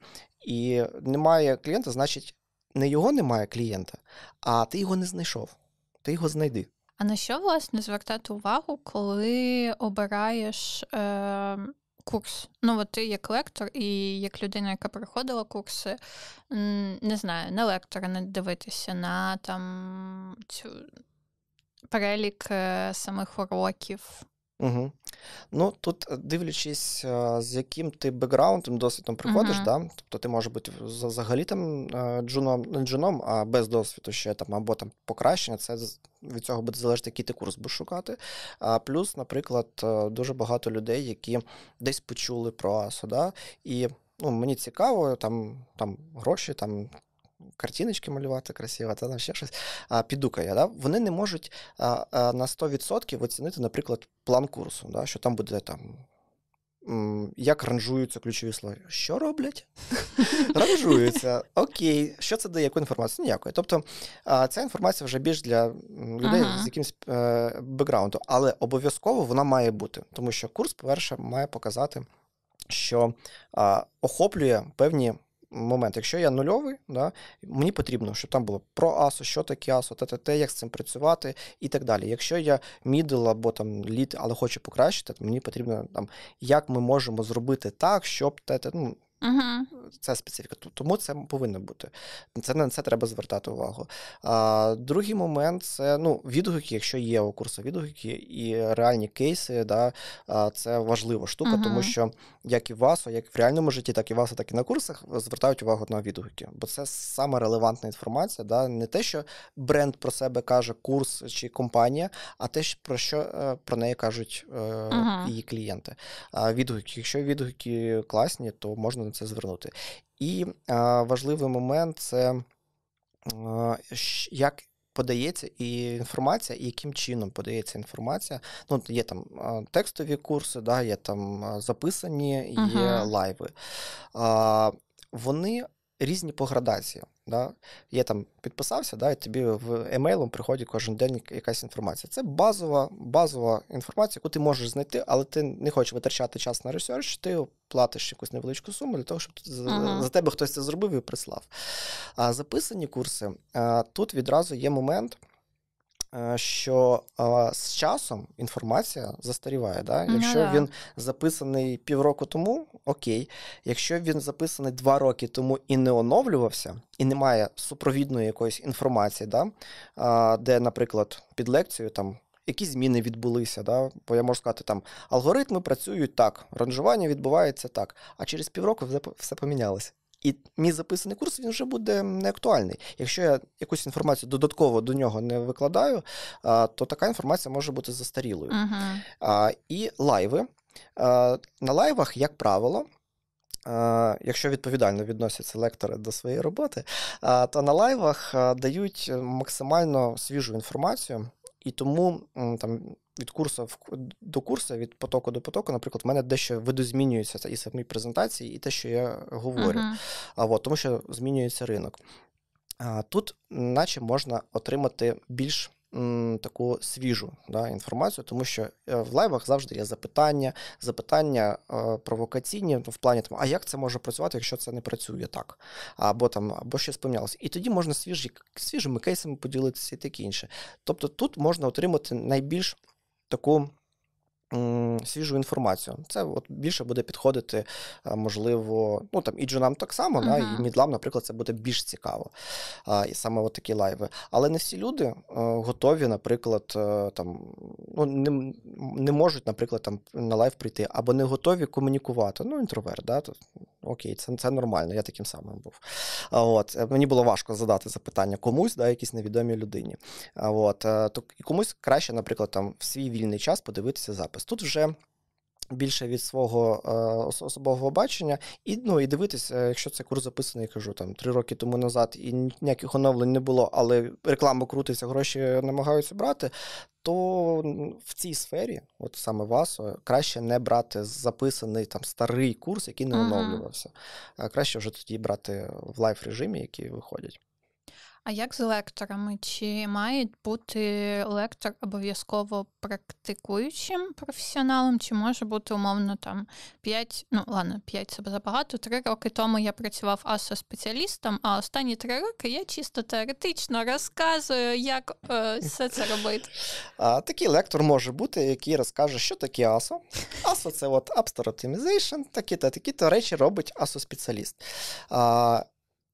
І немає клієнта, значить, не його немає клієнта, а ти його не знайшов. Ти його знайди. А на що власне звертати увагу, коли обираєш е, курс? Ну, от ти як лектор і як людина, яка проходила курси, не знаю, на лектора не дивитися, на там цю перелік е, самих уроків. Угу. Ну, тут, е, дивлячись, е, з яким ти бекграундом, досвідом приходиш, Мгм. да? тобто ти може бути взагалі там е, джуном, не джуном, а без досвіду ще там, або там покращення, це від цього буде залежати, який ти курс будеш шукати. А плюс, наприклад, дуже багато людей, які десь почули про АСО, да? і ну, мені цікаво, там, там гроші, там. Картиночки малювати красиво, та там ще щось. А, піду-ка я, да? Вони не можуть а, а, на 100% оцінити, наприклад, план курсу, да? що там буде там. Як ранжуються ключові слова? Що роблять? Ранжуються. Окей, що це дає, яку інформацію? Ніякої. Тобто ця інформація вже більш для людей Ага. з якимось е, бекграундом, але обов'язково вона має бути, тому що курс, по-перше, має показати, що охоплює певні моменти. Якщо я нульовий, да, мені потрібно, щоб там було про АСО, що таке АСО, ТТТ, як з цим працювати і так далі. Якщо я middle або там lead, але хочу покращити, то мені потрібно там, як ми можемо зробити так, щоб ТТ, ну, Угу. Це специфіка. Тому це повинно бути. Це на це треба звертати увагу. А, Другий момент це ну, відгуки, якщо є у курсу відгуки і реальні кейси, да, це важлива штука, угу. тому що як і в ВАСО, як в реальному житті, так і в ВАСО, так і на курсах звертають увагу на відгуки. Бо це саме релевантна інформація. Да? Не те, що бренд про себе каже курс чи компанія, а те, про що е, про неї кажуть угу. її клієнти. А відгуки, якщо відгуки класні, то можна на це звернути. І важливий момент це як подається і інформація, і яким чином подається інформація. Ну, Є там текстові курси, да, є там записані, є uh-huh. live 'и. А, Вони різні по градації. Да? Я там підписався, да, і тобі в емейлом приходить кожен день якась інформація. Це базова базова інформація, яку ти можеш знайти, але ти не хочеш витрачати час на ресерч, ти платиш якусь невеличку суму для того, щоб uh-huh. за тебе хтось це зробив і прислав. А записані курси тут відразу є момент. Е, що а, з часом інформація застаріває. Да? Якщо mm-hmm. він записаний півроку тому, окей. Якщо він записаний два роки тому і не оновлювався, і немає супровідної якоїсь інформації, да? а, де, наприклад, під лекцією там. Які зміни відбулися, да? бо я можу сказати, там алгоритми працюють так, ранжування відбувається так, а через півроку все, все помінялося. І мій записаний курс він вже буде неактуальний. Якщо я якусь інформацію додатково до нього не викладаю, то така інформація може бути застарілою. Uh-huh. І лайви. На лайвах, як правило, Якщо відповідально відносяться лектори до своєї роботи, то на лайвах дають максимально свіжу інформацію, і тому там від курсу до курсу, від потоку до потоку, наприклад, в мене дещо видозмінюється і самі презентації, і те, що я говорю. Uh-huh. А, от, Тому що змінюється ринок. А, Тут, наче, можна отримати більш таку свіжу да, інформацію, тому що е, в лайвах завжди є запитання, запитання е, провокаційні в плані там, а як це може працювати, якщо це не працює так, або там, або щось помінялося. І тоді можна свіжі, свіжими кейсами поділитися і таке інше. Тобто тут можна отримати найбільш таку свіжу інформацію. Це от більше буде підходити, можливо, ну там і джунам так само, uh-huh. да, і мідлам, наприклад, це буде більш цікаво. А, І саме от такі лайви. Але не всі люди а, готові, наприклад, а, там ну, не не можуть, наприклад, там на live прийти, або не готові комунікувати. Ну, інтроверт, да, то, окей, це це нормально, я таким самим був. А, от, е, Мені було важко задати запитання комусь, да, якійсь невідомій людині. А, от, е, то, І комусь краще, наприклад, там в свій вільний час подивитися запис. Тут вже більше від свого е, особового бачення, і ну, і дивитися, якщо цей курс записаний, я кажу, там три роки тому назад і ніяких оновлень не було, але реклама крутиться, гроші намагаються брати. То в цій сфері, от саме вас, краще не брати записаний там старий курс, який не оновлювався. А краще вже тоді брати в live режимі, які виходять. А як з лекторами? Чи має бути лектор обов'язково практикуючим професіоналом, чи може бути умовно там 5, ну ладно, 5 це забагато. Три роки тому я працював асо-спеціалістом, а останні три роки я чисто теоретично розказую, як е, все це робити. А, Такий лектор може бути, який розкаже, що таке АСО. АСО це от App Optimization, такі-то такі-то речі робить асо-спеціаліст. А,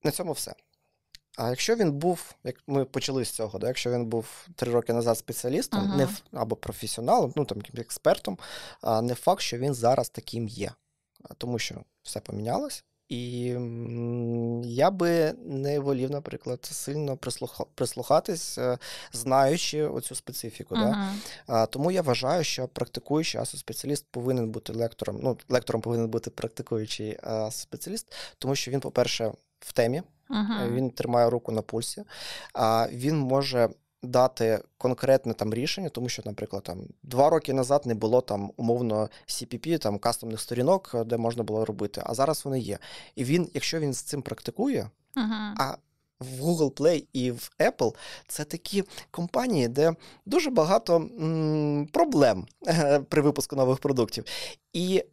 На цьому все. А якщо він був, як ми почали з цього, да, якщо він був три роки назад спеціалістом, uh-huh. не або професіоналом, ну там експертом, а не факт, що він зараз таким є, тому що все помінялось. І я би не волів, наприклад, сильно прислуха, прислухатись, е, знаючи оцю специфіку. Uh-huh. Да? Тому я вважаю, що практикуючий асоспеціаліст повинен бути лектором. Ну, лектором повинен бути практикуючий спеціаліст, тому що він, по-перше, в темі. Uh-huh. Він тримає руку на пульсі, а він може дати конкретне там рішення, тому що, наприклад, там два роки назад не було там умовно CPP, там кастомних сторінок, де можна було робити. А зараз вони є. І він, якщо він з цим практикує, uh-huh. а в Google Play і в Apple це такі компанії, де дуже багато м, проблем при випуску нових продуктів. І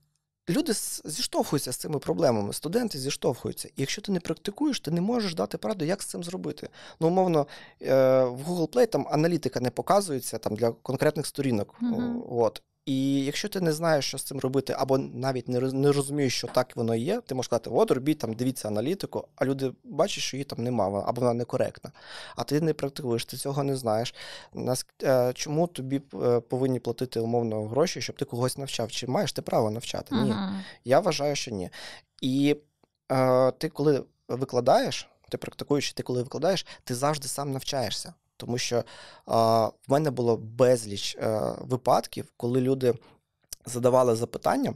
Люди зіштовхуються з цими проблемами, студенти зіштовхуються. І якщо ти не практикуєш, ти не можеш дати пораду, як з цим зробити. Ну, умовно, е, в Google Play там аналітика не показується там для конкретних сторінок. Mm-hmm. От. І якщо ти не знаєш, що з цим робити, або навіть не розумієш, що так воно є, ти можеш сказати, от робіть там, дивіться аналітику, а люди бачать, що її там немає, або вона некоректна. А ти не практикуєш, ти цього не знаєш. Е, чому тобі е, повинні платити умовно гроші, щоб ти когось навчав? Чи маєш ти право навчати? Ні. Uh-huh. Я вважаю, що ні. І е, ти, коли викладаєш, ти практикуєш, ти коли викладаєш, ти завжди сам навчаєшся. Тому що а, в мене було безліч а, е, випадків, коли люди задавали запитання,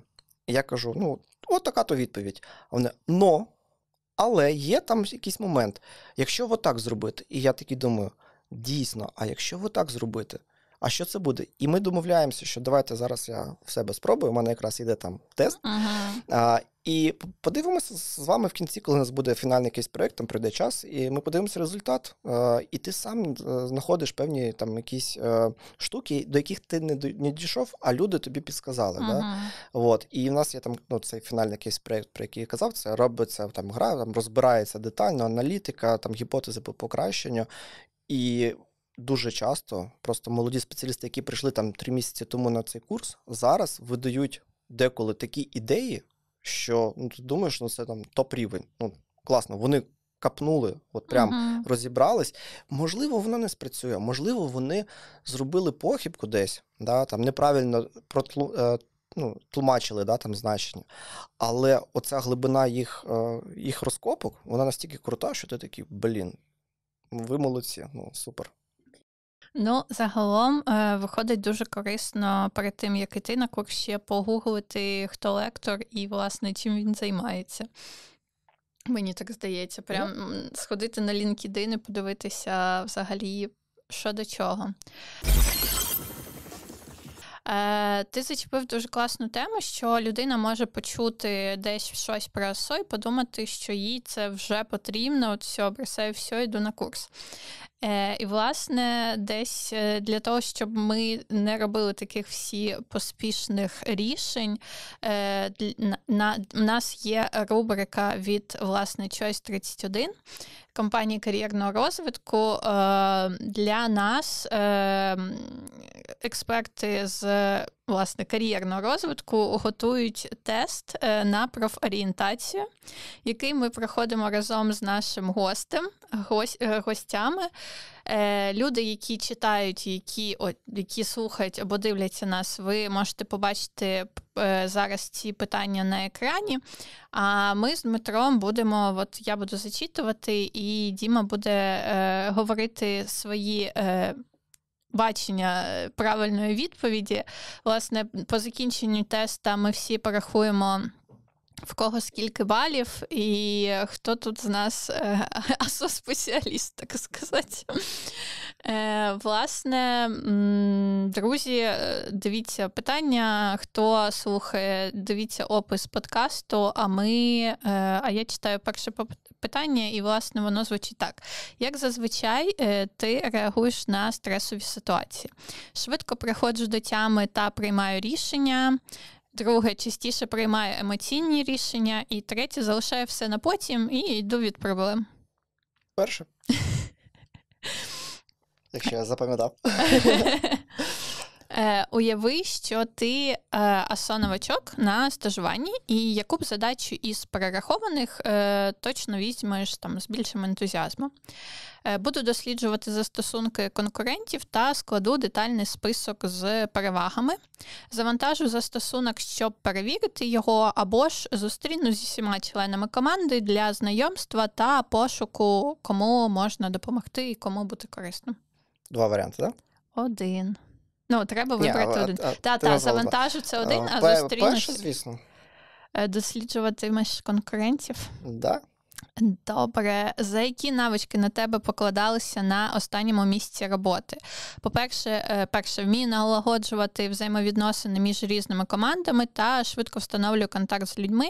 і я кажу: ну, от така то відповідь. А вони но, але є там якийсь момент. Якщо отак зробити, і я такий думаю, дійсно, а якщо отак зробити, а що це буде? І ми домовляємося, що давайте зараз я в себе спробую. У мене якраз йде там тест. Uh-huh. А, І подивимося з вами в кінці, коли у нас буде фінальний якийсь проєкт, там прийде час, і ми подивимося результат. І ти сам е, знаходиш певні там якісь е, штуки, до яких ти не не дійшов, а люди тобі підсказали. Uh-huh. Да? От. І в нас є там ну, цей фінальний якийсь проєкт, про який я казав, це робиться там гра, там розбирається детально, аналітика, там гіпотези по покращенню. І дуже часто просто молоді спеціалісти, які прийшли там три місяці тому на цей курс, зараз видають деколи такі ідеї, що ну, ти думаєш, ну це там топ-рівень. Ну, класно, вони капнули, от прям uh-huh. розібрались. Можливо, воно не спрацює, можливо, вони зробили похибку десь, да, там неправильно протлу, е, ну, тлумачили да, там значення. Але оця глибина їх е, їх розкопок, вона настільки крута, що ти такий, блін, ви молодці, ну супер. Ну, загалом е, виходить дуже корисно перед тим, як іти на курс, ще погуглити, хто лектор і, власне, чим він займається. Мені так здається, прям сходити на LinkedIn і подивитися взагалі, що до чого. Е, Ти зачепив дуже класну тему, що людина може почути десь щось про АСО і подумати, що їй це вже потрібно, от все, бросаю все, йду на курс. Е, І, власне, десь е, для того, щоб ми не робили таких всі поспішних рішень, е, на, У нас є рубрика від власне Choice 31 компанії кар'єрного розвитку. Е, Для нас е, експерти з власне кар'єрного розвитку готують тест е, на профорієнтацію, який ми проходимо разом з нашим гостем, е, гостями. Е, люди, які читають, які які слухають або дивляться нас, ви можете побачити зараз ці питання на екрані. А ми з Дмитром будемо, от я буду зачитувати, і Діма буде е, говорити свої. Е, Бачення правильної відповіді. Власне, по закінченню теста ми всі порахуємо в кого скільки балів, і хто тут з нас е, асоспеціаліст, так сказати. Е, власне, друзі, е, дивіться питання, хто слухає, дивіться опис подкасту, а ми, а я читаю перше питання, і, власне, воно звучить так. Як зазвичай ти реагуєш на стресові ситуації? Швидко приходжу до тями та приймаю рішення. Друге, частіше приймає емоційні рішення, і третє залишає все на потім і йду від проблем. Перше. Якщо я запам'ятав. Е, Уяви, що ти е, асоновачок на стажуванні, і яку б задачу із перерахованих е, точно візьмеш там з більшим ентузіазмом. Е, буду досліджувати застосунки конкурентів та складу детальний список з перевагами. Завантажу застосунок, щоб перевірити його, або ж зустріну зі всіма членами команди для знайомства та пошуку, кому можна допомогти і кому бути корисним. Два варіанти, так? Один. Ну, треба вибрати Ні, один. та та, завантажу це один, а, а зустрінусь. Перше, звісно. Е, досліджуватимеш конкурентів. Да. Добре, за які навички на тебе покладалися на останньому місці роботи? По-перше, е, перше, вмію налагоджувати взаємовідносини між різними командами та швидко встановлюю контакт з людьми.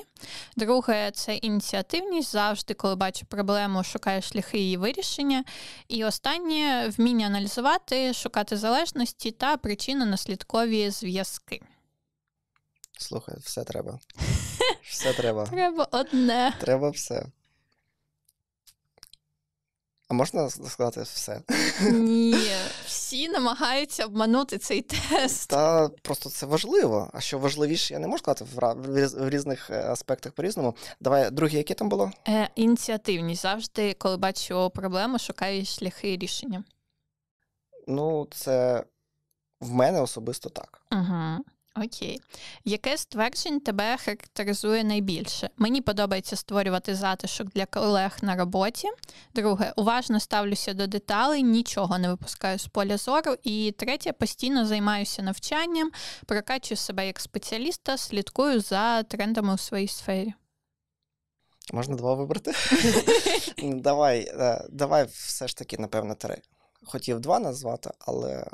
Друге, це ініціативність. Завжди, коли бачу проблему, шукаю шляхи її вирішення. І останнє вміння аналізувати, шукати залежності та причинно-наслідкові зв'язки. Слухай, все треба. Все треба. Треба одне. Треба все. А можна сказати все? Ні, всі намагаються обманути цей тест. Та просто це важливо. А що важливіше, я не можу сказати в різних е, аспектах по-різному. Давай, друге, яке там було? Е, Ініціативність. Завжди, коли бачу проблему, шукаю шляхи рішення. Ну, це в мене особисто так. Угу. Окей. Яке стверджень тебе характеризує найбільше? Мені подобається створювати затишок для колег на роботі. Друге, уважно ставлюся до деталей, нічого не випускаю з поля зору. І третє, постійно займаюся навчанням, прокачую себе як спеціаліста, слідкую за трендами у своїй сфері. Можна два вибрати? Давай, е, давай все ж таки, напевно, три. Хотів два назвати, але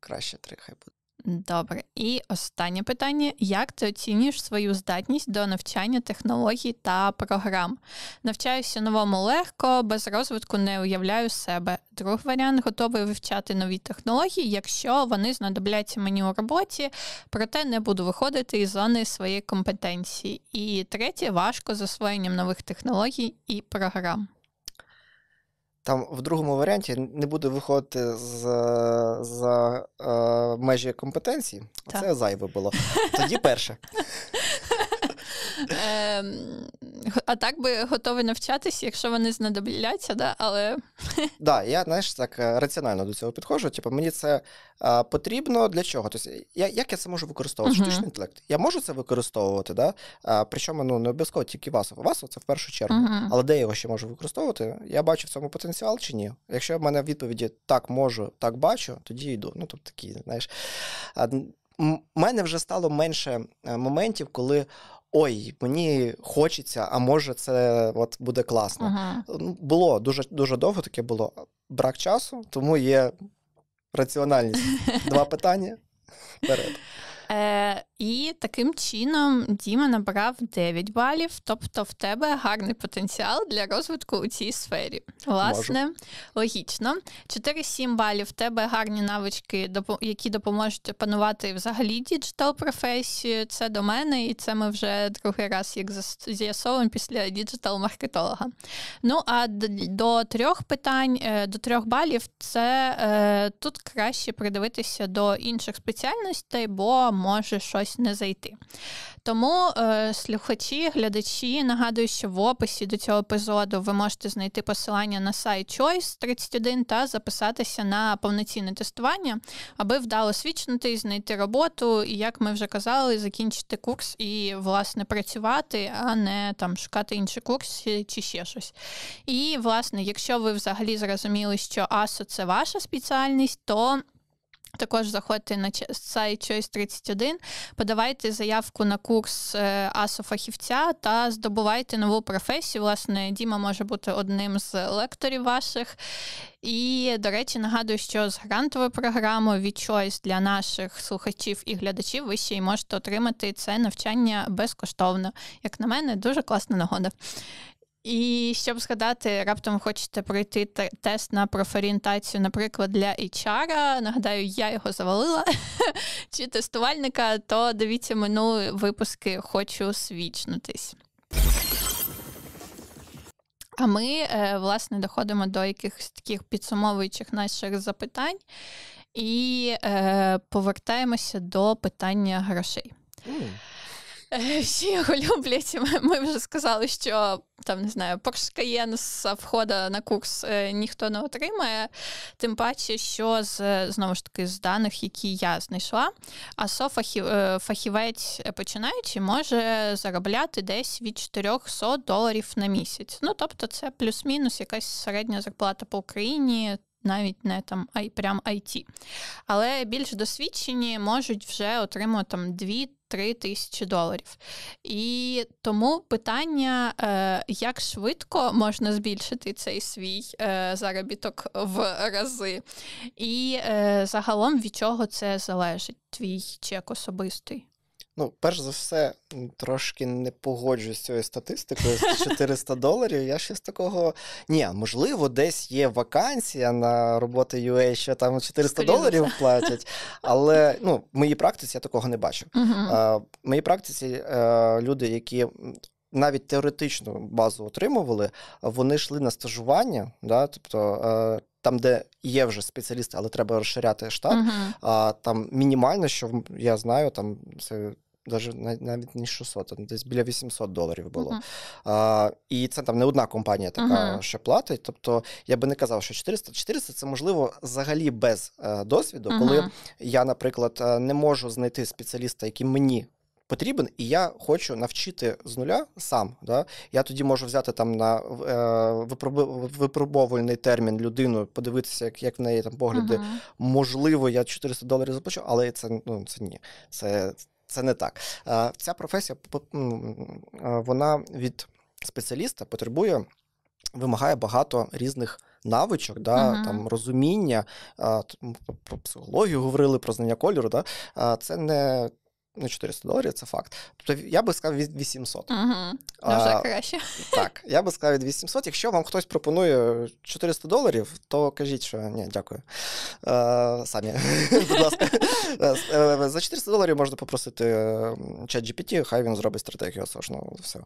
краще три хай буде. Добре, і останнє питання: як ти оцінюєш свою здатність до навчання технологій та програм? Навчаюся новому легко, без розвитку не уявляю себе. Другий варіант готовий вивчати нові технології, якщо вони знадобляться мені у роботі, проте не буду виходити із зони своєї компетенції. І третє важко з освоєнням нових технологій і програм. Там в другому варіанті не буде виходити з за е, межі компетенції, а це зайве було. Тоді перше. Ем, а так би готовий навчатися, якщо вони знадобляться, да? але. Да, я знаєш, так е, раціонально до цього підходжу. Типу, мені це потрібно для чого? Тобто, як я це можу використовувати? Штучний інтелект. Я можу це використовувати, да? причому ну, не обов'язково тільки вас. Вас це в першу чергу. Але де я його ще можу використовувати? Я бачу в цьому потенціал чи ні? Якщо в мене в відповіді так можу, так бачу, тоді йду. Ну, тобто такі, знаєш. У мене вже стало менше е, моментів, коли ой, мені хочеться, а може, це от буде класно. Uh-huh. Було дуже дуже довго таке було брак часу, тому є раціональність. Два питання вперед. Е, І таким чином Діма набрав 9 балів, тобто в тебе гарний потенціал для розвитку у цій сфері. Власне, Можу. логічно. 4-7 балів в тебе гарні навички, які допоможуть опанувати взагалі діджитал професію. Це до мене, і це ми вже другий раз як з'ясовуємо після діджитал-маркетолога. Ну, а до трьох питань, е, до трьох балів, це е, тут краще придивитися до інших спеціальностей, бо може щось не зайти. Тому е, слухачі, глядачі, нагадую, що в описі до цього епізоду ви можете знайти посилання на сайт Choice 31 та записатися на повноцінне тестування, аби вдало свідчити, знайти роботу, і, як ми вже казали, закінчити курс і, власне, працювати, а не там шукати інший курс чи ще щось. І, власне, якщо ви взагалі зрозуміли, що АСО це ваша спеціальність, то також заходьте на сайт Choice 31, подавайте заявку на курс е, асо фахівця та здобувайте нову професію. Власне, Діма може бути одним з лекторів ваших. І, до речі, нагадую, що з грантовою програмою від Choice для наших слухачів і глядачів ви ще й можете отримати це навчання безкоштовно. Як на мене, дуже класна нагода. І щоб згадати, раптом хочете пройти тест на профорієнтацію, наприклад, для HR, нагадаю, я його завалила, чи тестувальника, то дивіться минулі випуски Хочу свічнутись. А ми, е, власне, доходимо до якихось таких підсумовуючих наших запитань і е, повертаємося до питання грошей. Mm. Всі його люблять. Ми вже сказали, що там не знаю, Porsche з входу на курс е, ніхто не отримає. Тим паче, що з знову ж таки з даних, які я знайшла, АСО е, фахівець починаючи може заробляти десь від 400 доларів на місяць. Ну тобто, це плюс-мінус якась середня зарплата по Україні. Навіть не там ай, прям IT. Але більш досвідчені можуть вже отримати там 2 3 тисячі доларів. І тому питання, е, як швидко можна збільшити цей свій е, заробіток в рази, і е, загалом від чого це залежить, твій чек особистий. Ну, перш за все, трошки не погоджуюсь з цією статистикою. 400 доларів. Я з такого. Ні, можливо, десь є вакансія на роботу UA, що там 400 Скоріше. доларів платять. Але ну, в моїй практиці я такого не бачу. Uh-huh. А, В моїй практиці а, е, люди, які навіть теоретичну базу отримували, вони йшли на стажування, да, тобто е, там, де є вже спеціалісти, але треба розширяти штат. Uh-huh. А там мінімально, що я знаю, там це. Навіть навіть не 600, а десь біля 800 доларів було. Uh-huh. А, І це там не одна компанія така, uh-huh. що платить. Тобто я би не казав, що 400 400 це можливо взагалі без е, досвіду, коли я, наприклад, е, не можу знайти спеціаліста, який мені потрібен, і я хочу навчити з нуля сам. Да? Я тоді можу взяти там на е, випробовувальний термін людину, подивитися, як як в неї там погляди. Uh-huh. Можливо, я 400 доларів заплачу, але це ну, це ні. Це це не так. Е, ця професія вона від спеціаліста потребує. Вимагає багато різних навичок, да, uh-huh. там розуміння, а, про психологію говорили, про знання кольору. Да, а, Це не Ну, 400 доларів це факт. Тобто я би сказав від 800. Угу. А, краще. Так, я би сказав від 800. Якщо вам хтось пропонує 400 доларів, то кажіть, що ні, дякую. А, самі, будь ласка. Е, за 400 доларів можна попросити чат GPT, хай він зробить стратегію осошного. Все.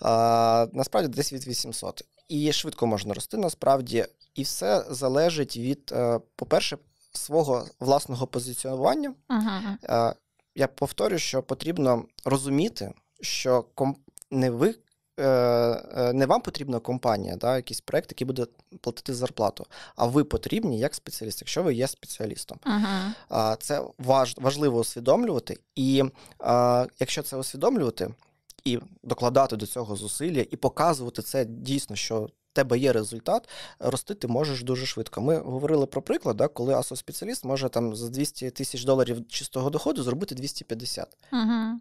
А, Насправді десь від 800. І швидко можна рости, насправді. І все залежить від, по-перше, свого власного позиціонування. Uh-huh я повторю, що потрібно розуміти, що ком... не ви. Е, е, не вам потрібна компанія, да, якийсь проект, який буде платити зарплату, а ви потрібні як спеціаліст, якщо ви є спеціалістом. Uh-huh. Це важ, важливо усвідомлювати, і якщо це усвідомлювати і докладати до цього зусилля, і показувати це дійсно, що тебе є результат, рости ти можеш дуже швидко. Ми говорили про приклад, да, коли асо-спеціаліст може там за 200 тисяч доларів чистого доходу зробити 250. Угу.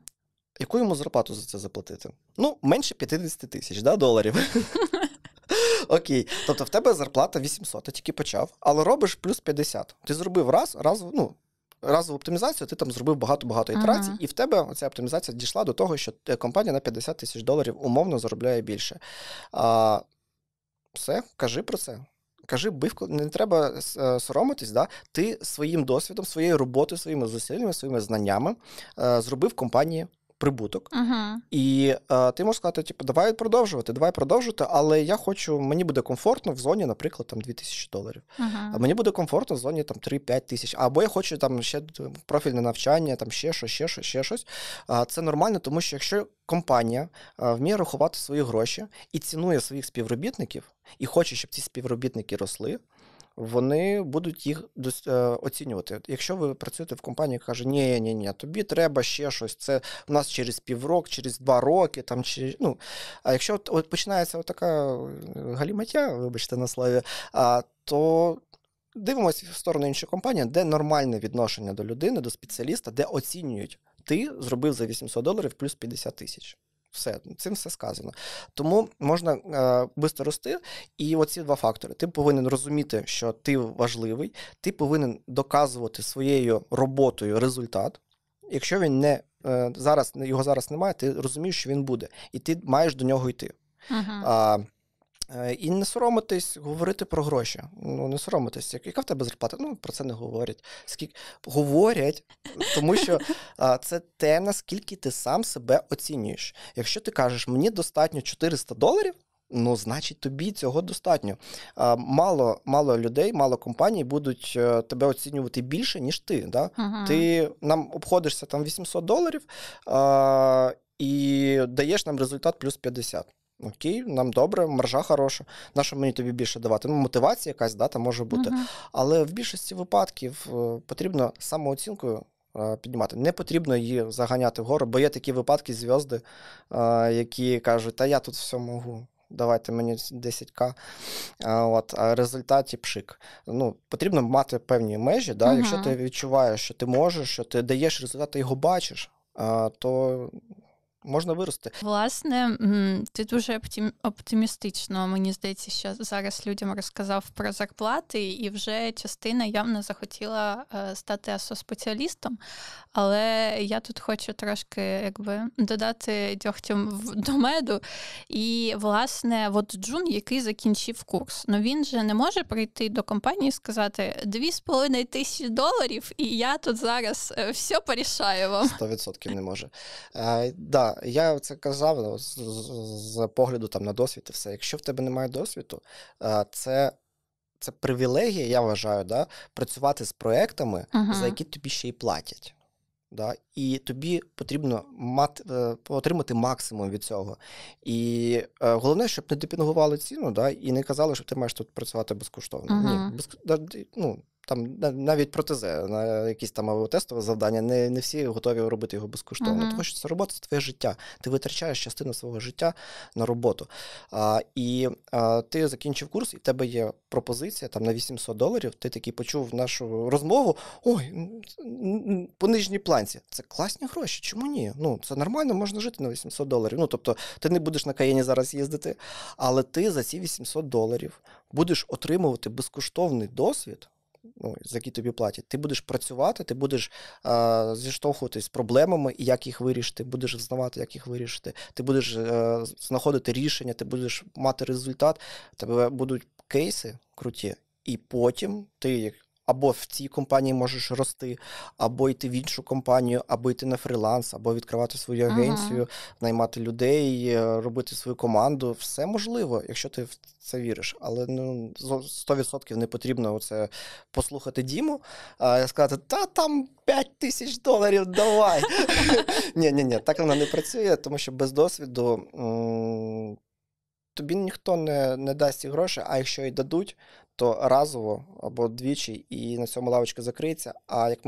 Яку йому зарплату за це заплатити? Ну, менше 50 тисяч да, доларів. Окей. Тобто в тебе зарплата 800, ти тільки почав, але робиш плюс 50. Ти зробив раз, раз, ну. Разову оптимізацію, ти там зробив багато-багато ітерацій, uh-huh. і в тебе ця оптимізація дійшла до того, що компанія на 50 тисяч доларів умовно заробляє більше. А, все, кажи про це. Кажи, бивку, не треба е, соромитись, да? ти своїм досвідом, своєю роботою, своїми зусиллями, своїми знаннями е, зробив компанії прибуток. Uh-huh. І е, ти можеш сказати, типу, давай продовжувати, давай продовжувати, але я хочу, мені буде комфортно в зоні, наприклад, там 2000 доларів. Uh-huh. А мені буде комфортно в зоні там 3-5 тисяч. Або я хочу там ще профільне навчання, там ще щось, ще щось, ще щось. А, Це нормально, тому що якщо компанія а, вміє рахувати свої гроші і цінує своїх співробітників, і хоче, щоб ці співробітники росли вони будуть їх е, оцінювати. Якщо ви працюєте в компанії, каже, ні, ні, ні, тобі треба ще щось. Це у нас через півроку, через два роки. Там чи ну а якщо от починається така е, галімаття, вибачте на слові, а то. Дивимося в сторону іншої компанії, де нормальне відношення до людини, до спеціаліста, де оцінюють, ти зробив за 800 доларів плюс 50 тисяч. Все, цим все сказано. Тому можна е, швидко рости. І оці два фактори. Ти повинен розуміти, що ти важливий, ти повинен доказувати своєю роботою результат. Якщо він не е, зараз його зараз немає, ти розумієш, що він буде, і ти маєш до нього йти. Uh-huh. А, і не соромитись, говорити про гроші. Ну, не соромитись. Яка в тебе зарплата? Ну, про це не говорять. Скільки говорять, тому що а, це те, наскільки ти сам себе оцінюєш. Якщо ти кажеш, мені достатньо 400 доларів. Ну, значить, тобі цього достатньо. А, Мало мало людей, мало компаній будуть е, тебе оцінювати більше, ніж ти. Да? uh Ти нам обходишся там 800 доларів а, і даєш нам результат плюс 50. Окей, нам добре, маржа хороша. На що мені тобі більше давати? Ну, мотивація якась дата може бути. Uh-huh. Але в більшості випадків е, потрібно самооцінкою е, піднімати. Не потрібно її заганяти вгору, бо є такі випадки, зв'язки, е, які кажуть, та я тут все можу. Давайте мені 10к. От, А результаті пшик. Ну, Потрібно мати певні межі. Да? Uh-huh. Якщо ти відчуваєш, що ти можеш, що ти даєш результат, ти його бачиш, то можна вирости. Власне, ти дуже оптимістично, мені здається, що зараз людям розказав про зарплати, і вже частина явно захотіла е, стати асоспеціалістом. Але я тут хочу трошки якби додати дьогтям до меду. І, власне, от Джун, який закінчив курс, ну він же не може прийти до компанії і сказати 2,5 тисячі доларів, і я тут зараз е, все порішаю вам. 100% не може. А, да, я це казав ну, з, з, з погляду там на досвід і все. Якщо в тебе немає досвіду, це це привілегія, я вважаю, да, працювати з проектами, uh-huh. за які тобі ще й платять. Да? І тобі потрібно мати, е, отримати максимум від цього. І е, головне, щоб не депінгували ціну, да? і не казали, що ти маєш тут працювати безкоштовно. Uh-huh. Ні, без, ну, там навіть протезе на якісь там тестове завдання, не не всі готові робити його безкоштовно. Uh-huh. Тому що це робота це твоє життя. Ти витрачаєш частину свого життя на роботу. А, І а, ти закінчив курс, і в тебе є пропозиція там на 800 доларів. Ти такий почув нашу розмову. Ой, по нижній планці. Це класні гроші. Чому ні? Ну це нормально, можна жити на 800 доларів. Ну тобто, ти не будеш на каєні зараз їздити, але ти за ці 800 доларів будеш отримувати безкоштовний досвід ну, за які тобі платять. Ти будеш працювати, ти будеш е, зіштовхуватись з проблемами і як їх вирішити, будеш знавати, як їх вирішити. Ти будеш е, знаходити рішення, ти будеш мати результат, тебе будуть кейси круті, і потім ти, або в цій компанії можеш рости, або йти в іншу компанію, або йти на фріланс, або відкривати свою агенцію, uh-huh. наймати людей, е, робити свою команду. Все можливо, якщо ти в це віриш. Але ну 100% не потрібно оце послухати Діму, а сказати, та там 5 тисяч доларів, давай. Ні, ні, ні, так вона не працює, тому що без досвіду. Тобі ніхто не не дасть ці гроші, а якщо й дадуть, то разово або двічі, і на цьому лавочка закриється. А як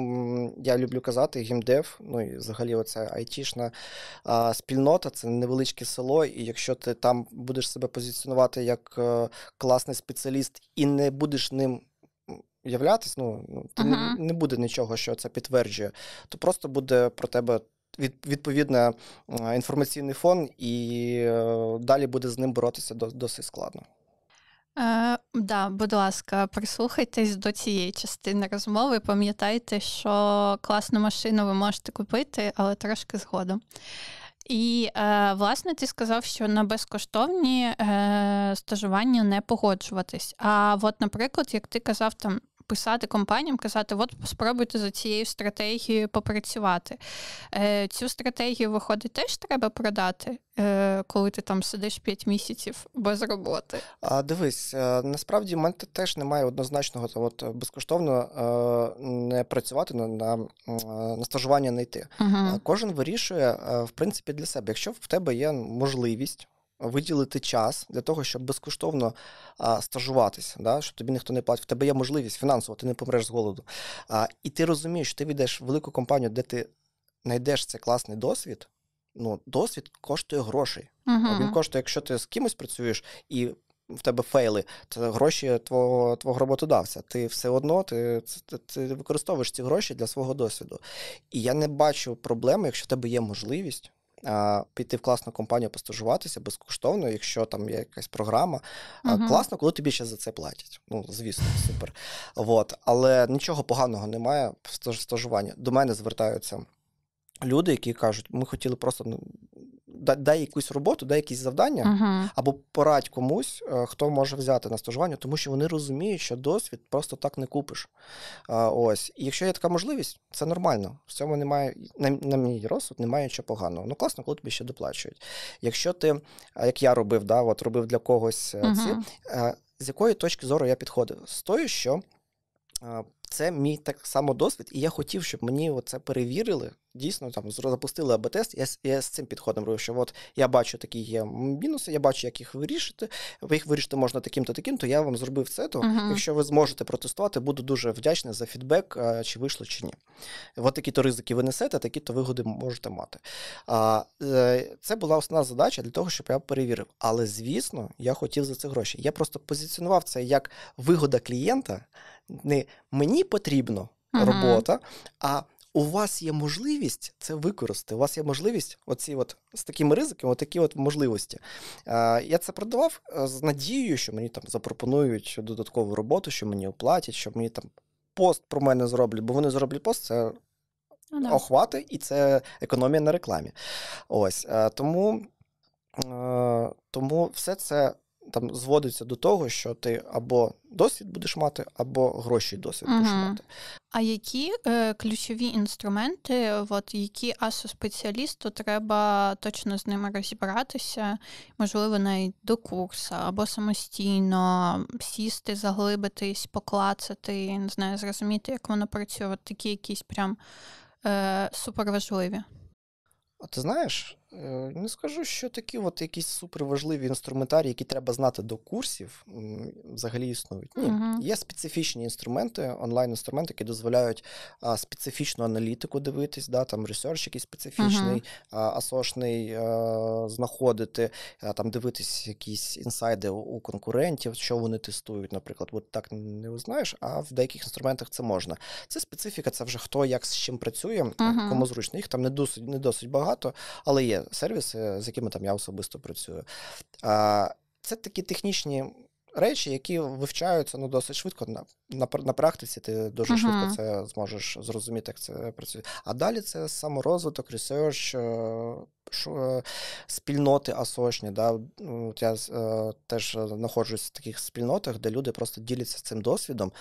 я люблю казати, гімдев, ну і взагалі, оця айтішна а, спільнота це невеличке село. І якщо ти там будеш себе позиціонувати як а, е, класний спеціаліст і не будеш ним. Являтись, ну, ну то uh-huh. не, не буде нічого, що це підтверджує, то просто буде про тебе від, відповідний інформаційний фон, і е, далі буде з ним боротися досить складно. Е, да, будь ласка, прислухайтесь до цієї частини розмови. Пам'ятайте, що класну машину ви можете купити, але трошки згодом. І, е, власне, ти сказав, що на безкоштовні е, стажування не погоджуватись. А от, наприклад, як ти казав, там писати компаніям, казати, от спробуйте за цією стратегією попрацювати. Е, Цю стратегію, виходить, теж треба продати, е, коли ти там сидиш 5 місяців без роботи. А дивись, е, насправді в мене теж немає однозначного то от безкоштовно е, не працювати на на, на стажування не йти. Угу. Кожен вирішує, е, в принципі, для себе. Якщо в тебе є можливість виділити час для того, щоб безкоштовно а, стажуватися, да, щоб тобі ніхто не платить. В тебе є можливість фінансово, ти не помреш з голоду. А, І ти розумієш, що ти війдеш в велику компанію, де ти знайдеш цей класний досвід. Ну, досвід коштує грошей. Uh-huh. Він коштує, якщо ти з кимось працюєш і в тебе фейли, це гроші твого твого роботодавця. Ти все одно ти, ти, ти використовуєш ці гроші для свого досвіду. І я не бачу проблеми, якщо в тебе є можливість піти в класну компанію, постажуватися безкоштовно, якщо там є якась програма. Uh-huh. Класно, коли тобі ще за це платять. Ну, звісно, супер. От. Але нічого поганого немає в стажуванні. До мене звертаються люди, які кажуть, ми хотіли просто ну, дай якусь роботу, дай якісь завдання, uh-huh. або порадь комусь, е, хто може взяти на стажування, тому що вони розуміють, що досвід просто так не купиш. Ось. І якщо є така можливість, це нормально. В цьому немає, на, на мій розсуд, немає нічого поганого. Ну, класно, коли тобі ще доплачують. Якщо ти, як я робив, да, от робив для когось uh-huh. ці, з якої точки зору я підходив? З тою, що це мій так само досвід, і я хотів, щоб мені це перевірили. Дійсно, там запустили АБ-тест, я, я з цим підходом робив, що от я бачу такі є мінуси, я бачу, як їх вирішити. Ви Їх вирішити можна таким-то, таким, то я вам зробив це. То uh-huh. якщо ви зможете протестувати, буду дуже вдячний за фідбек, чи вийшло, чи ні. От такі то ризики ви несете, такі то вигоди можете мати. А, е, Це була основна задача для того, щоб я перевірив. Але звісно, я хотів за це гроші. Я просто позиціонував це як вигода клієнта. Не мені потрібно uh-huh. робота, а у вас є можливість це використати. У вас є можливість оці от з такими ризиками, такі от можливості. Я це продавав е, з надією, що мені там запропонують додаткову роботу, що мені оплатять, що мені там пост про мене зроблять, бо вони зроблять пост, це ну, охвати і це економія на рекламі. Ось е, тому, е, тому все це там зводиться до того, що ти або досвід будеш мати, або гроші досвід будеш мати. А які е, ключові інструменти, от, які асо-спеціалісту треба точно з ними розібратися, можливо, навіть до курсу, або самостійно сісти, заглибитись, поклацати, не знаю, зрозуміти, як воно працює. От такі якісь прям е, суперважливі. А ти знаєш, не скажу, що такі от якісь суперважливі інструментарії, які треба знати до курсів, взагалі існують. Ні, Мгм. є специфічні інструменти, онлайн-інструменти, які дозволяють а, специфічну аналітику дивитись, да, там ресерч якийсь специфічний, а, асошний а, знаходити, а, там дивитись якісь інсайди у, конкурентів, що вони тестують, наприклад. От так не узнаєш, а в деяких інструментах це можна. Це специфіка, це вже хто як з чим працює, Мгм. кому зручно. Їх там не досить, не досить багато, але є сервіси, з якими там я особисто працюю. А, Це такі технічні речі, які вивчаються ну, досить швидко. На, на, на практиці ти дуже Мгм. швидко це зможеш зрозуміти, як це працює. А далі це саморозвиток, ресерч, е, е, спільноти асошні. Да? Я е, теж знаходжусь в таких спільнотах, де люди просто діляться цим досвідом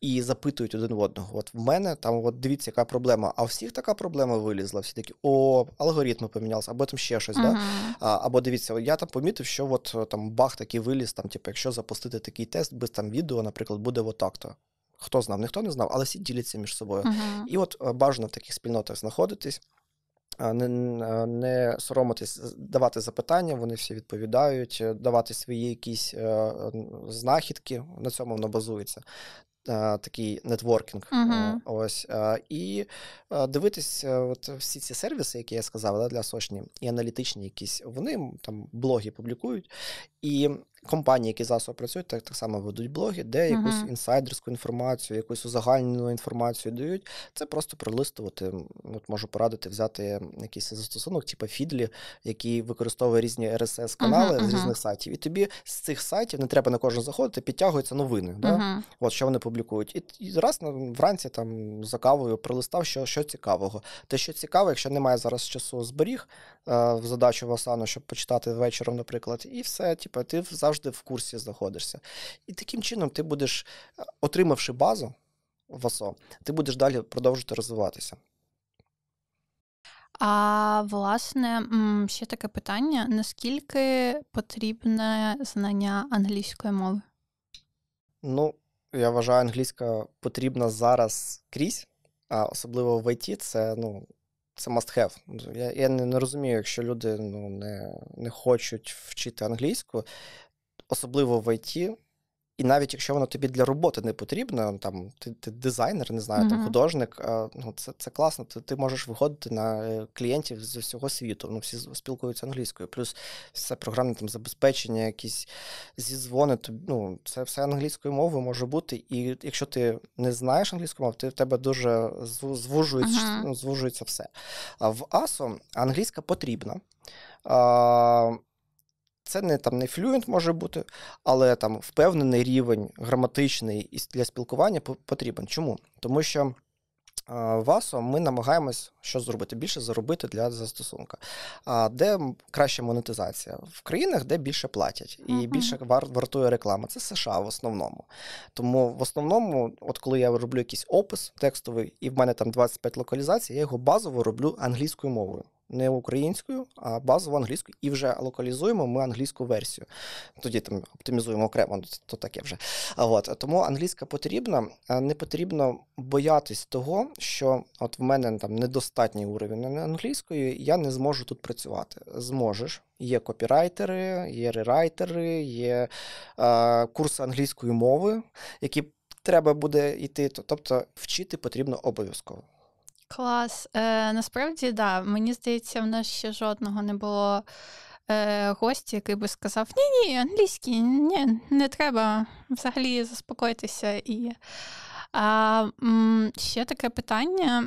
і запитують один в одного. От в мене там, от дивіться, яка проблема. А у всіх така проблема вилізла. Всі такі, о, алгоритми помінялися, або там ще щось. Да? А, або дивіться, я там помітив, що от е, там баг такий виліз, там, типу, якщо запустити такий тест, без там відео, наприклад, буде отак-то. Хто знав, ніхто не знав, але всі діляться між собою. Мгм. І от е, бажано в таких спільнотах знаходитись, не, е, не соромитись, давати запитання, вони всі відповідають, давати свої якісь е, знахідки, на цьому воно базується. Такий нетворкінг. Uh-huh. Ось. І дивитись, е, от всі ці сервіси, які я сказав, да, для сошні, і аналітичні якісь, вони там блоги публікують. І компанії, які засоби працюють, так, так само ведуть блоги, де якусь інсайдерську інформацію, якусь узагальнену інформацію дають. Це просто пролистувати. От можу порадити взяти якийсь застосунок, типу Фідлі, який використовує різні RSS канали Мгм, з мгм. різних сайтів. І тобі з цих сайтів не треба на кожен заходити, підтягуються новини. Да? От що вони публікують. І, і раз вранці там за кавою пролистав, що, що цікавого. Те, що цікаво, якщо немає зараз часу, зберіг е, в задачу в Асану, щоб почитати вечором, наприклад, і все, типу, ти завжди в курсі знаходишся. І таким чином ти будеш, е, отримавши базу в АСО, ти будеш далі продовжувати розвиватися. А власне, ще таке питання: наскільки потрібне знання англійської мови? Ну, я вважаю, англійська потрібна зараз крізь, а особливо в ІТ це, ну, це must have. Я, я не, не розумію, якщо люди ну, не, не хочуть вчити англійську, особливо в ІТ. І навіть якщо воно тобі для роботи не потрібно, там ти, ти дизайнер, не знаю, там художник, ну це, це класно. Ти, ти можеш виходити на е, клієнтів з усього світу. Ну, всі спілкуються англійською. Плюс все програмне там забезпечення, якісь зідзвони, то, ну, це все англійською мовою може бути. І якщо ти не знаєш англійську мову, ти в тебе дуже зву- звужується, Ага. ну, звужується все. А в АСО англійська потрібна. А, це не там не флюєнт може бути, але там впевнений рівень граматичний і для спілкування потрібен. Чому? Тому що а, в АСО ми намагаємось що зробити? Більше заробити для застосунка. А де краща монетизація? В країнах, де більше платять і більше вар- вартує реклама. Це США в основному. Тому в основному, от коли я роблю якийсь опис текстовий, і в мене там 25 локалізацій, я його базово роблю англійською мовою. Не українською, а базово англійською, і вже локалізуємо ми англійську версію. Тоді там оптимізуємо окремо, ну, то таке вже. От тому англійська потрібна. а Не потрібно боятись того, що от в мене там недостатній уровень англійської, я не зможу тут працювати. Зможеш. Є копірайтери, є рерайтери, є е, курси англійської мови, які треба буде йти. Тобто вчити потрібно обов'язково. Клас. Е, насправді, да, мені здається, в нас ще жодного не було е, гостя, який би сказав: ні, ні, англійський, ні, не треба взагалі заспокойтеся. І а, ще таке питання.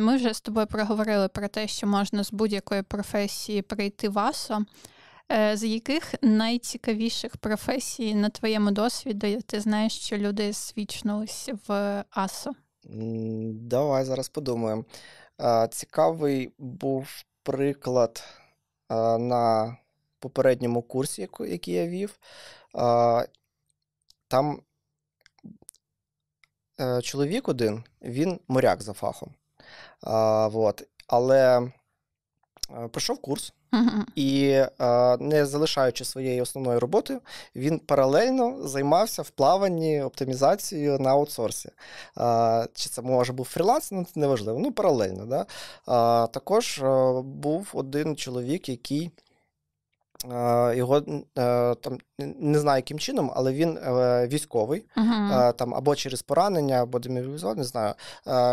Ми вже з тобою проговорили про те, що можна з будь-якої професії прийти в АСО. Е, З яких найцікавіших професій на твоєму досвіді ти знаєш, що люди свічнулись в АСО? Давай зараз подумаємо. Цікавий був приклад на попередньому курсі, який я вів. там е, чоловік один, він моряк за фахом. А, вот. Але е, пройшов курс. І не залишаючи своєї основної роботи, він паралельно займався в плаванні оптимізацією на аутсорсі. Чи це може був фріланс, ну неважливо. Ну, паралельно. Да? Також був один чоловік, який його е, там не знаю яким чином, але він е, військовий, uh-huh. там або через поранення, або демобілізований, не знаю.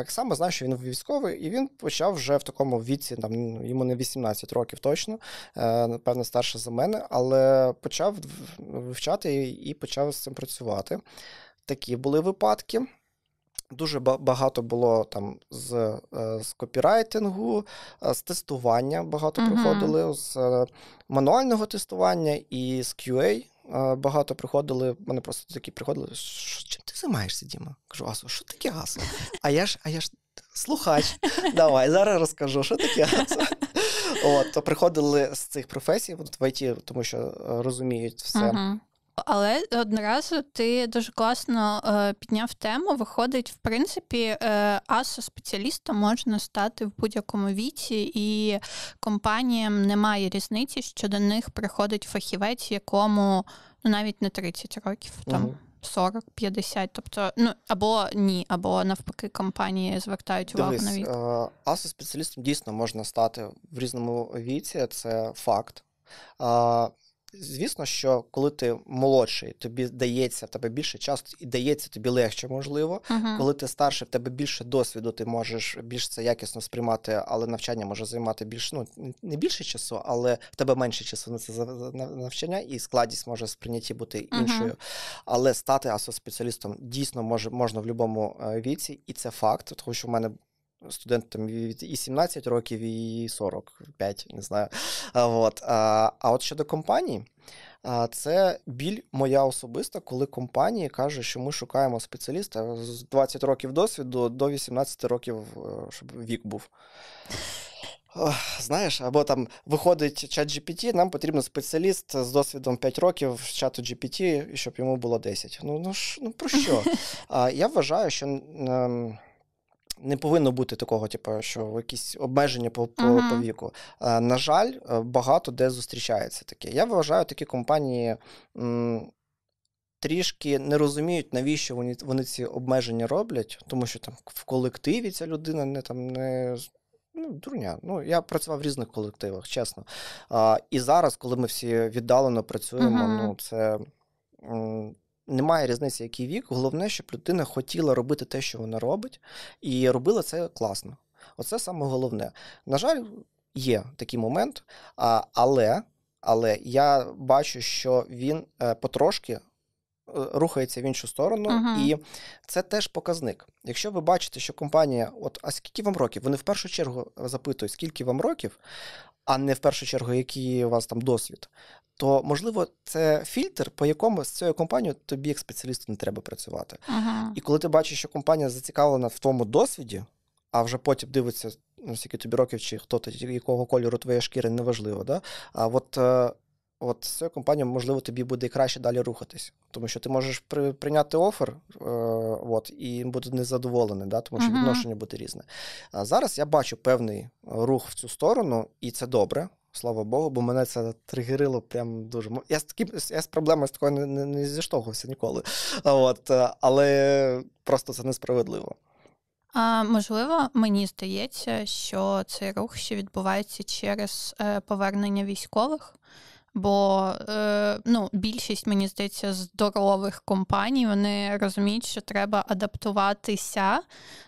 Саме знаю, що він військовий, і він почав вже в такому віці, там йому не 18 років точно, е, напевно, старше за мене, але почав вивчати і почав з цим працювати. Такі були випадки. Дуже багато було там з е, з копірайтингу, е, з тестування багато uh-huh. приходили, з е, мануального тестування і з QA. Багато приходили, мене просто такі приходили. Чим ти займаєшся, Діма? Кажу, Асо, що таке Асо? А я ж а я ж слухач. Давай, зараз розкажу, що таке Асо. От, То приходили з цих професій в ІТ, тому що розуміють все. Uh-huh. Але одразу ти дуже класно е, підняв тему. Виходить, в принципі, е, асо спеціалістом можна стати в будь-якому віці, і компаніям немає різниці, що до них приходить фахівець, якому ну навіть не 30 років там. Угу. 40-50, тобто, ну або ні, або навпаки, компанії звертають увагу Дивись, на вік. Е, асо спеціалістом дійсно можна стати в різному віці, це факт. Звісно, що коли ти молодший, тобі дається в тебе більше часу і дається тобі легше, можливо. Uh-huh. Коли ти старший, в тебе більше досвіду, ти можеш більш це якісно сприймати, але навчання може займати більше, ну не більше часу, але в тебе менше часу на це навчання, і складність може сприйняті бути іншою. Uh-huh. Але стати асо-спеціалістом дійсно може можна в будь-якому е, віці, і це факт, тому що в мене студентам і 17 років, і 45, не знаю. От. А а от щодо компаній, це біль моя особиста, коли компанії кажуть, що ми шукаємо спеціаліста з 20 років досвіду до 18 років, е, щоб вік був. Знаєш, або там виходить чат GPT, нам потрібен спеціаліст з досвідом 5 років в чату GPT, щоб йому було 10. Ну ну, ж, ну про що? Я вважаю, що. Не повинно бути такого, типу, що якісь обмеження по по, uh-huh. по віку. А, на жаль, е, багато де зустрічається таке. Я вважаю, такі компанії м, трішки не розуміють, навіщо вони вони ці обмеження роблять, тому що там в колективі ця людина не там не. Ну, дурня. Ну, я працював в різних колективах, чесно. А, І зараз, коли ми всі віддалено працюємо, uh-huh. ну це. Немає різниці, який вік. Головне, щоб людина хотіла робити те, що вона робить, і робила це класно. Оце саме головне. На жаль, є такий момент, але але я бачу, що він е, потрошки. Е, рухається в іншу сторону, uh-huh. і це теж показник. Якщо ви бачите, що компанія, от а скільки вам років? Вони в першу чергу запитують, скільки вам років, а не в першу чергу, який у вас там досвід, то можливо це фільтр, по якому з цією компанією тобі як спеціалісту не треба працювати. Ага. І коли ти бачиш, що компанія зацікавлена в твоєму досвіді, а вже потім дивиться, наскільки тобі років, чи хто ти, якого кольору твоя шкіра, неважливо. Да? А от е, от з цією компанією, можливо, тобі буде краще далі рухатись. Тому що ти можеш при, прийняти офер, е, от, і буде незадоволений, да? тому що uh-huh. відношення буде різне. А зараз я бачу певний рух в цю сторону, і це добре. Слава Богу, бо мене це тригерило прям дуже. Я з таким я з проблемою з такою не, не, не зіштовхувався ніколи. От, е, Але просто це несправедливо. А можливо, мені здається, що цей рух ще відбувається через е, повернення військових. Бо е, ну, більшість, мені здається, здорових компаній вони розуміють, що треба адаптуватися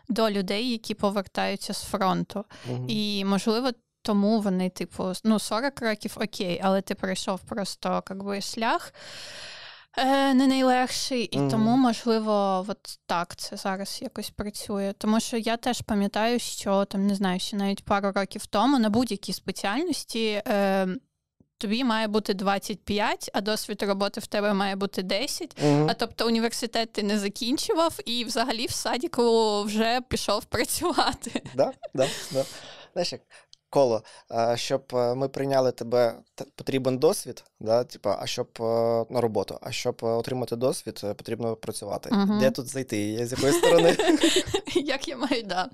до людей, які повертаються з фронту. Угу. І можливо, тому вони, типу, ну, 40 років окей, але ти пройшов просто би, шлях. Е, не найлегший, і mm. тому, можливо, от так це зараз якось працює. Тому що я теж пам'ятаю, що там не знаю, ще навіть пару років тому на будь-якій спеціальності е, тобі має бути 25, а досвід роботи в тебе має бути 10. Mm-hmm. А тобто університет ти не закінчував і взагалі в садіку вже пішов працювати. Да, да, да. Знаєш, як коло, щоб е, ми прийняли тебе, потрібен досвід, да, типа, а щоб е, на роботу, а щоб отримати досвід, е, потрібно працювати. Угу. Де тут зайти? З якої сторони? Як я маю, да.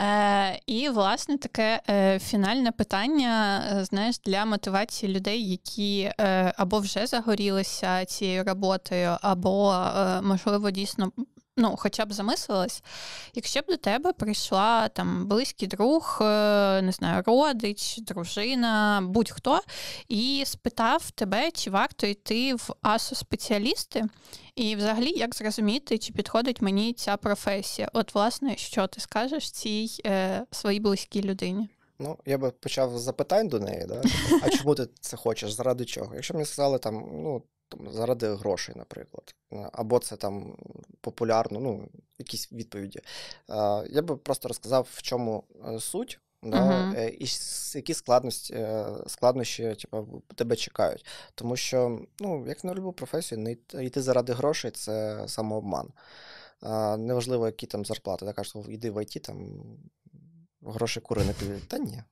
Е, І, власне, таке е, фінальне питання, знаєш, для мотивації людей, які е, або вже загорілися цією роботою, або, е, можливо, дійсно ну, хоча б замислилась, якщо б до тебе прийшла там близький друг, е, не знаю, родич, дружина, будь-хто, і спитав тебе, чи варто йти в АСО-спеціалісти, і взагалі як зрозуміти, чи підходить мені ця професія? От, власне, що ти скажеш цій е, своїй близькій людині? Ну, я би почав з запитань до неї, да? а чому ти це хочеш? Заради чого? Якщо мені сказали, там, ну, там, заради грошей, наприклад, або це там популярно, ну, якісь відповіді. Я би просто розказав, в чому е, суть. Да, uh-huh. І які складності е, складнощі типу, тебе чекають. Тому що, ну, як на любу професію, не йти заради грошей це самообман. Неважливо, які там зарплати. Так кажуть, йди в ІТ, там гроші кури не підуть. Та ні.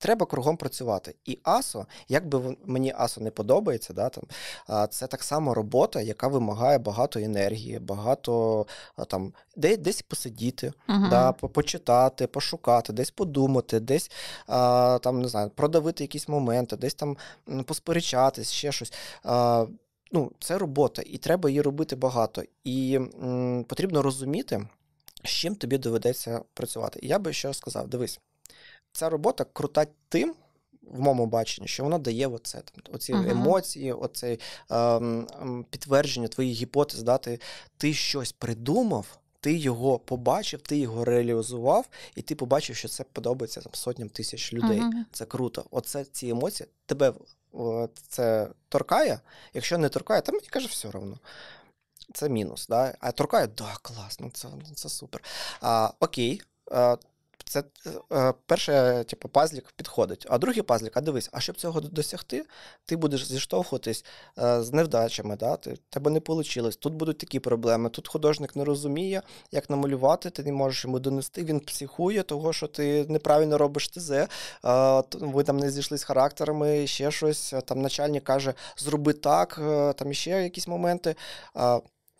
Треба кругом працювати. І АСО, як би мені АСО не подобається, да, там, це так само робота, яка вимагає багато енергії, багато там, де, десь посидіти, uh-huh. да, почитати, пошукати, десь подумати, десь а, там, не знаю, продавити якісь моменти, десь там посперечатись, ще щось. А, ну, Це робота, і треба її робити багато. І м, потрібно розуміти, з чим тобі доведеться працювати. І я би ще сказав: дивись ця робота крута тим. В моєму баченні, що вона дає оце, там, оці uh-huh. емоції, оце ем, підтвердження твоїх гіпотез, да, ти, ти щось придумав, ти його побачив, ти його реалізував, і ти побачив, що це подобається там, сотням тисяч людей. Uh-huh. Це круто. Оце ці емоції тебе о, це торкає. Якщо не торкає, то мені каже, все одно. Це мінус. Да? А торкає, да, класно, це це супер. А, Окей. Це е, перше, типу, пазлік підходить. А другий пазлік, а дивись, а щоб цього досягти, ти будеш зіштовхуватись е, з невдачами. Да? Ти, Тебе не вийшло. Тут будуть такі проблеми. Тут художник не розуміє, як намалювати, ти не можеш йому донести. Він психує, того, що ти неправильно робиш ТЗ, ви там не зійшли з характерами, ще щось. Там начальник каже, зроби так, е, там ще якісь моменти.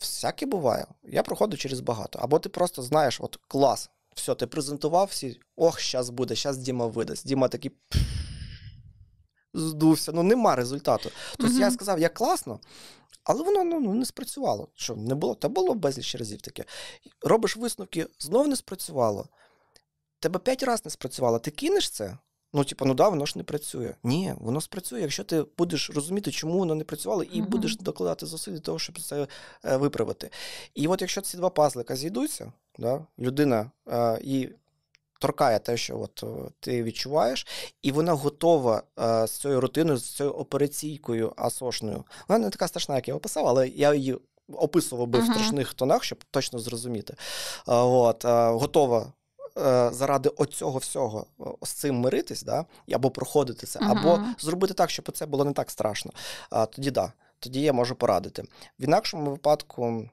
Всяке буває. Я проходжу через багато. Або ти просто знаєш, от клас. Все, ти презентував всі, ох, зараз буде, зараз Діма видасть. Діма такий здувся, ну нема результату. Тобто mm-hmm. я сказав, як класно, але воно ну, ну, не спрацювало. Що не було? Та було безліч разів таке. Робиш висновки, знов не спрацювало. Тебе п'ять разів не спрацювало, ти кинеш це? Ну, типу, ну да, воно ж не працює. Ні, воно спрацює, якщо ти будеш розуміти, чому воно не працювало, і uh-huh. будеш докладати зусиль для того, щоб це е, виправити. І от якщо ці два пазлика зійдуться, да, людина е, і торкає те, що от ти відчуваєш, і вона готова е, з цією рутиною, з цією операційкою асошною. Вона не така страшна, як я описав, але я її описував би uh-huh. в страшних тонах, щоб точно зрозуміти. От, Готова Е, заради оцього всього з цим миритись, да, або проходити це, uh-huh. або зробити так, щоб це було не так страшно. Тоді да, тоді я можу порадити. В інакшому випадку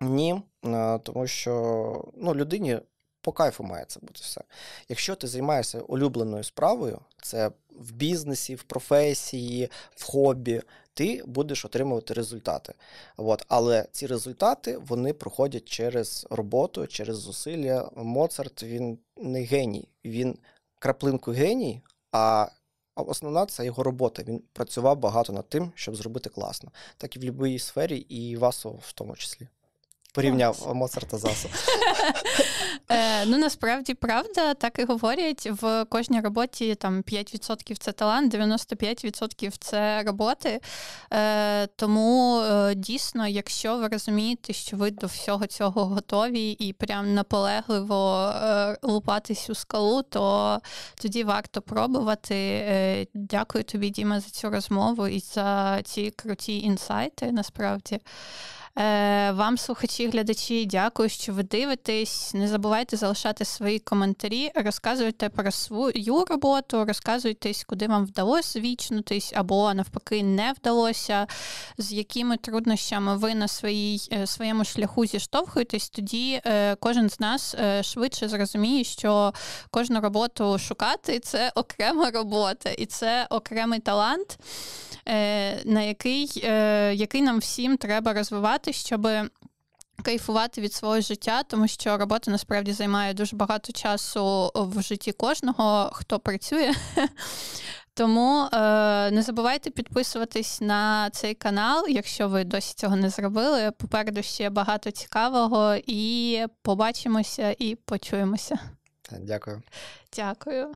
ні, е, тому що ну, людині. По кайфу має це бути все. Якщо ти займаєшся улюбленою справою, це в бізнесі, в професії, в хобі, ти будеш отримувати результати. От. Але ці результати вони проходять через роботу, через зусилля. Моцарт він не геній, він краплинку геній, а основна це його робота. Він працював багато над тим, щоб зробити класно. Так і в будь-якій сфері, і Васо в тому числі. Порівняв Моцарта з Асо. Е, ну насправді правда, так і говорять. В кожній роботі там 5% це талант, 95% це роботи. Е, тому е, дійсно, якщо ви розумієте, що ви до всього цього готові і прям наполегливо лупатись у скалу, то тоді варто пробувати. Дякую тобі, Діма, за цю розмову і за ці круті інсайти насправді. Е, Вам, слухачі, глядачі, дякую, що ви дивитесь. Не забувайте залишати свої коментарі, розказуйте про свою роботу, розказуйтесь, куди вам вдалося звічнутись, або навпаки не вдалося, з якими труднощами ви на своїй, е, своєму шляху зіштовхуєтесь. Тоді е, кожен з нас швидше зрозуміє, що кожну роботу шукати це окрема робота, і це окремий талант, на який, який нам всім треба розвивати, щоб. Кайфувати від свого життя, тому що робота насправді займає дуже багато часу в житті кожного, хто працює. Тому е, не забувайте підписуватись на цей канал, якщо ви досі цього не зробили. Попереду ще багато цікавого, і побачимося і почуємося. Дякую. Дякую.